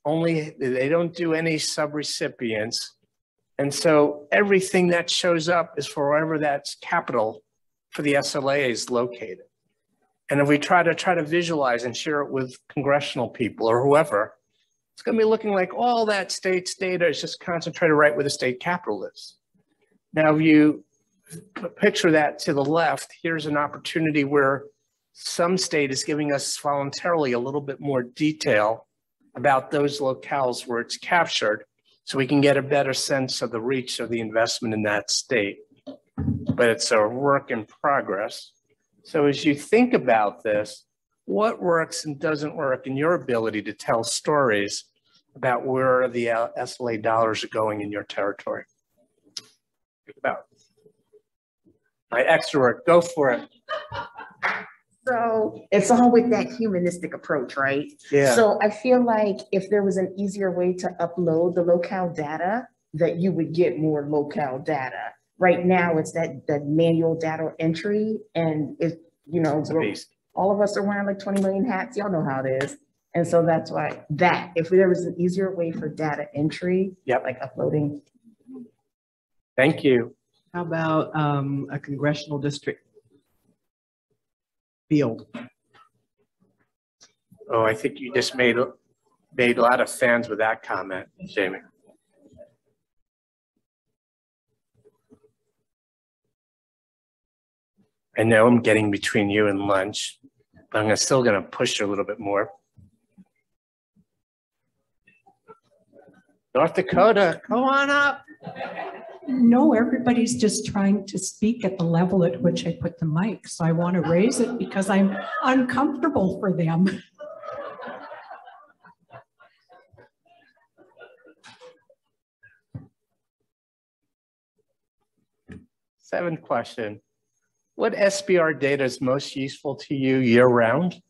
only, they don't do any subrecipients. And so everything that shows up is for wherever that's capital for the SLA is located. And if we try to try to visualize and share it with congressional people or whoever, it's going to be looking like all that state's data is just concentrated right where the state capital is. Now, if you picture that to the left, here's an opportunity where some state is giving us voluntarily a little bit more detail about those locales where it's captured so we can get a better sense of the reach of the investment in that state. But it's a work in progress. So as you think about this, what works and doesn't work in your ability to tell stories about where the SLA dollars are going in your territory? Think about. My extra work, go for it. So it's all with that humanistic approach, right? Yeah. So I feel like if there was an easier way to upload the locale data, that you would get more locale data. Right now, it's that, that manual data entry and it, you know, It's a we're- beast. all of us are wearing like twenty million hats. Y'all know how it is. And so that's why that, if there was an easier way for data entry, Yep. like uploading. Thank you. How about um, a congressional district field? Oh, I think you just made, made a lot of fans with that comment, Jamie. I know I'm getting between you and lunch, but I'm still going to push a little bit more. North Dakota, come on up. No, everybody's just trying to speak at the level at which I put the mic. So I want to raise it because I'm uncomfortable for them. Seventh question. What SPR data is most useful to you year round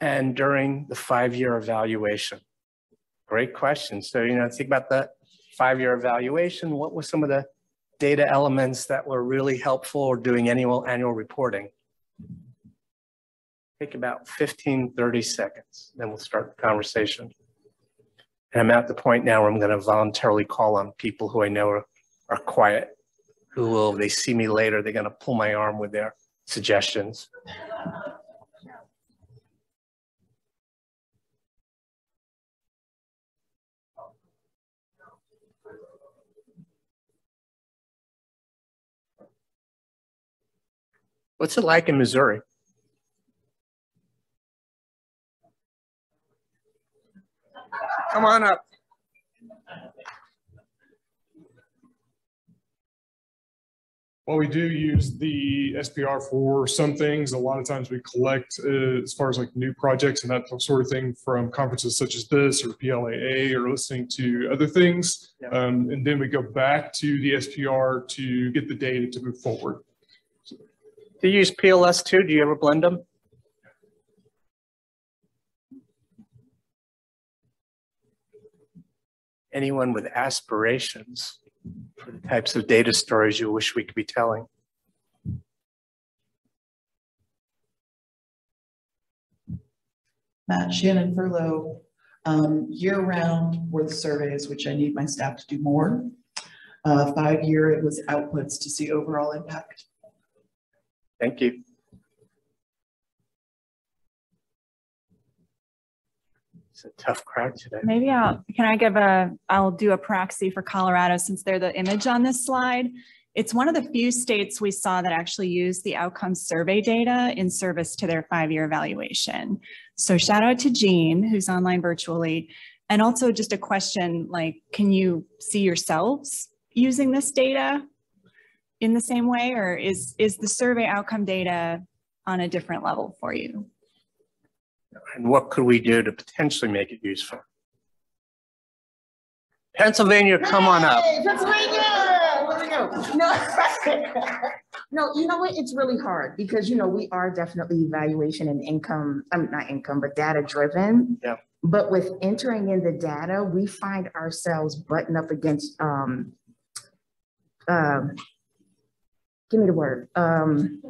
and during the five-year evaluation? Great question. So, you know, think about the five-year evaluation. What were some of the data elements that were really helpful or doing annual annual reporting? Take about 15, 30 seconds, then we'll start the conversation. And I'm at the point now where I'm going to voluntarily call on people who I know are, are quiet, who will, they see me later, they're going to pull my arm with their suggestions. What's it like in Missouri? Come on up. Well, we do use the SPR for some things. A lot of times we collect uh, as far as like new projects and that sort of thing from conferences such as this or PLAA or listening to other things. Yeah. Um, and then we go back to the SPR to get the data to move forward. Do you use PLS too? Do you ever blend them? Anyone with aspirations for the types of data stories you wish we could be telling? Matt Shannon Furlow, um, year-round were the surveys, which I need my staff to do more. Uh, Five-year, it was outputs to see overall impact. Thank you. A tough crowd today. Maybe I'll, can I give a, I'll do a proxy for Colorado since they're the image on this slide. It's one of the few states we saw that actually used the outcome survey data in service to their five-year evaluation. So shout out to Jean, who's online virtually. And also just a question like, can you see yourselves using this data in the same way or is, is the survey outcome data on a different level for you? And what could we do to potentially make it useful? Pennsylvania, come on up. Pennsylvania, where we go? No, no, you know what? It's really hard because you know we are definitely evaluation and income. I'm mean, not income, but data driven. Yeah. But with entering in the data, we find ourselves button up against um, um, give me the word. Um,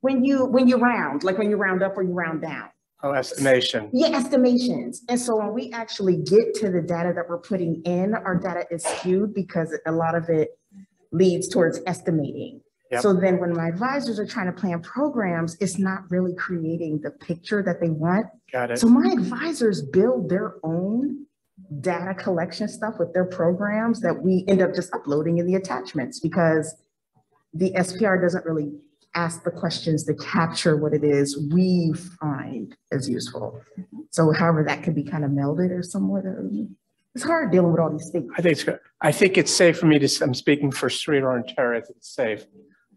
when you when you round, like when you round up or you round down. Oh, estimation. Yeah, estimations. And so when we actually get to the data that we're putting in, our data is skewed because a lot of it leads towards estimating. Yep. So then when my advisors are trying to plan programs, it's not really creating the picture that they want. Got it. So my advisors build their own data collection stuff with their programs that we end up just uploading in the attachments because the SPR doesn't really ask the questions to capture what it is we find as useful. So however that could be kind of melded or somewhat, um, it's hard dealing with all these things. I think it's good. I think it's safe for me to, I'm speaking for Sridhar and Teri, I think it's safe.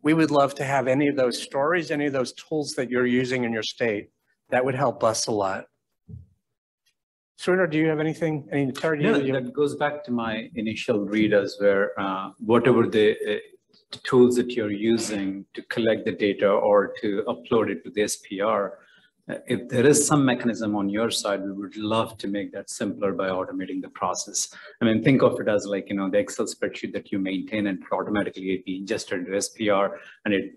We would love to have any of those stories, any of those tools that you're using in your state. That would help us a lot. Sridhar, do you have anything? Any, Teri, no, you, that goes back to my initial readers where uh, whatever the uh, tools that you're using to collect the data or to upload it to the SPR, uh, if there is some mechanism on your side, we would love to make that simpler by automating the process. I mean, think of it as like, you know, the Excel spreadsheet that you maintain and automatically be ingested into SPR and it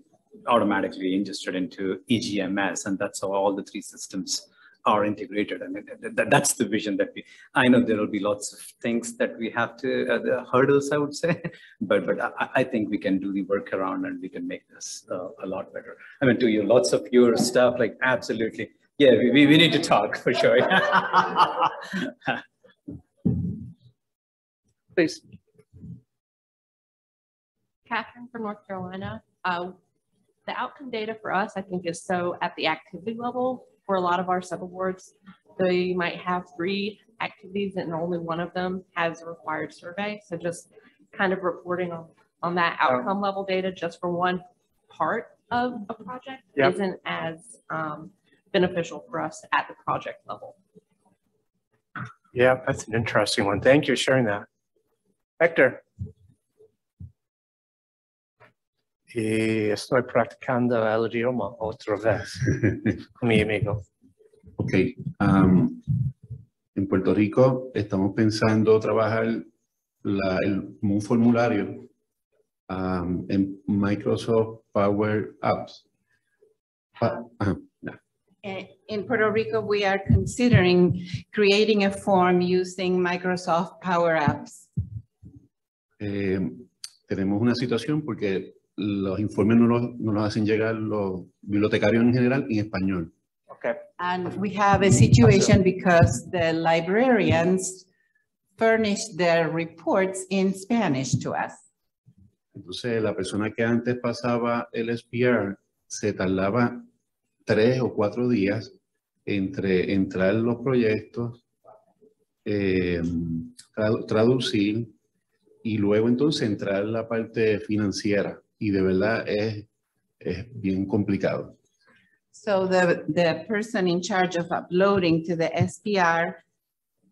automatically ingested into EGMS. And that's how all the three systems are integrated. I mean, that, that's the vision that we, I know there will be lots of things that we have to, uh, the hurdles, I would say, but but I, I, think we can do the workaround and we can make this uh, a lot better. I mean, to you, lots of your stuff, like absolutely. Yeah, we, we, we need to talk for sure. Please. Catherine from North Carolina. Uh, the outcome data for us, I think, is so at the activity level for a lot of our subawards. They might have three activities and only one of them has a required survey. So just kind of reporting on, on that outcome level data just for one part of a project Yep. isn't as um, beneficial for us at the project level. Yeah, that's an interesting one. Thank you for sharing that. Hector. Y estoy practicando el idioma otra vez con mi amigo. Ok. am, en Puerto Rico estamos pensando trabajar la- el- un formulario am, en Microsoft Power Apps. Pa- ya. Eh, In Puerto Rico, we are considering creating a form using Microsoft Power Apps. Eh, tenemos una situación porque los informes no los, no los hacen llegar los bibliotecarios en general en español. Okay. And we have a situation because the librarians furnish their reports in Spanish to us. Entonces, la persona que antes pasaba el SPR se tardaba tres o cuatro días entre entrar los proyectos, eh, tradu- traducir y luego entonces entrar la parte financiera. Y de verdad es, es bien complicado. So the, the person in charge of uploading to the SPR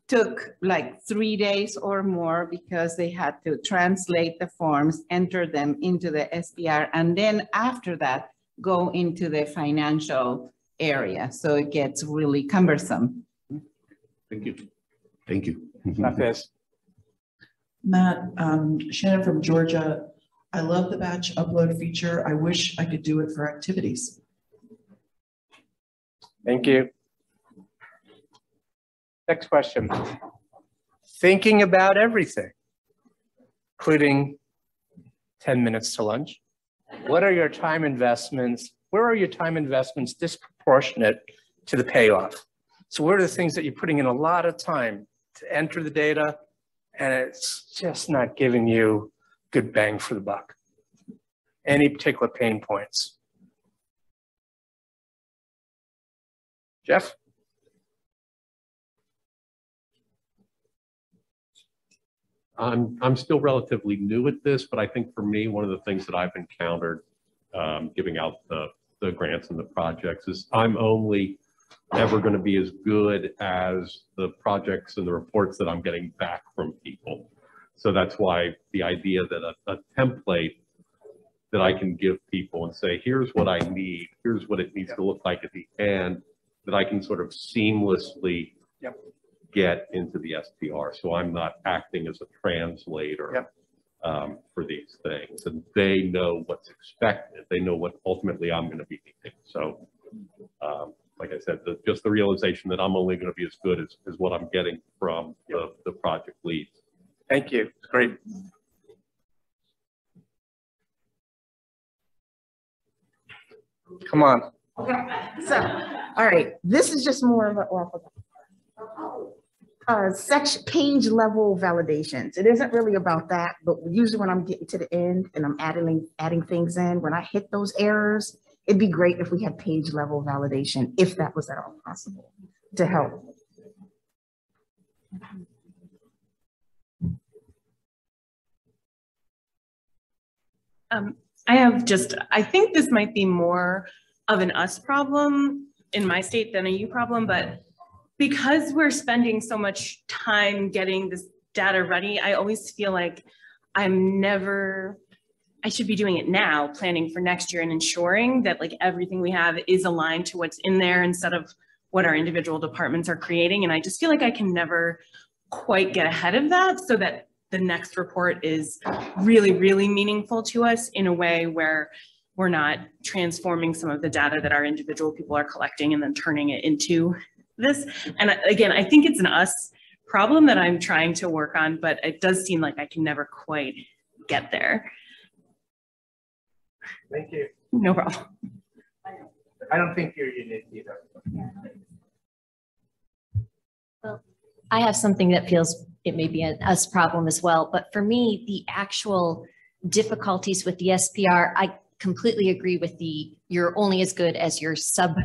took like three days or more because they had to translate the forms, enter them into the SPR, and then after that, go into the financial area. So it gets really cumbersome. Thank you. Thank you. Gracias. Matt, um, Shannon from Georgia. I love the batch upload feature. I wish I could do it for activities. Thank you. Next question. Thinking about everything, including 10 minutes to lunch. What are your time investments? Where are your time investments disproportionate to the payoff? So what are the things that you're putting in a lot of time to enter the data and it's just not giving you good bang for the buck? Any particular pain points? Jeff? I'm, I'm still relatively new at this, but I think for me, one of the things that I've encountered um, giving out the, the grants and the projects is I'm only ever going to be as good as the projects and the reports that I'm getting back from people. So that's why the idea that a, a template that I can give people and say, here's what I need, here's what it needs to look like at the end, that I can sort of seamlessly Yep. get into the SPR. So I'm not acting as a translator um, for these things. And they know what's expected. They know what ultimately I'm going to be needing. So um, like I said, the, just the realization that I'm only going to be as good as, as what I'm getting from the, the project leads. Thank you. Great. Come on. Okay, so, all right, this is just more of a, Uh, section, page level validations. It isn't really about that, but usually when I'm getting to the end and I'm adding, adding things in, when I hit those errors, it'd be great if we had page level validation, if that was at all possible to help. Um, I have just, I think this might be more of an us problem in my state than a you problem, but because we're spending so much time getting this data ready, I always feel like I'm never, I should be doing it now, planning for next year and ensuring that like everything we have is aligned to what's in there instead of what our individual departments are creating. And I just feel like I can never quite get ahead of that so that the next report is really, really meaningful to us in a way where we're not transforming some of the data that our individual people are collecting and then turning it into this. And again, I think it's an us problem that I'm trying to work on, but it does seem like I can never quite get there. Thank you. No problem. I don't think you're unique either. I have something that feels it may be an us problem as well, but for me, the actual difficulties with the SPR, I completely agree with the, you're only as good as your sub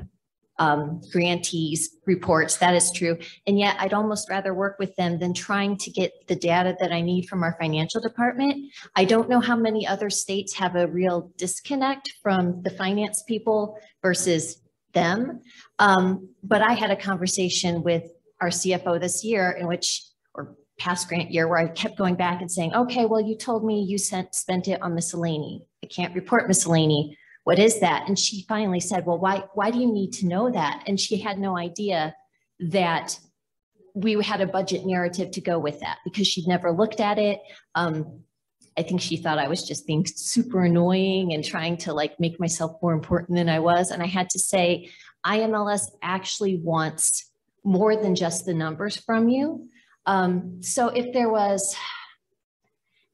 um, grantees reports. That is true. And yet I'd almost rather work with them than trying to get the data that I need from our financial department. I don't know how many other states have a real disconnect from the finance people versus them. Um, but I had a conversation with our CFO this year in which, past grant year, where I kept going back and saying, okay, well, you told me you sent, spent it on miscellany. I can't report miscellany what is that? And she finally said, well, why, why do you need to know that? And she had no idea that we had a budget narrative to go with that because she'd never looked at it. Um, I think she thought I was just being super annoying and trying to like make myself more important than I was. And I had to say, IMLS actually wants more than just the numbers from you. Um, so if there was,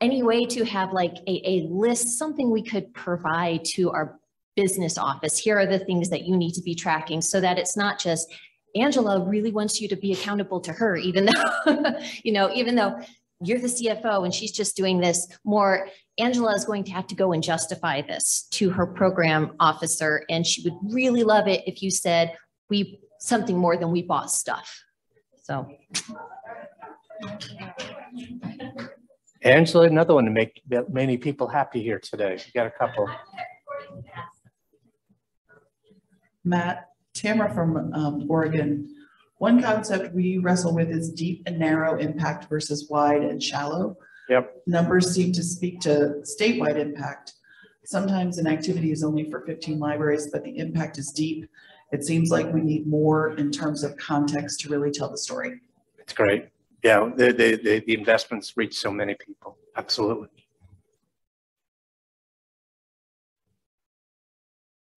any way to have like a, a list, something we could provide to our business office. Here are the things that you need to be tracking so that it's not just Angela really wants you to be accountable to her, even though, you know, even though you're the CFO and she's just doing this more, Angela is going to have to go and justify this to her program officer. And she would really love it if you said, we something more than we bought stuff. So. Angela, another one to make many people happy here today. You got a couple. Matt, Tamara from um, Oregon. One concept we wrestle with is deep and narrow impact versus wide and shallow. Yep. Numbers seem to speak to statewide impact. Sometimes an activity is only for 15 libraries, but the impact is deep. It seems like we need more in terms of context to really tell the story. It's great. Yeah, the, the, the, investments reach so many people. Absolutely.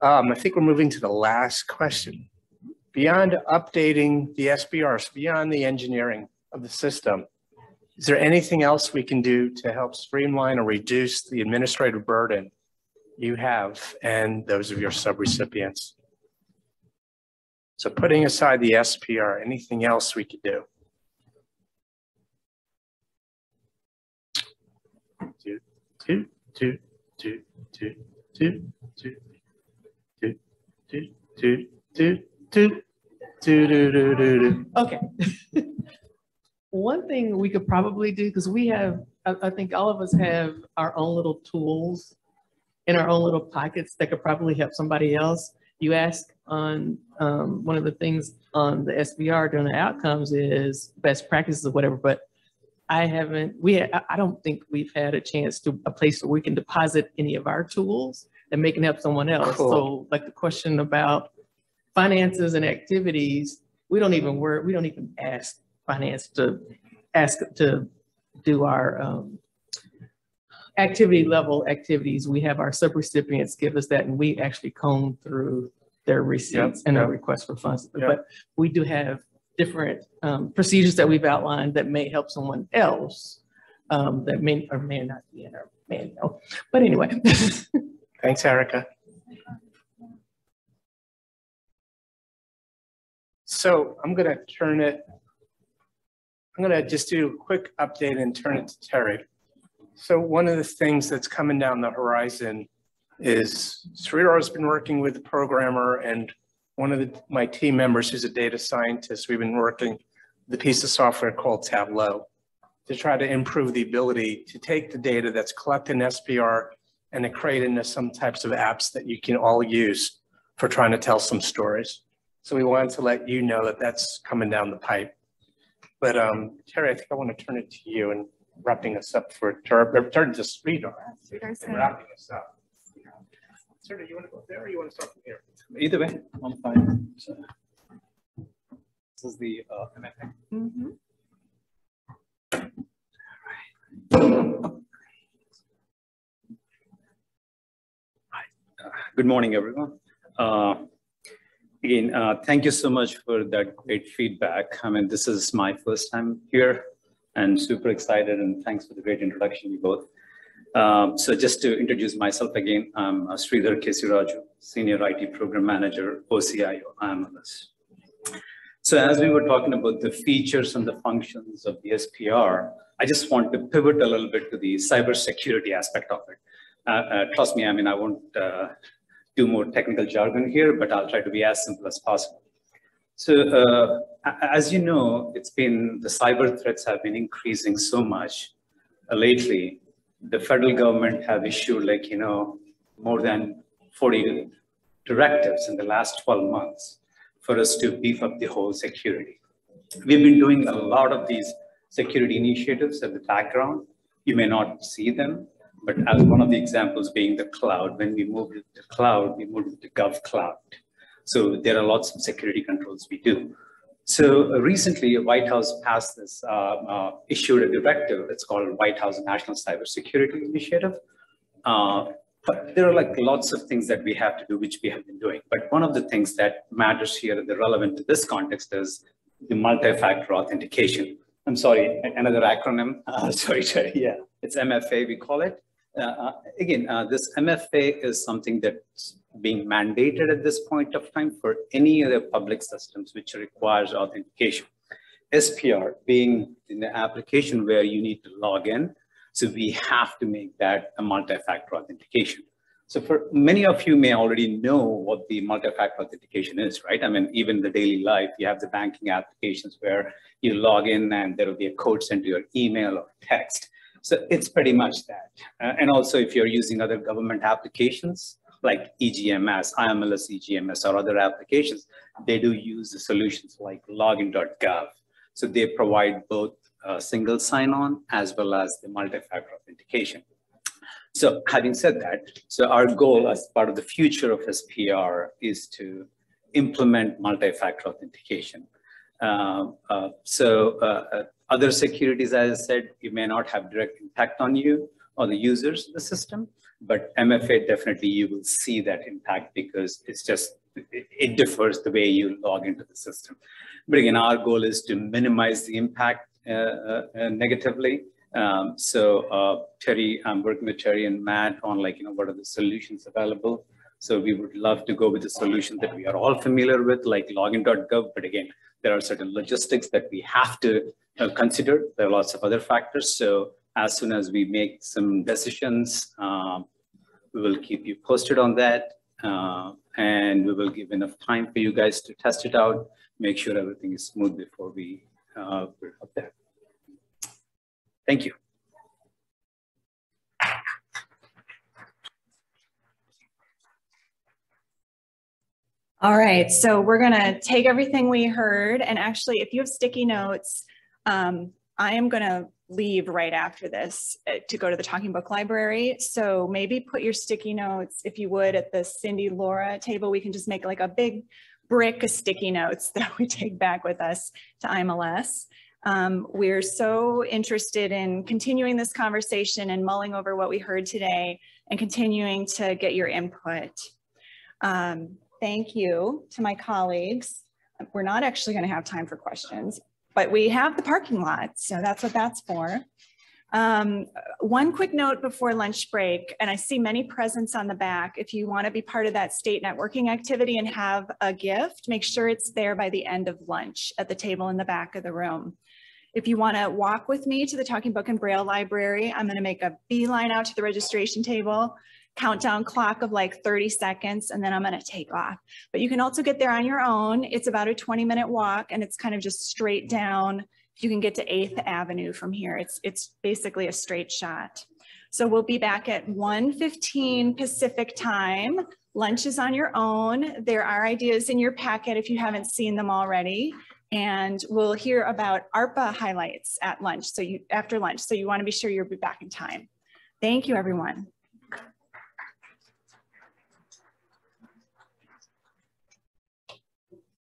Um, I think we're moving to the last question. Beyond updating the SPRs, beyond the engineering of the system, is there anything else we can do to help streamline or reduce the administrative burden you have and those of your subrecipients? So putting aside the SPR, anything else we could do? Two, two, two, two, two, two, two do, do, do, do, do. Okay. One thing we could probably do, because we have, I, I think all of us have our own little tools in our own little pockets that could probably help somebody else. You ask on um, one of the things on the SPR during the outcomes is best practices or whatever, but I haven't, we, I don't think we've had a chance to a place where we can deposit any of our tools and making help someone else. Cool. So like the question about finances and activities, we don't even work, we don't even ask finance to ask to do our um, activity level activities. We have our subrecipients give us that and we actually comb through their receipts yep, and yep. their requests for funds. Yep. But we do have different um, procedures that we've outlined that may help someone else um, that may or may not be in our manual. But anyway. Thanks, Erica. So I'm going to turn it, I'm going to just do a quick update and turn it to Teri. So one of the things that's coming down the horizon is Sridhar has been working with the programmer and one of the, my team members who's a data scientist, we've been working the piece of software called Tableau to try to improve the ability to take the data that's collected in SPR and to create into some types of apps that you can all use for trying to tell some stories. So we wanted to let you know that that's coming down the pipe. But um, Teri, I think I want to turn it to you and wrapping us up for, turn, turn to Sridhar and wrapping us up. Sridhar, you want to go there or you want to start from here? Either way, I'm fine. So, this is the uh, Mm -hmm. Good morning, everyone. Uh, again, uh, thank you so much for that great feedback. I mean, this is my first time here and super excited and thanks for the great introduction, you both. Um, so just to introduce myself again, I'm Sridhar Kesiraju, Senior IT Program Manager, OCIO IMLS. So as we were talking about the features and the functions of the SPR, I just want to pivot a little bit to the cybersecurity aspect of it. uh, uh, trust me, I mean, I won't uh, do more technical jargon here, but I'll try to be as simple as possible. So uh, as you know, it's been, the cyber threats have been increasing so much uh, lately. The federal government have issued like, you know, more than 40 directives in the last 12 months for us to beef up the whole security. We've been doing a lot of these security initiatives at the background. You may not see them, but as one of the examples being the cloud, when we moved to the cloud, we moved to Gov Cloud. So there are lots of security controls we do. So uh, recently, White House passed this, uh, uh, issued a directive. It's called White House National Cybersecurity Initiative. But there are like lots of things that we have to do, which we have been doing. But one of the things that matters here, the relevant to this context is the multi-factor authentication. I'm sorry, another acronym. Uh, sorry, sorry. Yeah, it's MFA, we call it. Uh, uh, again, uh, this MFA is something that's being mandated at this point of time for any other public systems which requires authentication. SPR being in the application where you need to log in. So we have to make that a multi-factor authentication. So for many of you may already know what the multi-factor authentication is, right? I mean, even the daily life, you have the banking applications where you log in and there will be a code sent to your email or text. So it's pretty much that. Uh, and also if you're using other government applications like EGMS, IMLS EGMS or other applications, they do use the solutions like login.gov. So they provide both uh, single sign-on as well as the multi-factor authentication. So having said that, so our goal as part of the future of SPR is to implement multi-factor authentication. Uh, uh, so uh, uh, other securities, as I said, you may not have direct impact on you or the users of the system, but MFA definitely you will see that impact because it's just, it, it differs the way you log into the system. But again, our goal is to minimize the impact negatively. Um, so uh, Teri, I'm working with Teri and Matt on like, you know, what are the solutions available? So we would love to go with a solution that we are all familiar with, like login.gov. But again, there are certain logistics that we have to uh, consider. There are lots of other factors. So as soon as we make some decisions, um, we will keep you posted on that. Uh, and we will give enough time for you guys to test it out, make sure everything is smooth before we uh, up there. Thank you. All right, so we're gonna take everything we heard and actually if you have sticky notes, um, I am gonna leave right after this uh, to go to the Talking Book Library. So maybe put your sticky notes, if you would, at the Cindy Laura table. We can just make like a big brick of sticky notes that we take back with us to IMLS. Um, we're so interested in continuing this conversation and mulling over what we heard today and continuing to get your input. Um, thank you to my colleagues. We're not actually going to have time for questions, but we have the parking lot, so that's what that's for. Um, one quick note before lunch break, and I see many presents on the back. If you want to be part of that state networking activity and have a gift, make sure it's there by the end of lunch at the table in the back of the room. If you want to walk with me to the Talking Book and Braille Library, I'm going to make a beeline out to the registration table countdown clock of like 30 seconds and then I'm going to take off. But you can also get there on your own. It's about a 20 minute walk and it's kind of just straight down. You can get to 8th Avenue from here. It's, it's basically a straight shot. So we'll be back at 1.15 Pacific time. Lunch is on your own. There are ideas in your packet if you haven't seen them already. And we'll hear about ARPA highlights at lunch. So you after lunch. So you want to be sure you'll be back in time. Thank you, everyone.